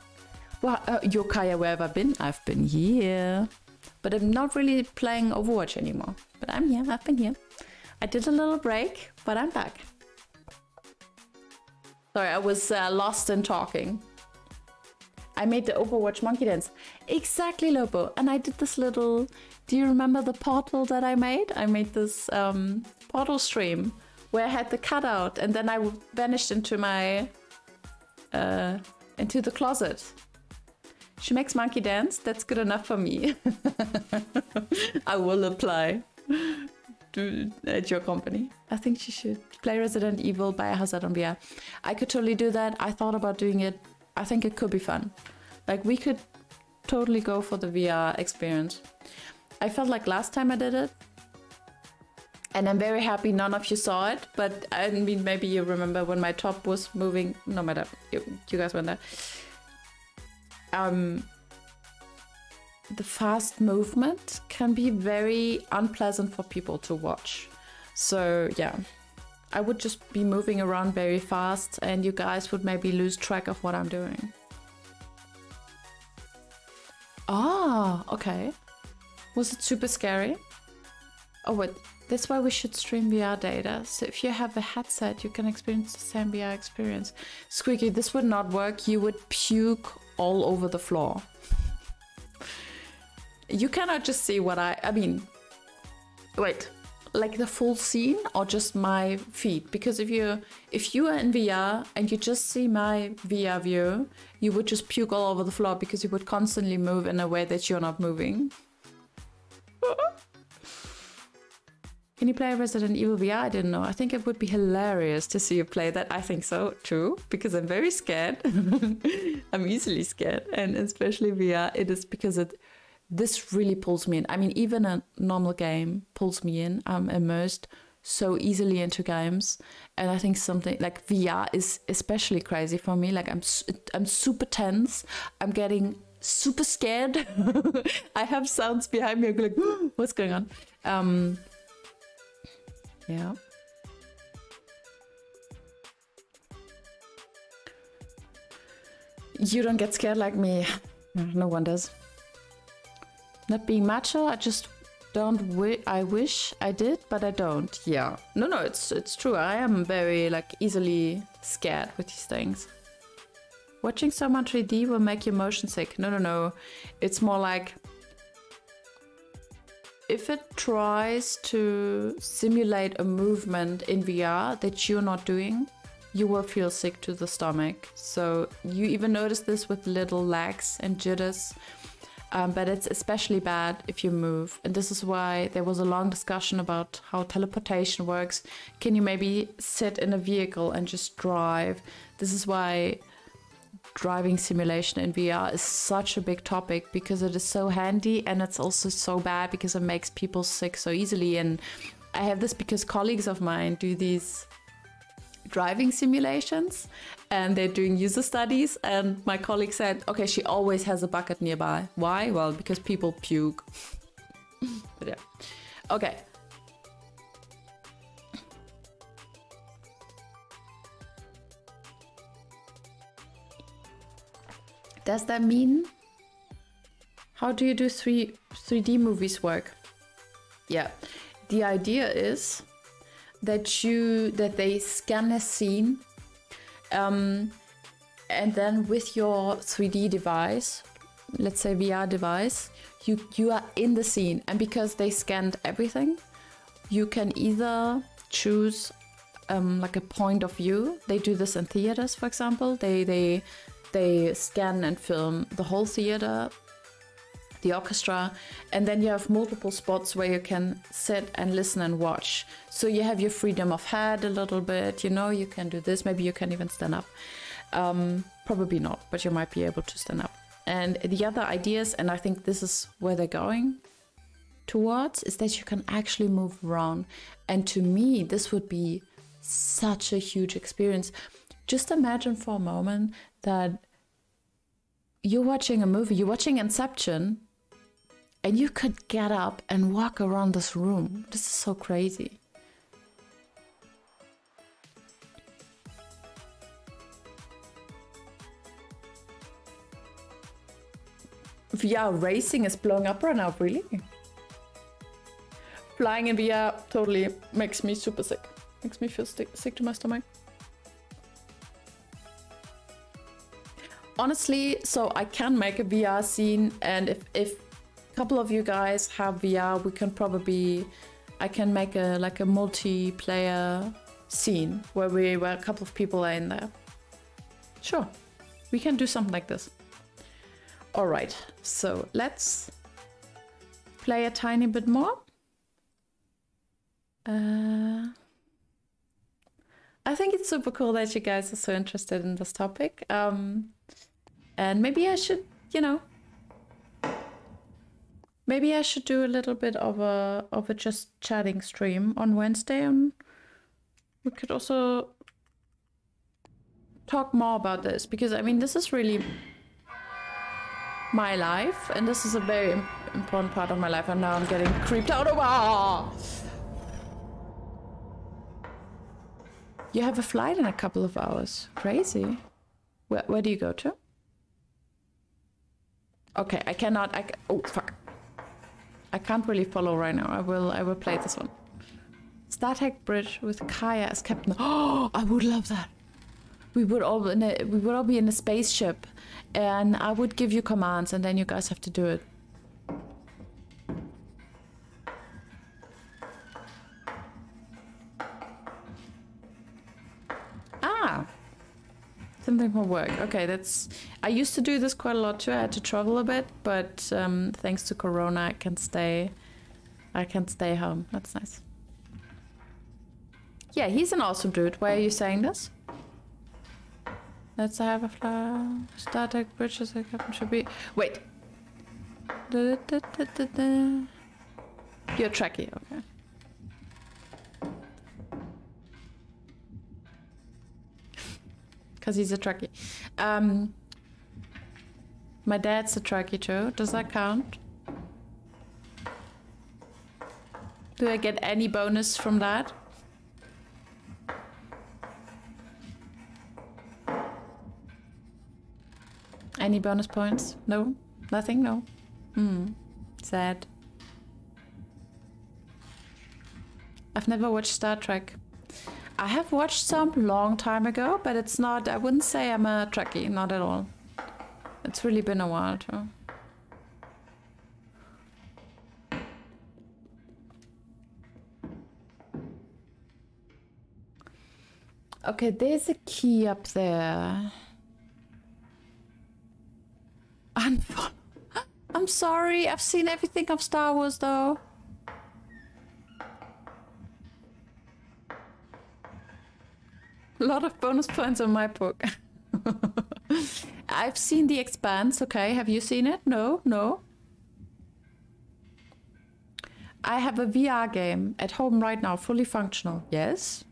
Well, uh, Yokaya, where have I been? I've been here. But I'm not really playing Overwatch anymore. But I'm here, I've been here. I did a little break, but I'm back. Sorry, I was uh, lost in talking. I made the Overwatch monkey dance. Exactly, Lobo. And I did this little... Do you remember the portal that I made? I made this um, portal stream where I had the cutout, and then I vanished into my uh, into the closet. She makes monkey dance. That's good enough for me. I will apply to, at your company. I think she should play Resident Evil Biohazard on VR. I could totally do that. I thought about doing it. I think it could be fun. Like we could totally go for the VR experience. I felt like last time I did it, and I'm very happy none of you saw it, but I mean, maybe you remember when my top was moving. No matter, you, you guys went there. Um, the fast movement can be very unpleasant for people to watch. So, yeah, I would just be moving around very fast, and you guys would maybe lose track of what I'm doing. Ah, okay. Was it super scary? Oh, wait. That's why we should stream VR data. So if you have a headset, you can experience the same VR experience. Squeaky, this would not work. You would puke all over the floor. you cannot just see what I, I mean, wait, like the full scene or just my feet? Because if you if you are in VR and you just see my VR view, you would just puke all over the floor because you would constantly move in a way that you're not moving. Uh-huh. Can you play Resident Evil VR? I didn't know. I think it would be hilarious to see you play that. I think so too, because I'm very scared. I'm easily scared, and especially VR. It is because it this really pulls me in. I mean, even a normal game pulls me in. I'm immersed so easily into games, and I think something like VR is especially crazy for me. Like I'm I'm super tense. I'm getting super scared. I have sounds behind me. I'm like, what's going on? Um, yeah. You don't get scared like me. No one does. Not being macho, I just don't wi I wish I did, but I don't. Yeah. No, no, it's it's true. I am very like easily scared with these things. Watching someone 3D will make you motion sick. No, no, no. It's more like if it tries to simulate a movement in VR that you're not doing, you will feel sick to the stomach. So you even notice this with little lags and jitters. Um, but it's especially bad if you move. And this is why there was a long discussion about how teleportation works. Can you maybe sit in a vehicle and just drive? This is why driving simulation in VR is such a big topic because it is so handy and it's also so bad because it makes people sick so easily. And I have this because colleagues of mine do these driving simulations and they're doing user studies. And my colleague said okay she always has a bucket nearby. Why? Well because people puke. But yeah. Okay does that mean? How do you do 3 3d movies work? Yeah. The idea is that you that they scan a scene um, and then with your 3d device let's say vr device you you are in the scene. And because they scanned everything you can either choose um, like a point of view. They do this in theaters for example. They they they scan and film the whole theater the orchestra, and then you have multiple spots where you can sit and listen and watch. So you have your freedom of head a little bit, you know, you can do this, maybe you can even stand up. Um, probably not, but you might be able to stand up. And the other ideas, and I think this is where they're going towards, is that you can actually move around. And to me, this would be such a huge experience. Just imagine for a moment that you're watching a movie, you're watching Inception, and you could get up and walk around this room. This is so crazy. VR racing is blowing up right now, really? Flying in VR totally makes me super sick. Makes me feel sick, to my stomach. Honestly, so I can make a VR scene and if, if a couple of you guys have VR, we can probably I can make a like a multiplayer scene where we where a couple of people are in there. Sure. We can do something like this. All right. So, let's play a tiny bit more. Uh I think it's super cool that you guys are so interested in this topic. Um, and maybe I should, you know, Maybe I should do a little bit of a of a just chatting stream on Wednesday, and we could also talk more about this because I mean this is really my life, and this is a very important part of my life. And now I'm getting creeped out of. You have a flight in a couple of hours. Crazy. Where, where do you go to? Okay, I cannot. I oh fuck. I can't really follow right now. I will I will play this one. Star Trek Bridge with Kaja as captain. Oh, I would love that. We would all a, we would all be in a spaceship, and I would give you commands, and then you guys have to do it. Something will work. Okay, that's. I used to do this quite a lot too. I had to travel a bit, but um, thanks to Corona, I can stay. I can stay home. That's nice. Yeah, he's an awesome dude. Why are you saying this? Let's have a flower. Star Trek bridges. a captain should be. Wait. You're Trekkie, okay. Because he's a Trekkie. Um, my dad's a Trekkie too. Does that count? Do I get any bonus from that? Any bonus points? No? Nothing? No? Hmm. Sad. I've never watched Star Trek. I have watched some long time ago, but it's not, I wouldn't say I'm a Trekkie, not at all. It's really been a while too. Okay, there's a key up there. I'm sorry, I've seen everything of Star Wars though. A lot of bonus points on my book. I've seen The Expanse, okay? Have you seen it? No, no. I have a VR game at home right now, fully functional. Yes.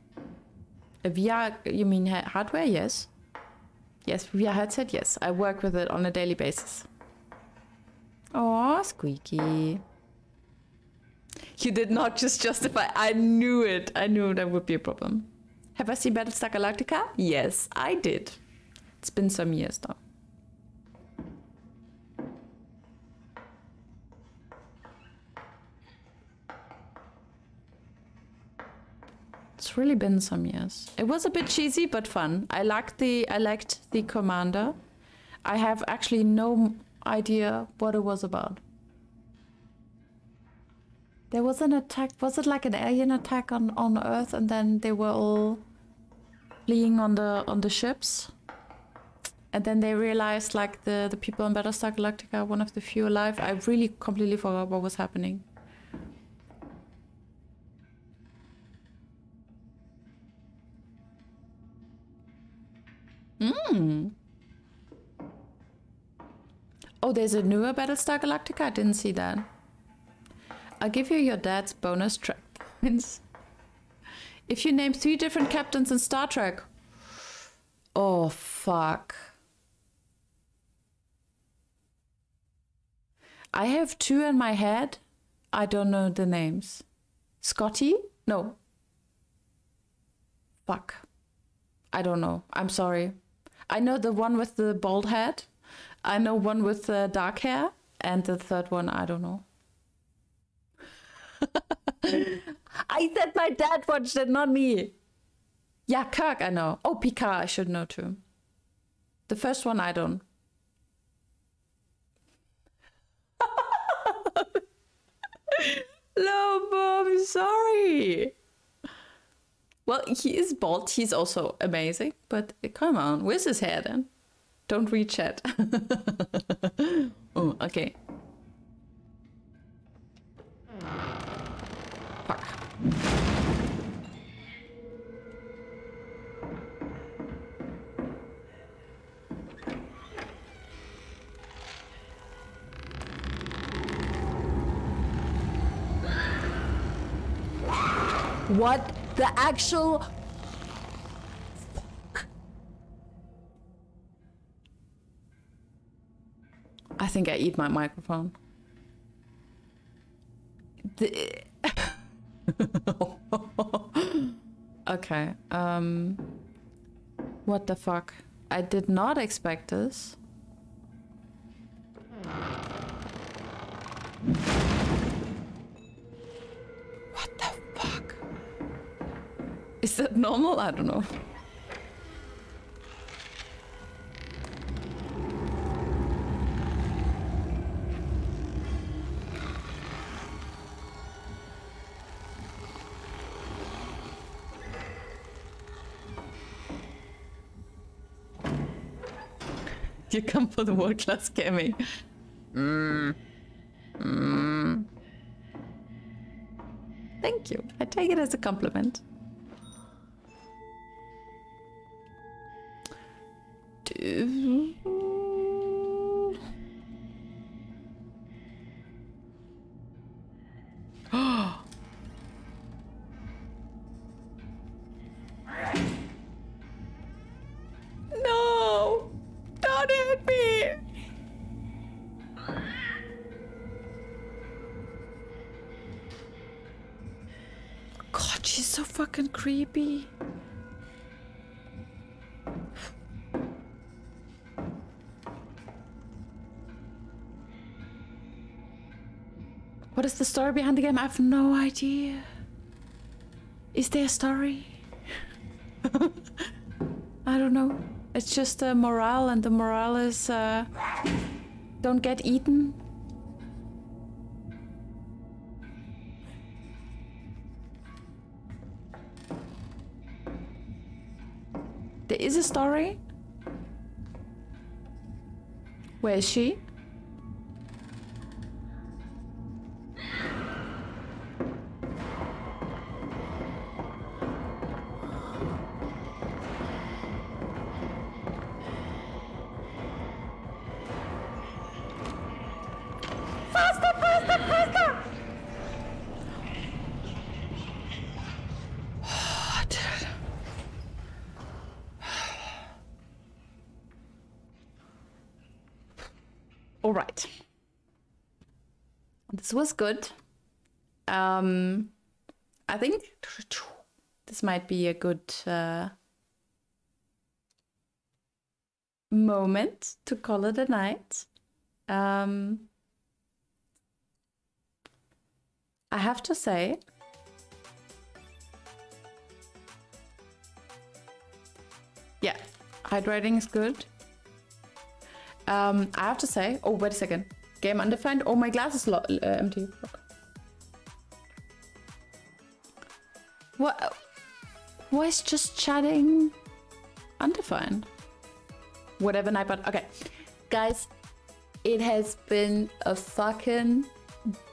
A VR, you mean ha hardware? Yes. Yes, VR headset? Yes. I work with it on a daily basis. Oh, squeaky. You did not just justify. I knew it. I knew that would be a problem. Have I seen Battlestar Galactica? Yes, I did. It's been some years though. It's really been some years. It was a bit cheesy but fun. I liked the I liked the commander. I have actually no idea what it was about. There was an attack. Was it like an alien attack on on Earth, and then they were all fleeing on the on the ships? And then they realized like the the people on Battlestar Galactica are one of the few alive. I really completely forgot what was happening. Hmm. Oh, there's a newer Battlestar Galactica? I didn't see that. I'll give you your dad's bonus track points. If you name three different captains in Star Trek. Oh, fuck. I have two in my head. I don't know the names. Scotty? No. Fuck. I don't know. I'm sorry. I know the one with the bald head. I know one with the dark hair. And the third one, I don't know. I said my dad watched it, not me. Yeah, Kirk, I know. Oh, Picard, I should know too. The first one, I don't. no, Bob, sorry. Well, he is bald. He's also amazing. But eh, come on, where's his hair then? Don't read chat. oh, okay. What the actual? I think I eat my microphone. The... okay. Um what the fuck? I did not expect this. What the fuck? Is that normal? I don't know. You come for the world class gaming. Mm. Mm. Thank you. I take it as a compliment. Story behind the game? I have no idea. Is there a story? I don't know. It's just a morale, and the morale is uh, don't get eaten. There is a story. Where is she? Was good. Um, I think this might be a good uh, moment to call it a night. Um, I have to say, yeah, hydrating is good. Um, I have to say, oh, wait a second. Game undefined. Oh, my glass is uh, empty. What? Why is just chatting undefined? Whatever night, but okay. Guys, it has been a fucking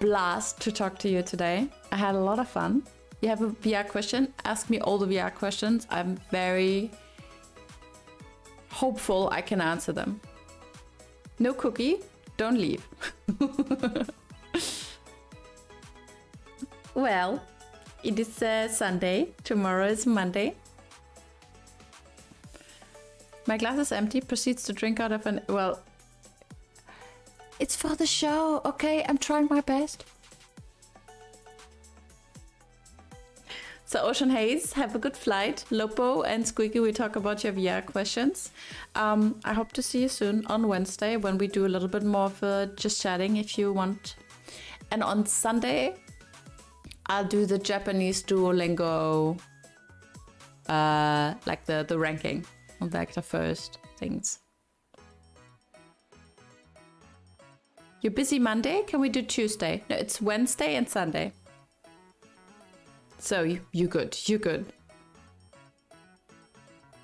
blast to talk to you today. I had a lot of fun. You have a VR question? Ask me all the VR questions. I'm very hopeful I can answer them. No cookie, don't leave. well, it is uh, Sunday. Tomorrow is Monday. My glass is empty. Proceeds to drink out of an. Well, it's for the show, okay? I'm trying my best. So, Ocean Haze, have a good flight. Lopo and Squeaky, we talk about your VR questions. Um, I hope to see you soon on Wednesday when we do a little bit more of a just chatting if you want. And on Sunday, I'll do the Japanese Duolingo, uh, like the, the ranking, like the first things. You're busy Monday? Can we do Tuesday? No, it's Wednesday and Sunday. So you, you good, you good.